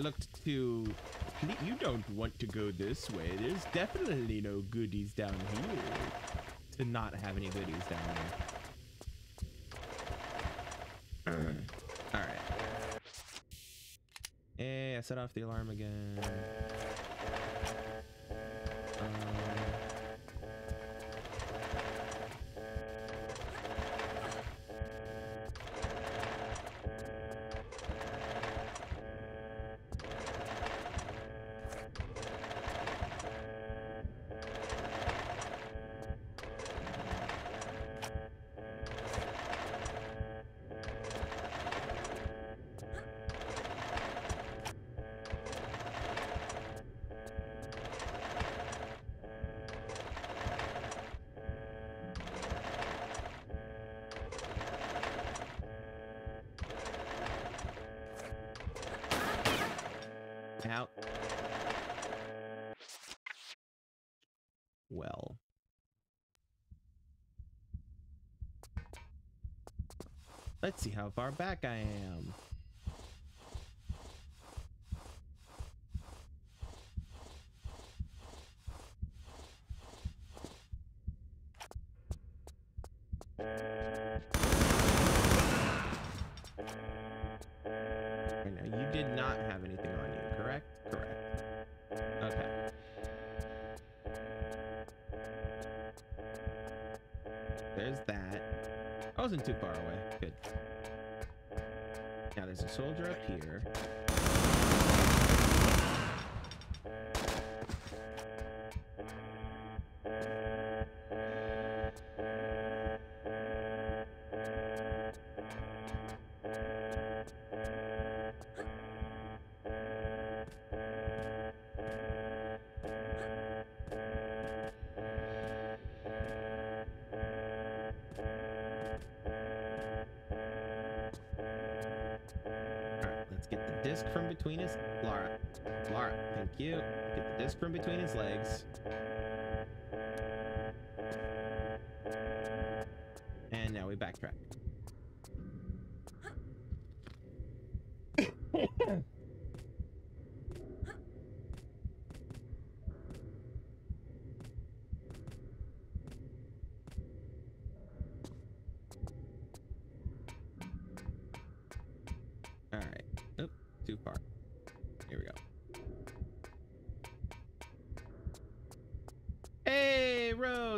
Looked too. You don't want to go this way. There's definitely no goodies down here. To not have any goodies down there. All right. Hey, I set off the alarm again. Well. Let's see how far back I am.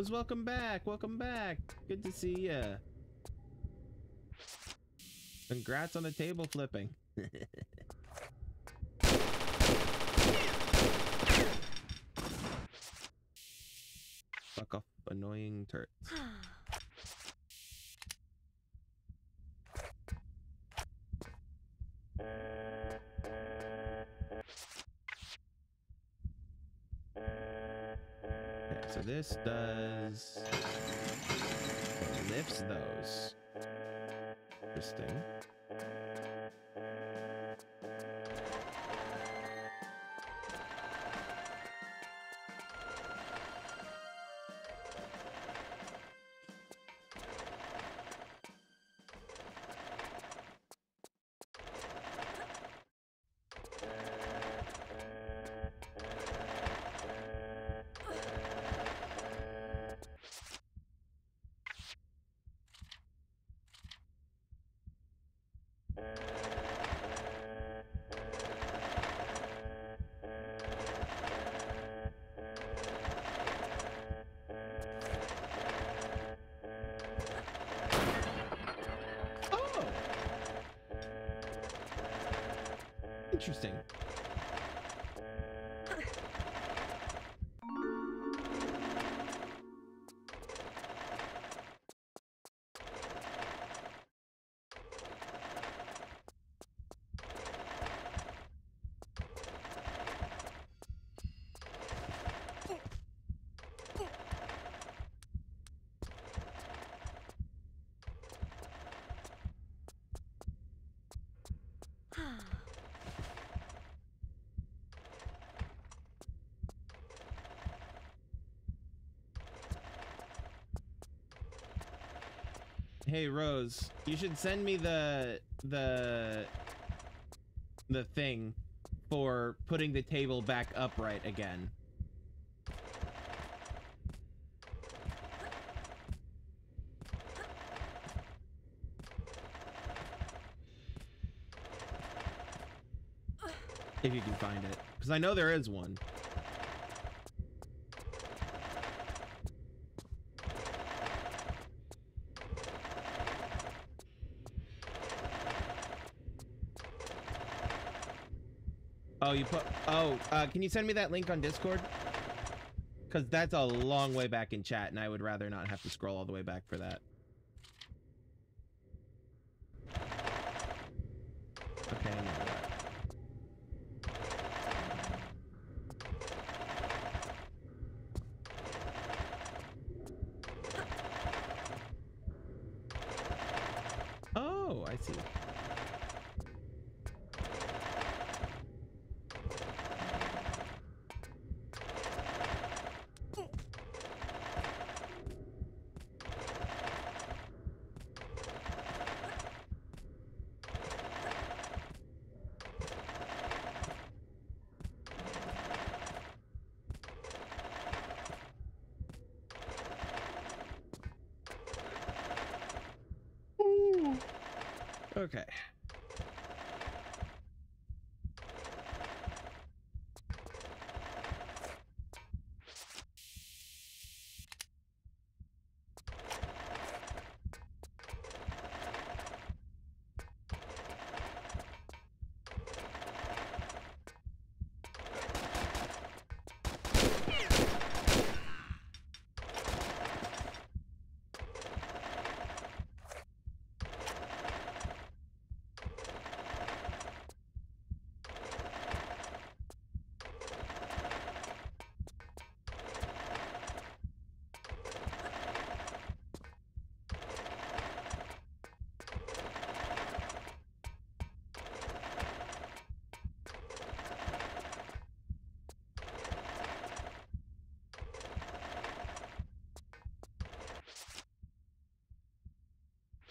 Rose, welcome back. Welcome back. Good to see ya. Congrats on the table flipping. Interesting. Hey Rose, you should send me the the the thing for putting the table back upright again. If you can find it. Because I know there is one. Oh, you put... Oh, uh, can you send me that link on Discord? Because that's a long way back in chat, and I would rather not have to scroll all the way back for that. Okay, I know that. Oh, I see. Okay.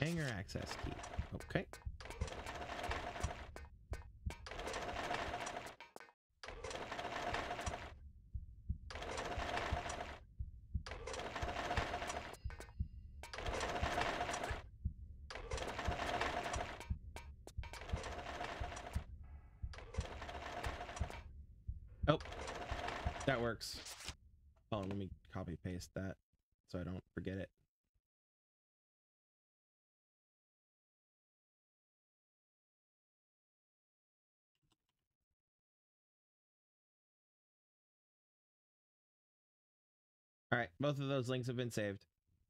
Hangar access key. Okay. Oh, that works. Oh, let me copy paste that so I don't forget it. Both of those links have been saved.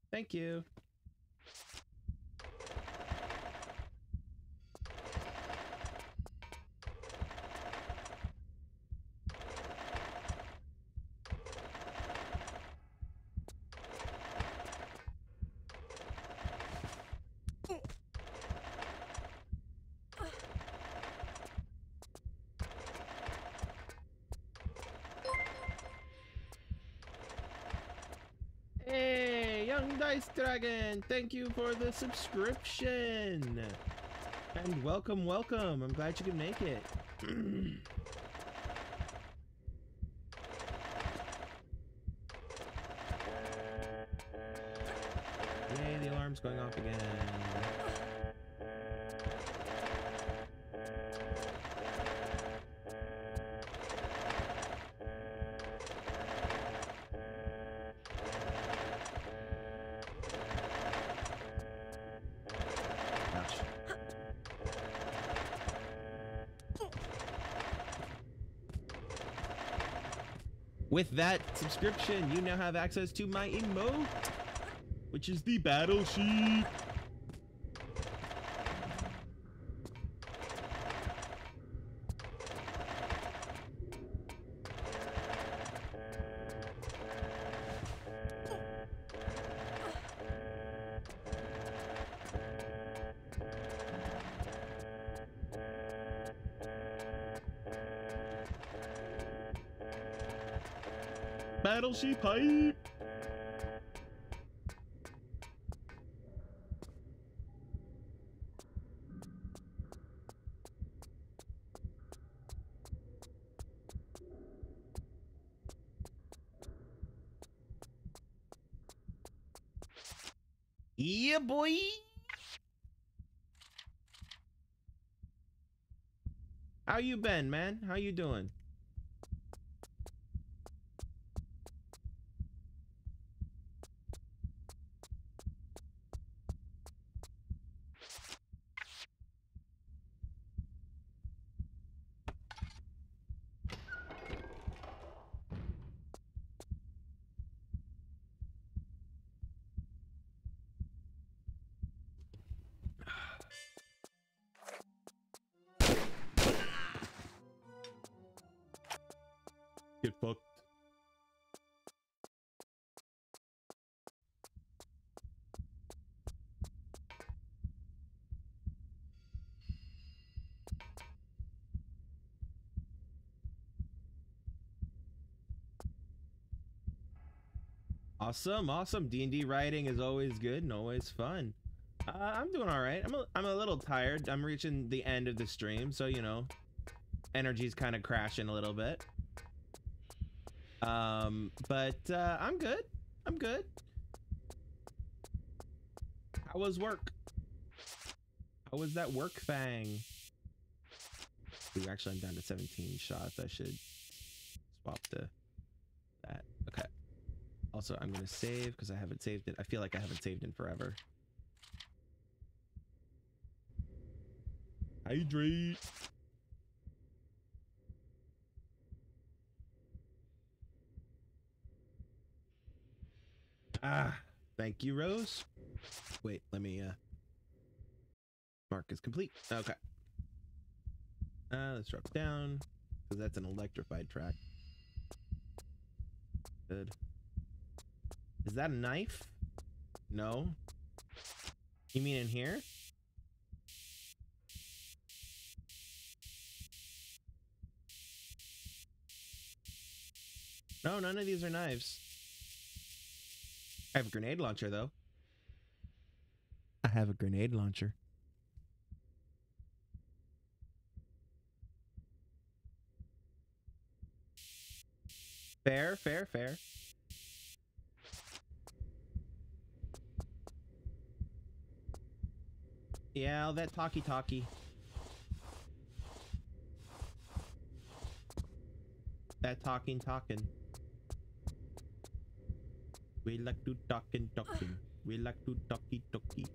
Thank you. Dice Dragon, thank you for the subscription. And welcome, welcome. I'm glad you could make it. With that subscription, you now have access to my emote, which is the battle sheet. PLC pipe. Yeah, boy. How you been, man? How you doing? Awesome, awesome. D&D writing is always good and always fun. Uh, I'm doing all right. I'm a, I'm a little tired. I'm reaching the end of the stream, so you know, energy's kind of crashing a little bit. Um, but uh, I'm good. I'm good. How was work? How was that work thing? Ooh, actually, I'm down to 17 shots. I should swap to that. Okay. Also, I'm gonna save because I haven't saved it. I feel like I haven't saved in forever. Hydrate. Ah, thank you, Rose. Wait, let me uh mark is complete. Okay. Uh let's drop down. Because that's an electrified track. Good. Is that a knife? No. You mean in here? No, none of these are knives. I have a grenade launcher, though. I have a grenade launcher. Fair, fair, fair. Yeah, that talkie talkie. That talking talking. We like to talking talking. We like to talkie talkie.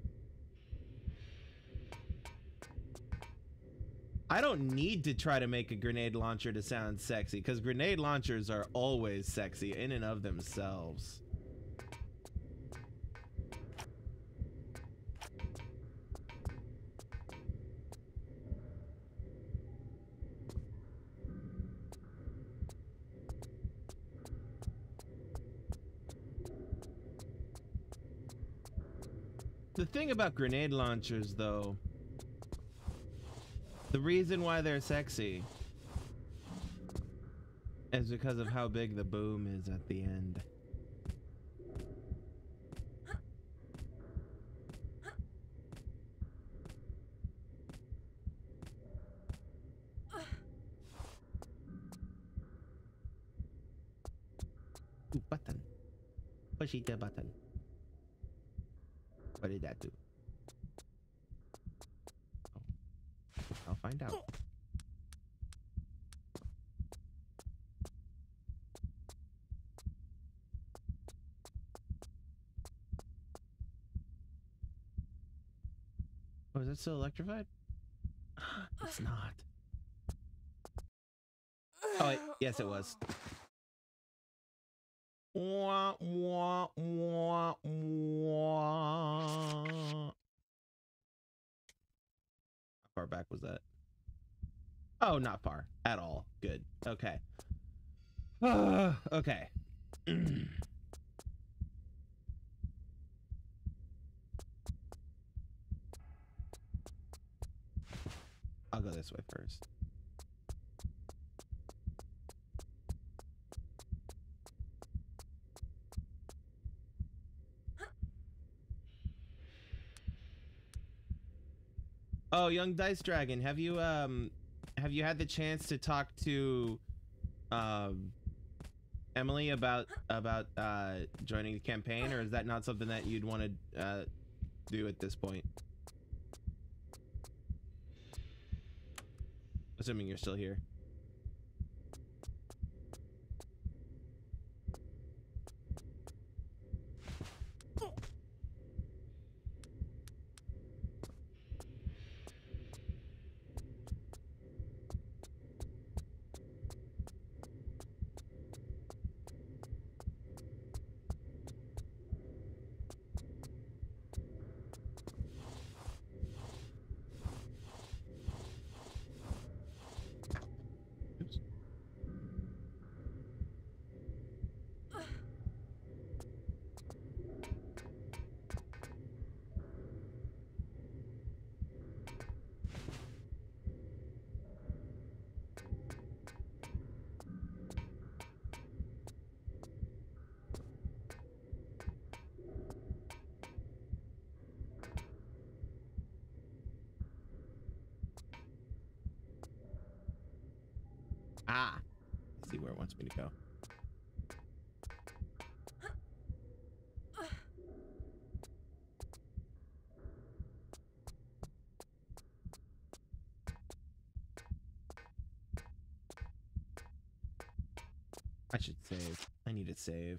I don't need to try to make a grenade launcher to sound sexy because grenade launchers are always sexy in and of themselves. The thing about grenade launchers, though, the reason why they're sexy is because of how big the boom is at the end. Ooh, button. Pushy the button. What did that do? Oh. I'll find out. Oh, is that still electrified? it's not. Oh, wait. yes, it was. Wah, wah, wah, wah. Far back was that? Oh, not far at all. Good. Okay. okay. I'll go this way first. Oh, young dice dragon, have you um have you had the chance to talk to um Emily about about uh joining the campaign or is that not something that you'd want to uh do at this point. Assuming you're still here. Ah, see where it wants me to go. I should save. I need to save.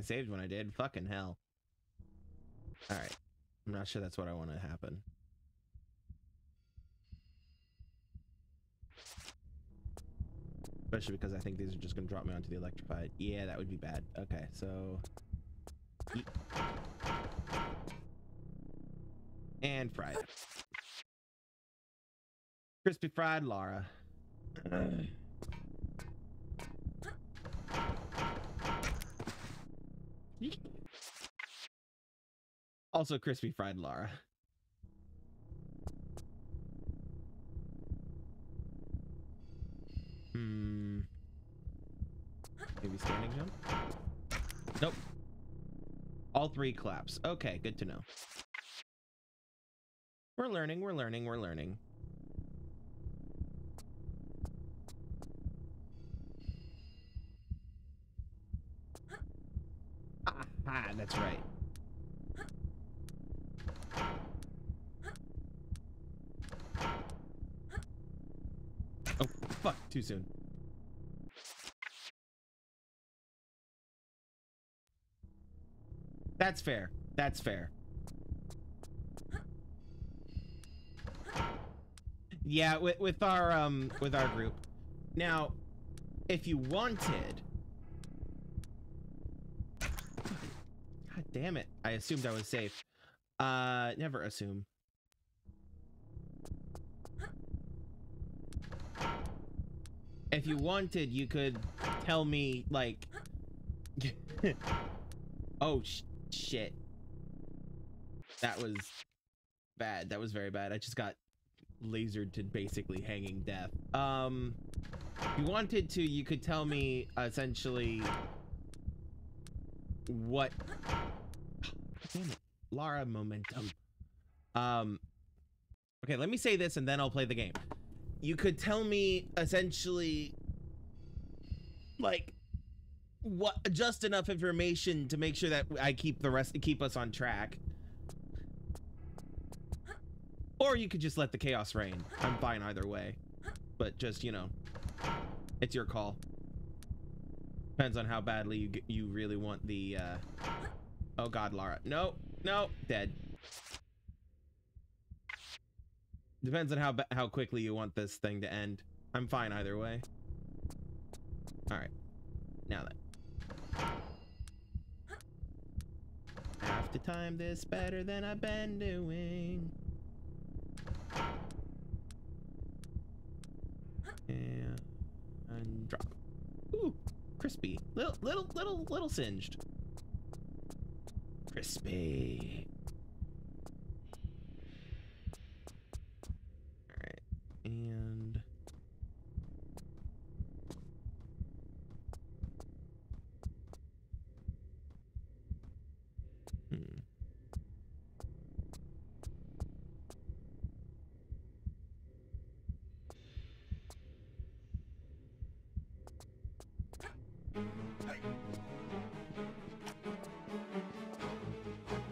I saved when I did. Fucking hell. Alright. I'm not sure that's what I want to happen. Especially because I think these are just going to drop me onto the electrified. Yeah, that would be bad. Okay, so... Yeet. And fried. Crispy fried Lara. Also crispy fried Lara. Hmm. Maybe standing jump? Nope. All three claps. Okay, good to know. We're learning, we're learning, we're learning. Ah, that's right. Too soon. That's fair. That's fair. Yeah, with, with our um with our group. Now, if you wanted God damn it. I assumed I was safe. Uh never assume. If you wanted, you could tell me like Oh sh shit. That was bad. That was very bad. I just got lasered to basically hanging death. Um if you wanted to, you could tell me essentially what Damn it. Lara momentum. Um Okay, let me say this and then I'll play the game. You could tell me essentially like what just enough information to make sure that I keep the rest keep us on track. Or you could just let the chaos reign. I'm fine either way. But just, you know, it's your call. Depends on how badly you you really want the uh Oh god, Lara. No. No, dead. Depends on how how quickly you want this thing to end. I'm fine either way. All right. Now then. I have to time this better than I've been doing. And, and drop. Ooh, crispy. Little, little, little, little singed. Crispy. and. Hmm.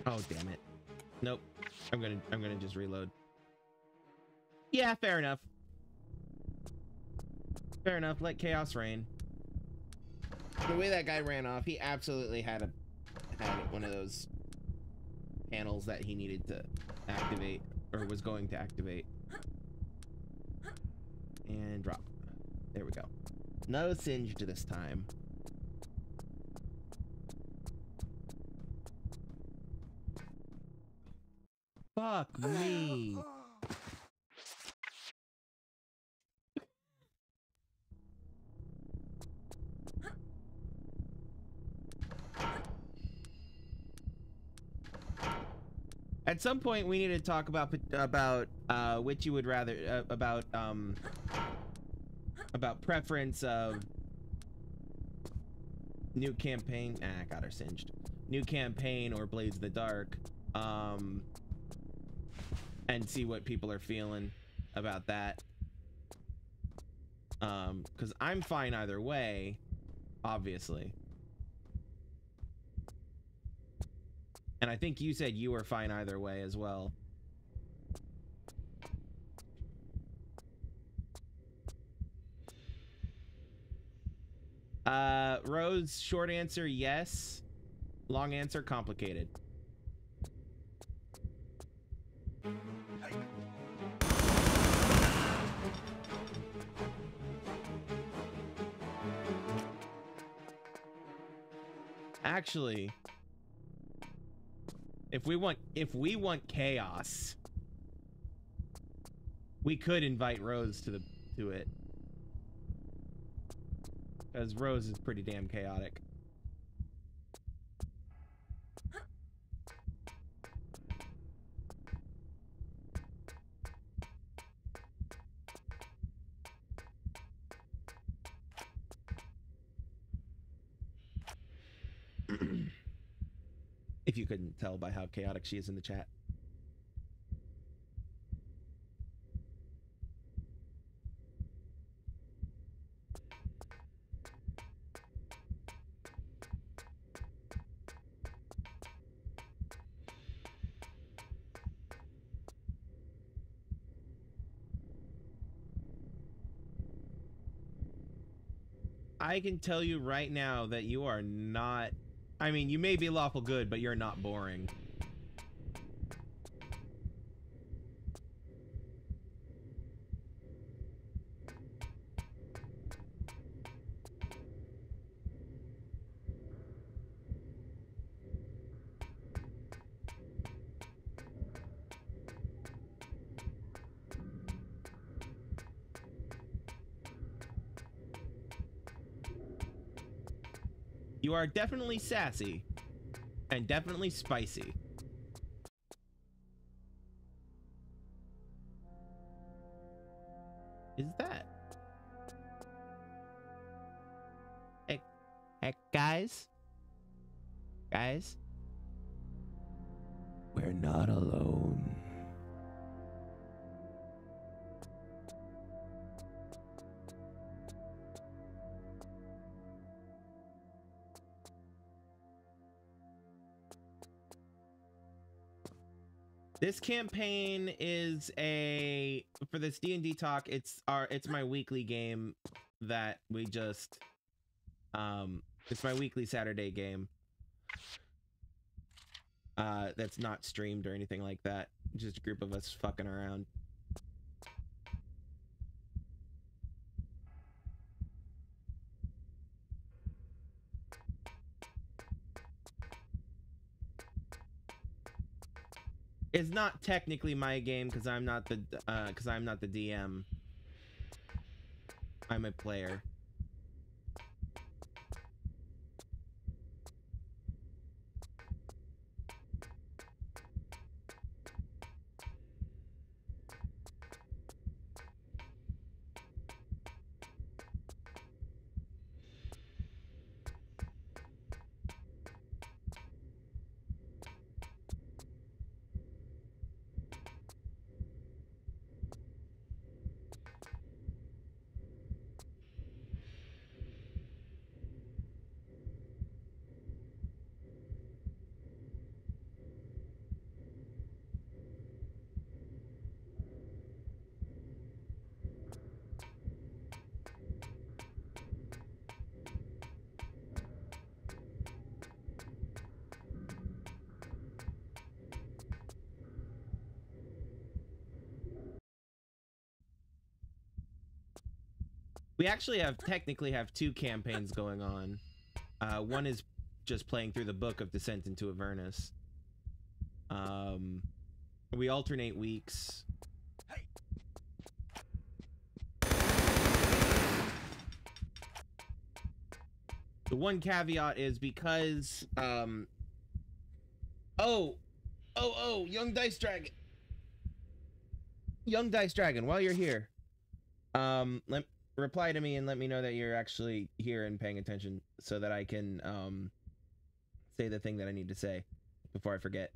Oh damn it. Nope. I'm gonna I'm gonna just reload. Yeah, fair enough. Fair enough. Let chaos reign. The way that guy ran off, he absolutely had a had one of those panels that he needed to activate or was going to activate. And drop. There we go. No singed this time. Fuck me. At some point, we need to talk about about uh, which you would rather uh, about um about preference of new campaign. Ah, got her singed. New campaign or Blades of the Dark. Um, and see what people are feeling about that. Um, because I'm fine either way, obviously. And I think you said you were fine either way as well. Uh, Rose, short answer, yes. Long answer, complicated. Actually, if we want if we want chaos, we could invite Rose to the to it. Because Rose is pretty damn chaotic. Couldn't tell by how chaotic she is in the chat. I can tell you right now that you are not I mean, you may be lawful good, but you're not boring. Are definitely sassy and definitely spicy. Is that? Hey, hey, guys? Guys? We're not alone. This campaign is a for this D&D talk, it's our it's my weekly game that we just um it's my weekly Saturday game. Uh that's not streamed or anything like that. Just a group of us fucking around. It's not technically my game because I'm not the uh because I'm not the DM. I'm a player. We actually have technically have two campaigns going on. Uh, one is just playing through the book of Descent into Avernus. Um, we alternate weeks. The one caveat is because um oh oh oh young dice dragon young dice dragon while you're here um let reply to me and let me know that you're actually here and paying attention so that I can um say the thing that I need to say before I forget.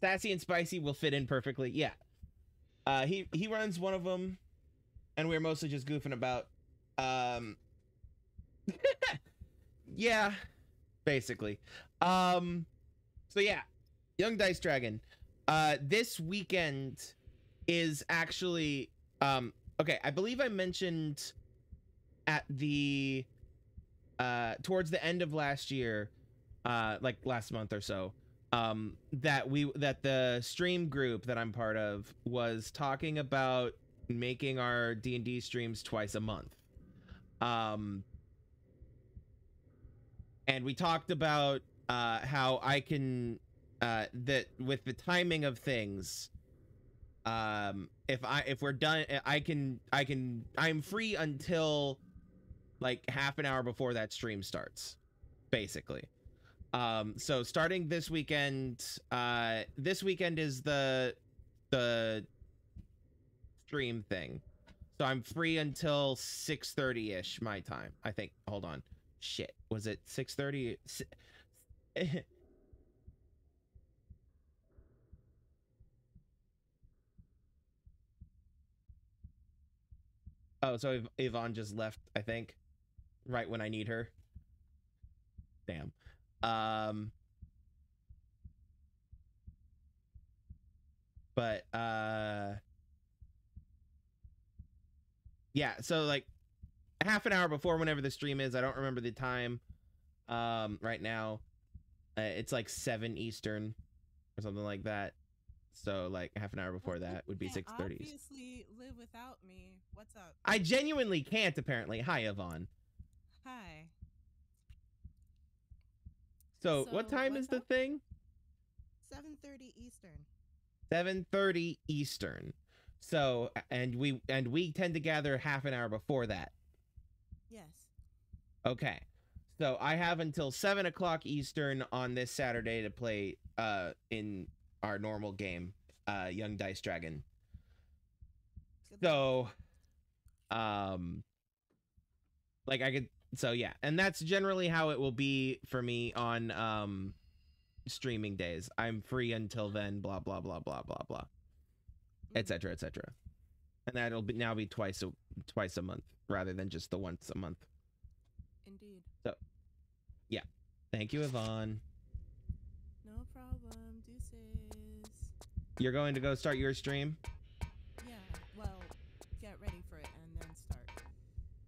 Sassy and spicy will fit in perfectly. Yeah. Uh he he runs one of them and we're mostly just goofing about um yeah, basically. Um so yeah, Young Dice Dragon. Uh this weekend is actually um okay, I believe I mentioned at the uh towards the end of last year, uh like last month or so, um that we that the stream group that I'm part of was talking about making our D&D streams twice a month. Um and we talked about uh how I can uh that with the timing of things um if i if we're done i can i can i'm free until like half an hour before that stream starts basically. Um so starting this weekend uh this weekend is the the stream thing. So i'm free until 6 30 ish my time i think. Hold on. Shit. Was it 6 30 Oh, so Yvonne just left, I think, right when I need her. Damn. Um But uh Yeah, so like half an hour before whenever the stream is, I don't remember the time um right now. Uh, it's like 7 Eastern or something like that. So like half an hour before that would be 6:30. Obviously, live without me. What's up? I genuinely can't apparently. Hi Yvonne. Hi. So, what time what's is the thing? 7:30 Eastern. 7:30 Eastern. So, and we and we tend to gather half an hour before that. Yes. Okay. So I have until seven o'clock Eastern on this Saturday to play uh in our normal game, uh Young Dice Dragon. Good luck. So um like I could so yeah, and that's generally how it will be for me on um streaming days. I'm free until then, blah blah blah blah blah blah, etc. etc. And that'll be now be twice a twice a month rather than just the once a month. Indeed. So, yeah. Thank you, Yvonne. No problem. Deuces. You're going to go start your stream?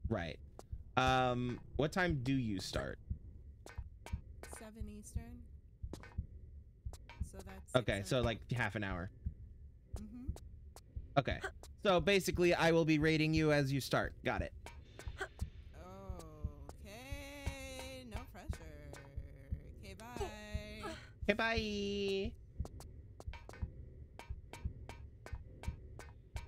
Right. Um, what time do you start? 7 Eastern. So that's. Okay, so like half an hour. Mm-hmm. Okay. So basically, I will be raiding you as you start. Got it. Okay. No pressure. Okay. Bye. Okay,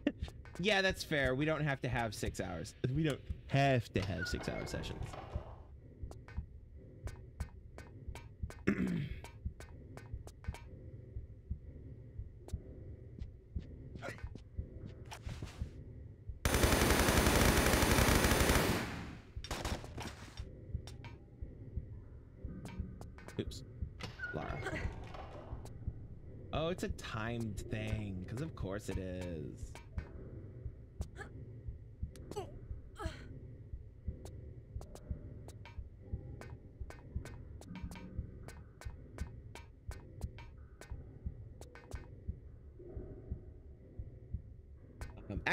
bye. yeah, that's fair. We don't have to have six hours. We don't have to have six hour sessions. Oops. Lara. Oh, it's a timed thing, because of course it is.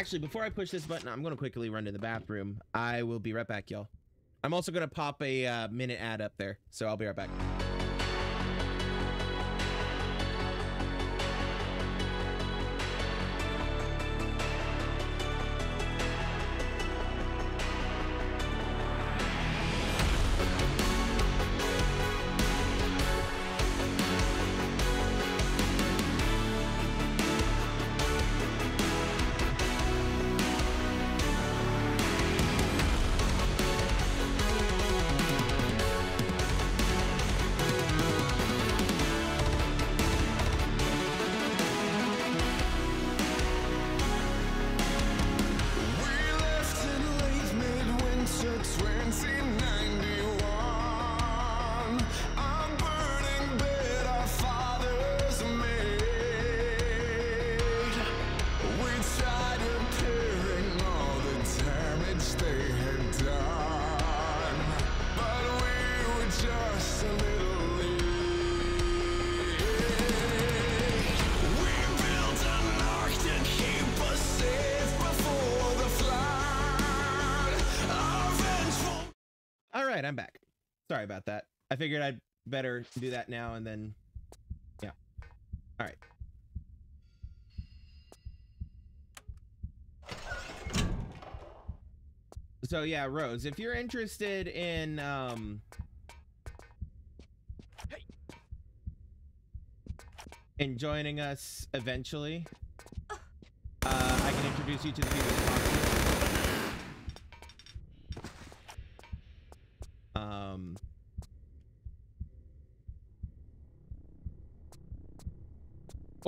Actually, before I push this button, I'm going to quickly run to the bathroom. I will be right back, y'all. I'm also going to pop a uh, minute ad up there, so I'll be right back. Figured I'd better do that now and then. Yeah. All right. So yeah, Rose, if you're interested in um in joining us eventually, uh, I can introduce you to the people to talk to. Um,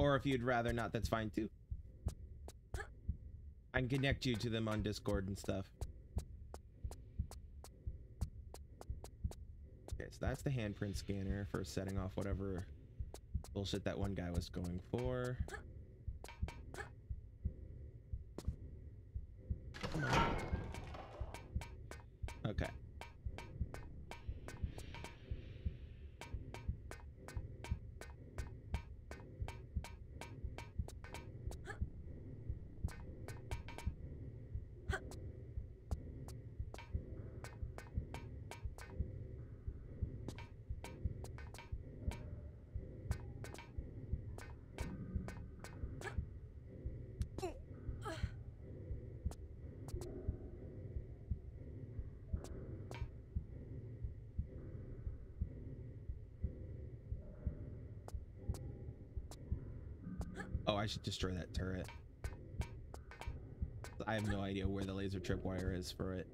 or if you'd rather not, that's fine too. I can connect you to them on Discord and stuff. Okay, so that's the handprint scanner for setting off whatever bullshit that one guy was going for. Destroy that turret. I have no idea where the laser tripwire is for. It.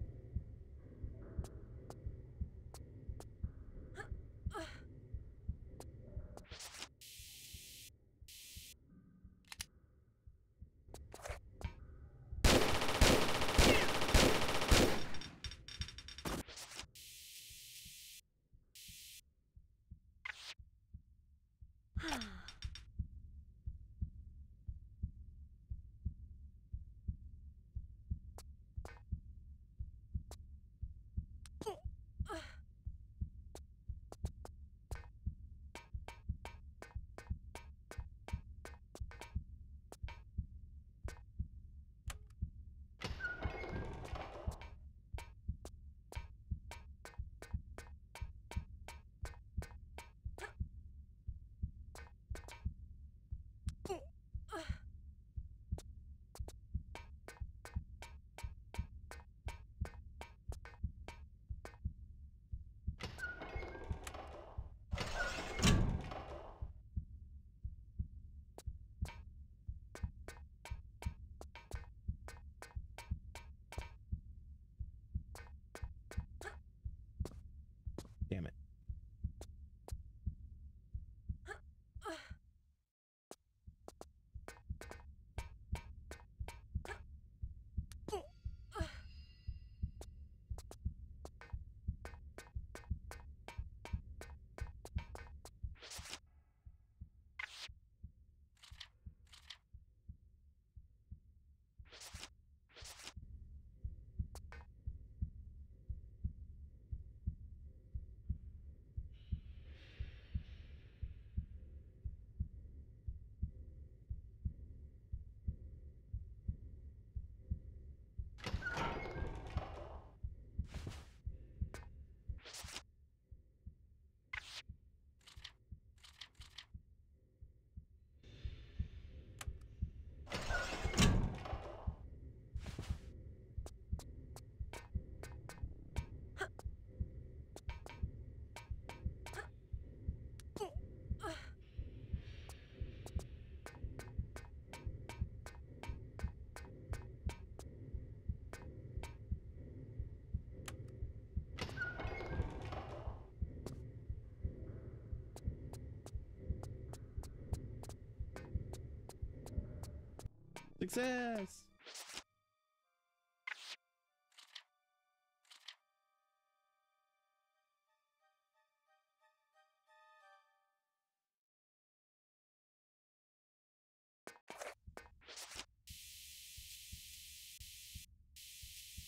Success!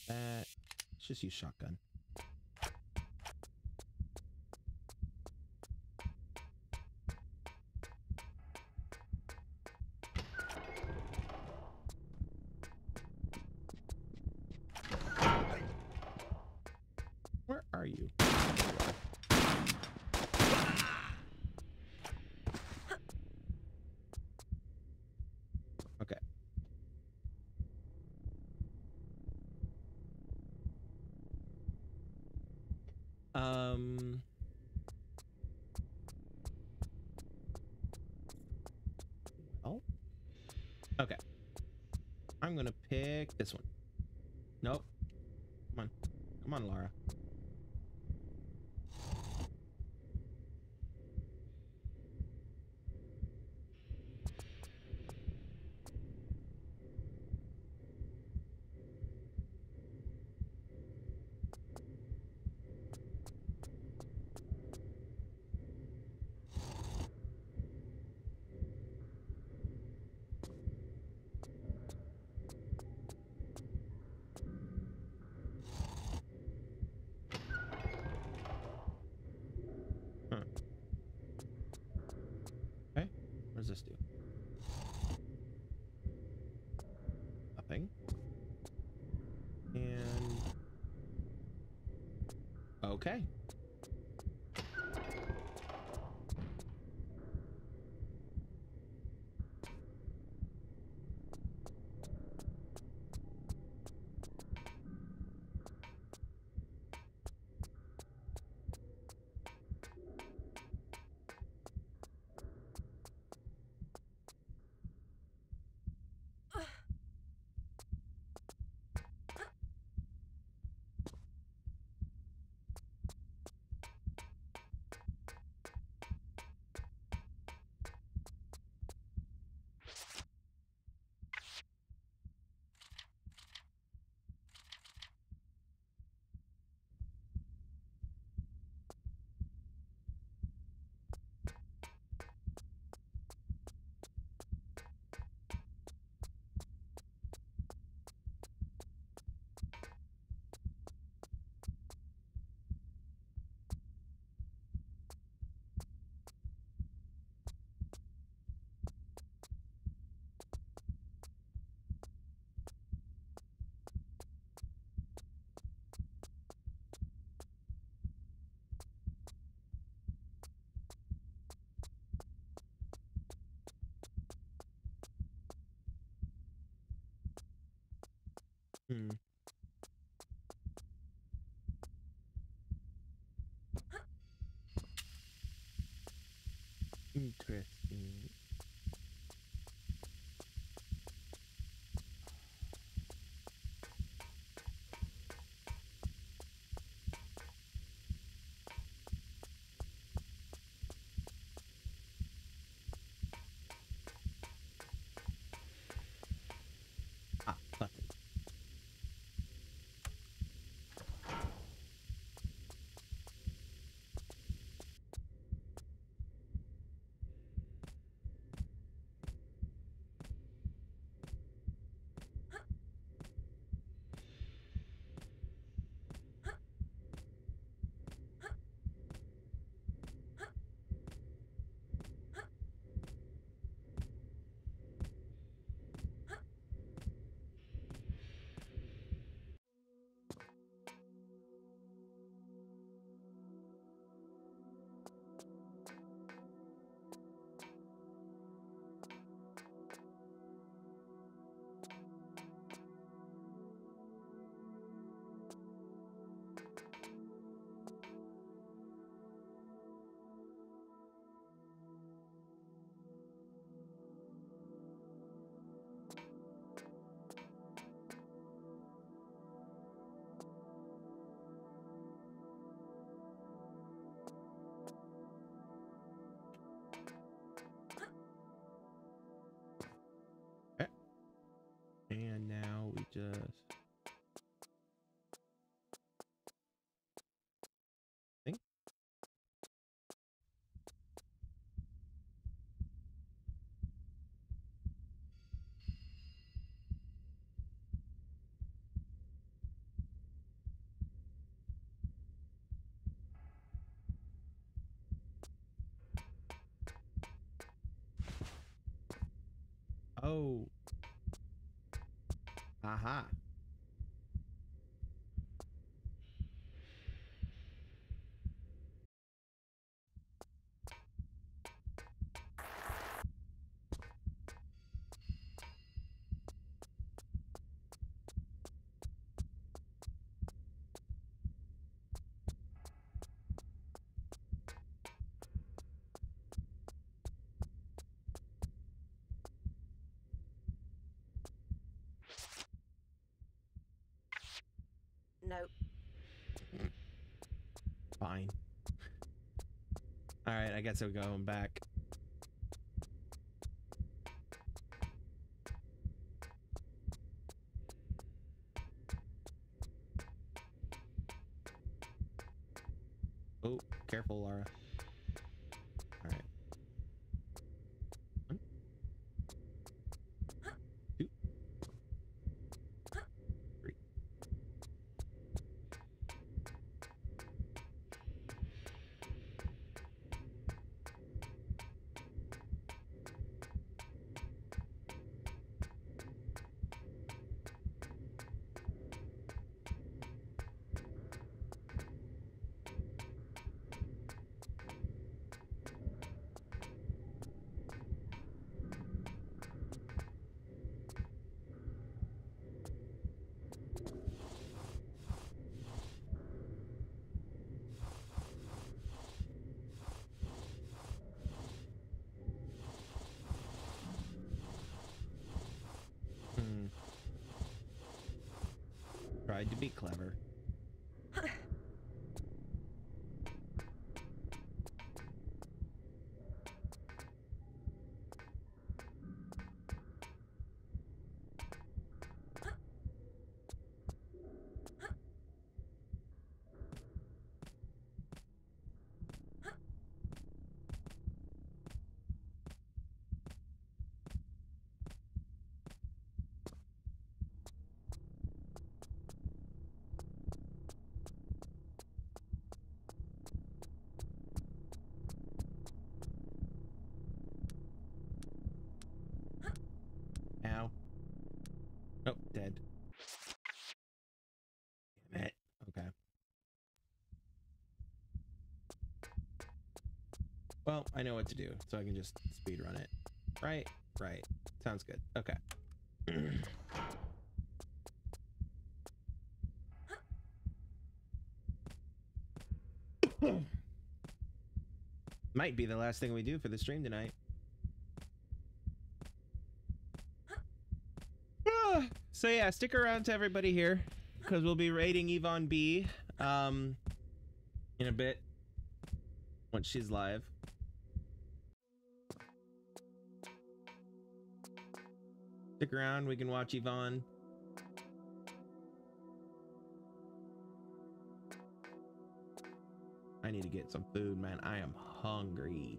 That let's just use shotgun. Pick this one. Nope. Come on. Come on, Lara. Okay. What does this do? Nothing. And okay. Hmm. Interesting. Oh. Aha. All right, I guess I'm going back. Well, I know what to do, so I can just speed run it. Right? Right. Sounds good. Okay. Might be the last thing we do for the stream tonight. Ah, so yeah, stick around to everybody here because we'll be raiding Yvonne B um in a bit once she's live. Stick around, we can watch Yvonne. I need to get some food, man. I am hungry.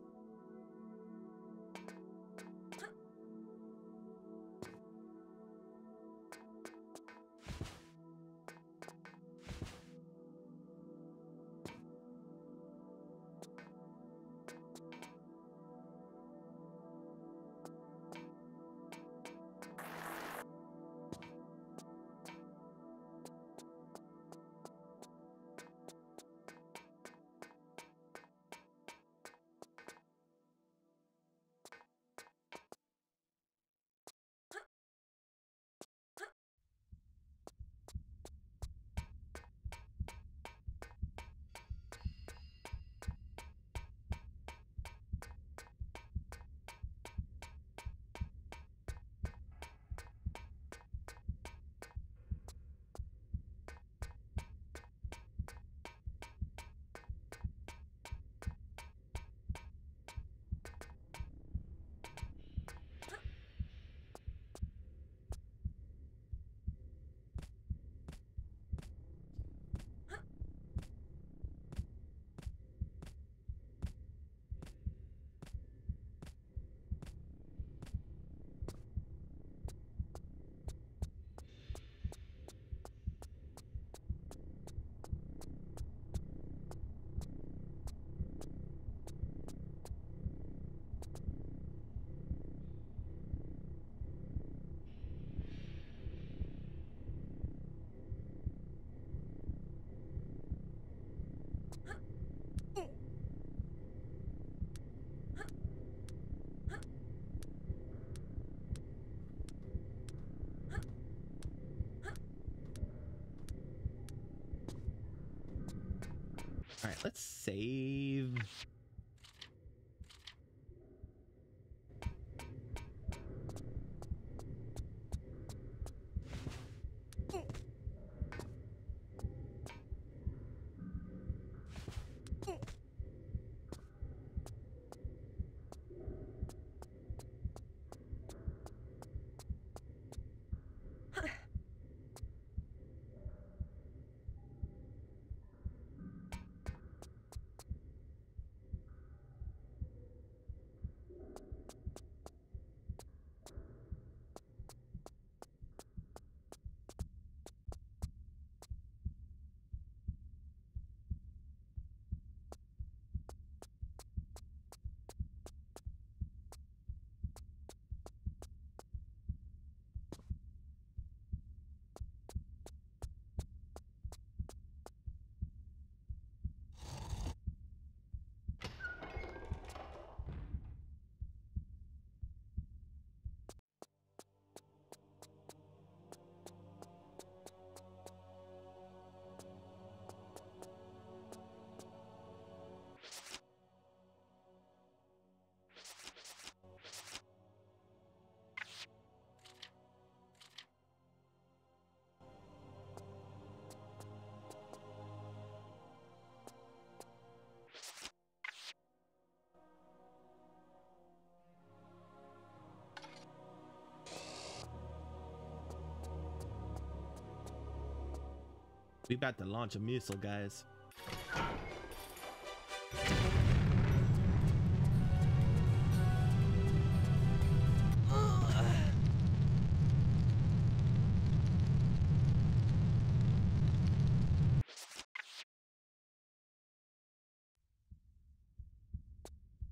All right, let's save. We about to launch a missile, guys.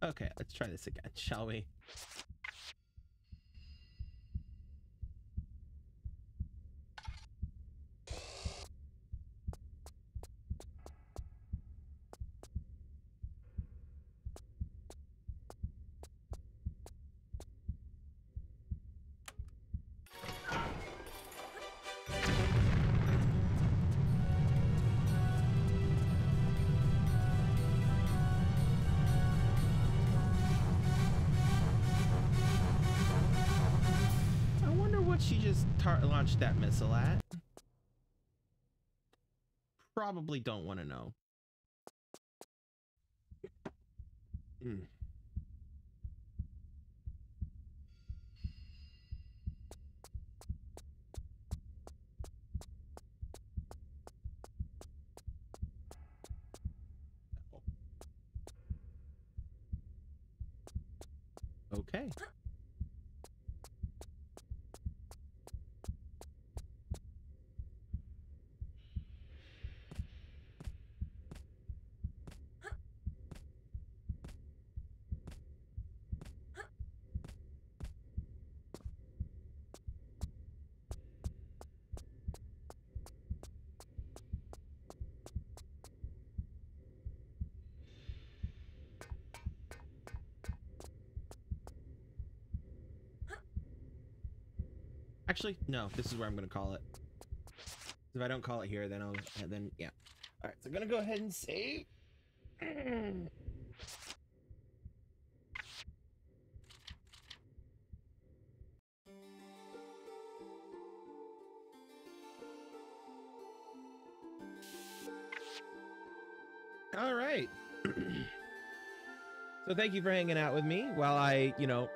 Okay, let's try this again, shall we? Launched that missile at. Probably don't want to know. Hmm. Okay. Actually, no. This is where I'm gonna call it. If I don't call it here, then I'll then yeah. All right, so I'm gonna go ahead and save. All right. so thank you for hanging out with me while I, you know,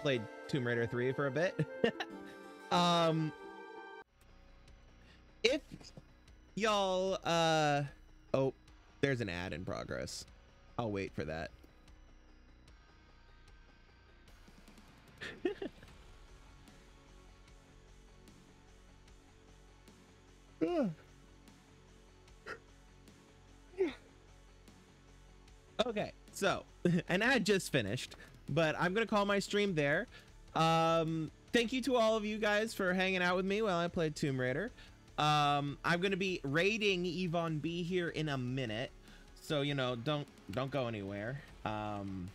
played Tomb Raider 3 for a bit. um if y'all uh oh, there's an ad in progress. I'll wait for that. Okay, so an ad just finished, but I'm gonna call my stream there. Um, thank you to all of you guys for hanging out with me while I played Tomb Raider. Um, I'm gonna be raiding Yvonne B here in a minute, so you know, don't don't go anywhere. Um,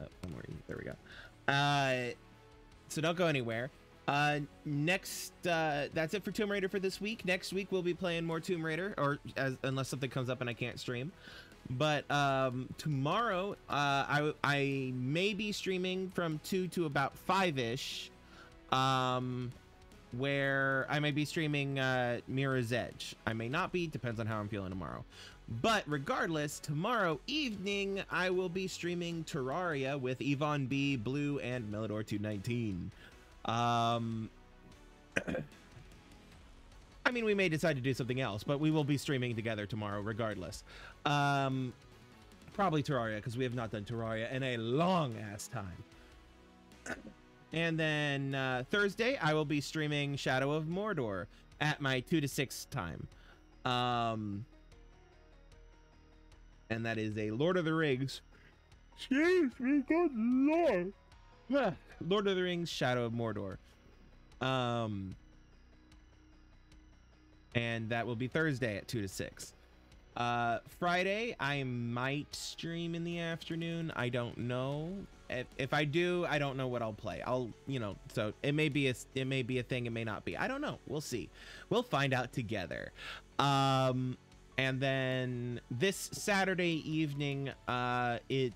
oh, one more, there we go. Uh, so don't go anywhere. Uh, next, uh, that's it for Tomb Raider for this week. Next week we'll be playing more Tomb Raider, or as unless something comes up and I can't stream. But um, tomorrow, uh, I I may be streaming from two to about five ish, um, where I may be streaming uh, Mirror's Edge. I may not be, depends on how I'm feeling tomorrow. But regardless, tomorrow evening I will be streaming Terraria with Yvonne B, Blue, and Melodor 219. Um, I mean, we may decide to do something else, but we will be streaming together tomorrow, regardless. Um, probably Terraria because we have not done Terraria in a long ass time. And then uh, Thursday, I will be streaming Shadow of Mordor at my two to six time. Um, and that is a Lord of the Rings. Excuse me, good lord. Lord of the Rings Shadow of Mordor. Um and that will be Thursday at 2 to 6. Uh Friday I might stream in the afternoon. I don't know. If, if I do, I don't know what I'll play. I'll, you know, so it may be a it may be a thing, it may not be. I don't know. We'll see. We'll find out together. Um and then this Saturday evening uh it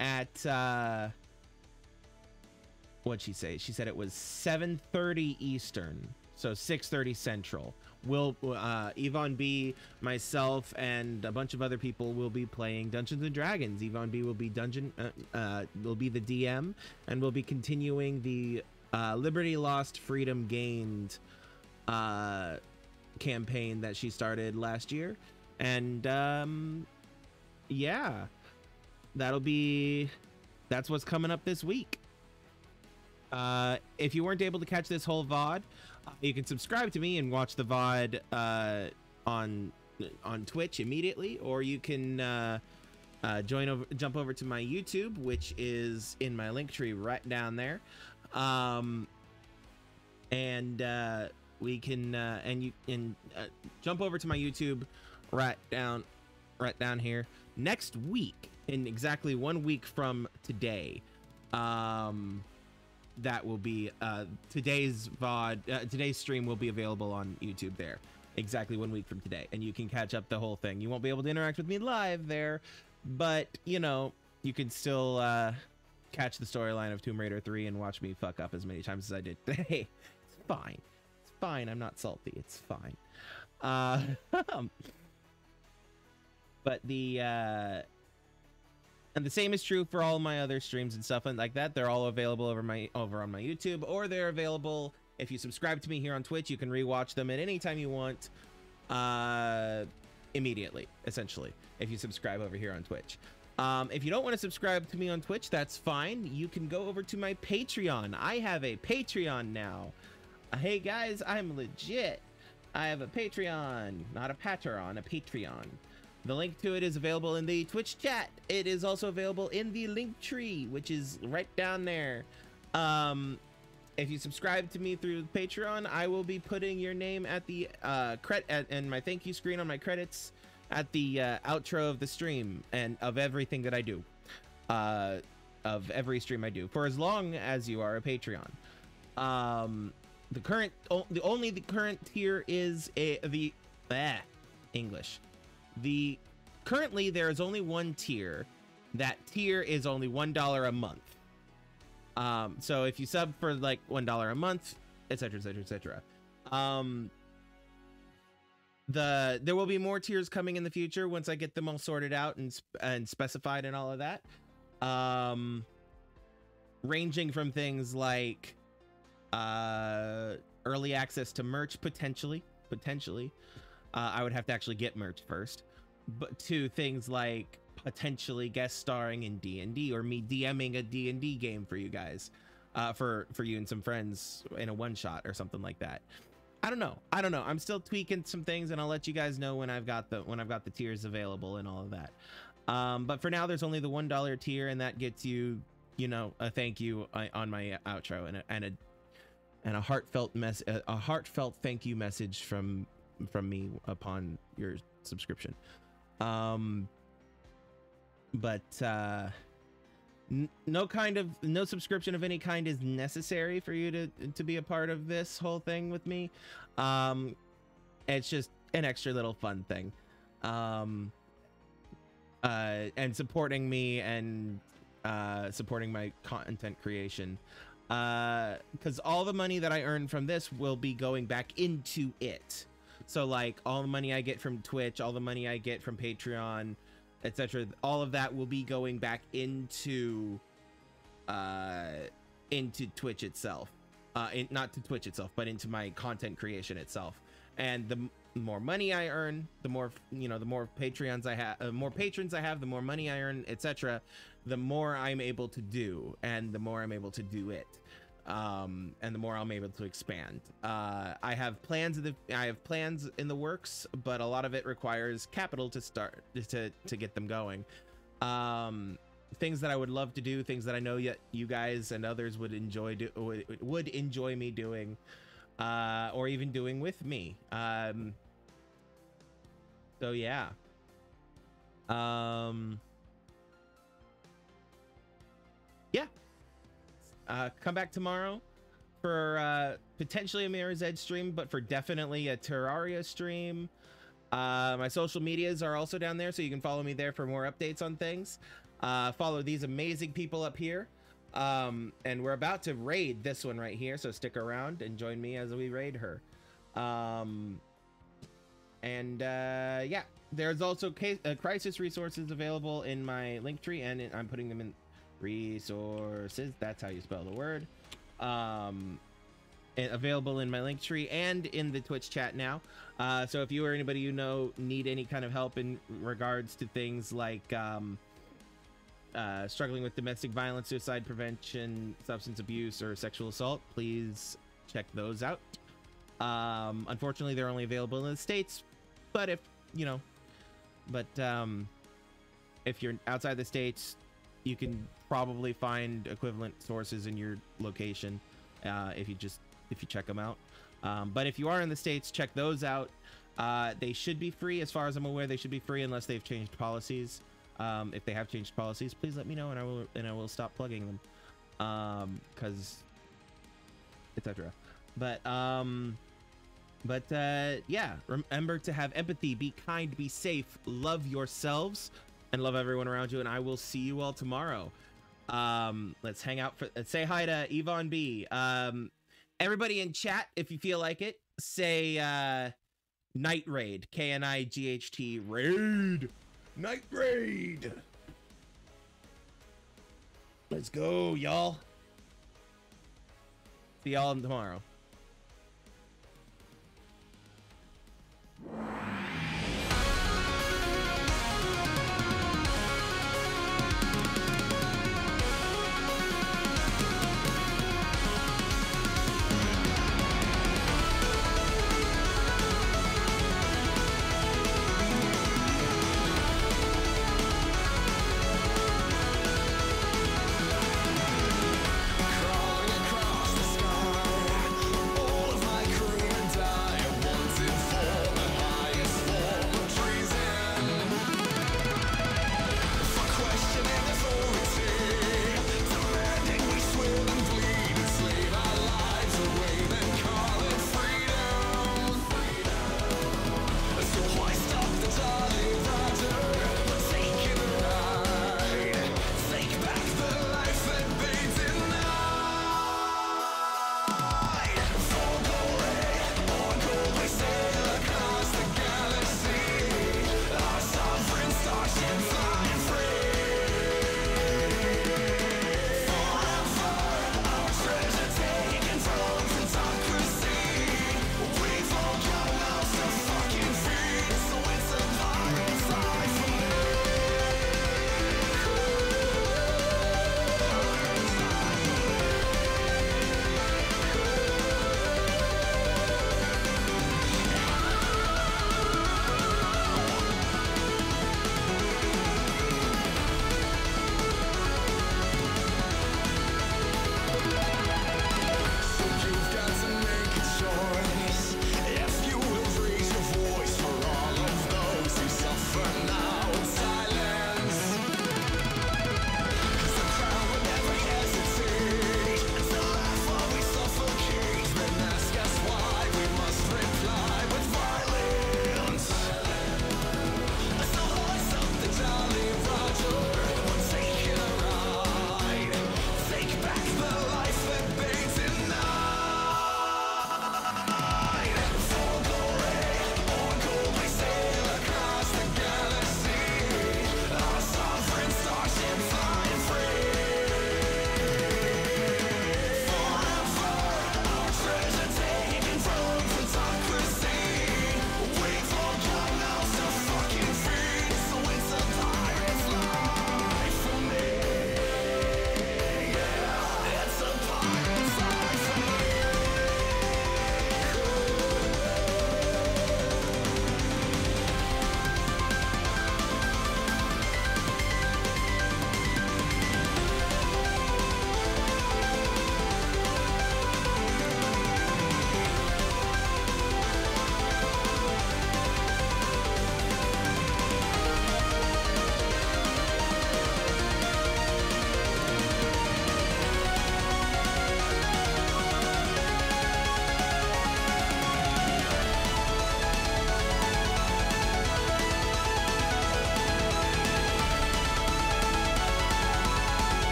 at uh what'd she say? She said it was 7:30 Eastern, so 6:30 Central. Will uh, Yvonne B, myself, and a bunch of other people will be playing Dungeons and Dragons. Yvonne B will be dungeon uh, uh, will be the DM, and we'll be continuing the uh, Liberty Lost, Freedom Gained uh, campaign that she started last year, and um, yeah, that'll be that's what's coming up this week. Uh, if you weren't able to catch this whole VOD, you can subscribe to me and watch the VOD uh, on on Twitch immediately, or you can uh, uh, join over, jump over to my YouTube, which is in my link tree right down there, um, and uh, we can uh, and you can uh, jump over to my YouTube right down right down here next week in exactly one week from today. Um, that will be uh, today's VOD. Uh, today's stream will be available on YouTube there exactly one week from today, and you can catch up the whole thing. You won't be able to interact with me live there, but you know you can still uh, catch the storyline of Tomb Raider 3 and watch me fuck up as many times as I did today. it's fine. It's fine. I'm not salty. It's fine. Uh, but the uh, and the same is true for all my other streams and stuff like that. They're all available over my over on my YouTube, or they're available if you subscribe to me here on Twitch. You can rewatch them at any time you want, uh, immediately. Essentially, if you subscribe over here on Twitch. Um, if you don't want to subscribe to me on Twitch, that's fine. You can go over to my Patreon. I have a Patreon now. Hey guys, I'm legit. I have a Patreon, not a Patreon, a Patreon. The link to it is available in the Twitch chat. It is also available in the link tree, which is right down there. Um, if you subscribe to me through Patreon, I will be putting your name at the uh, credit and my thank you screen on my credits at the uh, outro of the stream and of everything that I do, uh, of every stream I do for as long as you are a Patreon. Um, the current, the only the current tier is a the, bah, English. The currently there is only one tier. That tier is only one dollar a month. Um, so if you sub for like one dollar a month, etc., etc., etc. Um, the there will be more tiers coming in the future once I get them all sorted out and and specified and all of that. Um, ranging from things like uh early access to merch potentially, potentially. Uh, I would have to actually get merch first, but to things like potentially guest starring in D&D or me DMing a D&D game for you guys uh for for you and some friends in a one shot or something like that. I don't know. I don't know. I'm still tweaking some things and I'll let you guys know when I've got the when I've got the tiers available and all of that. Um but for now there's only the $1 tier and that gets you, you know, a thank you uh, on my outro and a and a and a heartfelt mess a, a heartfelt thank you message from from me upon your subscription. Um but uh n- no kind of no subscription of any kind is necessary for you to to be a part of this whole thing with me. Um it's just an extra little fun thing. Um uh and supporting me and uh supporting my content creation. Uh because all the money that i earn from this will be going back into it so like all the money i get from twitch all the money i get from patreon etc all of that will be going back into uh into twitch itself. Uh in, not to twitch itself but into my content creation itself. And the more money i earn the more you know the more patreons i have uh, more patrons i have the more money i earn etc the more i'm able to do and the more i'm able to do it um and the more i'm able to expand. Uh i have plans the i have plans in the works but a lot of it requires capital to start to to get them going. Um things that i would love to do things that i know yet you guys and others would enjoy do would, would enjoy me doing uh or even doing with me. Um so yeah. Um uh, come back tomorrow for uh, potentially a Mirror's Edge stream, but for definitely a Terraria stream. Uh, my social medias are also down there, so you can follow me there for more updates on things. Uh, follow these amazing people up here. Um, and we're about to raid this one right here, so stick around and join me as we raid her. Um, and uh, yeah, there's also case, uh, crisis resources available in my link tree, and I'm putting them in resources. That's how you spell the word. um, available in my link tree and in the Twitch chat now. Uh, so if you or anybody you know need any kind of help in regards to things like um, uh, struggling with domestic violence, suicide prevention, substance abuse, or sexual assault, please check those out. Um, unfortunately, they're only available in the states, but if you know, but um, if you're outside the states, you can probably find equivalent sources in your location uh, if you just if you check them out. Um, but if you are in the states, check those out. Uh, they should be free, as far as I'm aware. They should be free unless they've changed policies. Um, if they have changed policies, please let me know, and I will and I will stop plugging them, um, because etc. But um, but uh, yeah, remember to have empathy, be kind, be safe, love yourselves, and love everyone around you. And I will see you all tomorrow. Um, let's hang out for. Let's say hi to Yvonne B. Um, everybody in chat, if you feel like it, say uh, Knight Raid, K N I G H T Raid, Knight Raid. Let's go, y'all. See y'all tomorrow.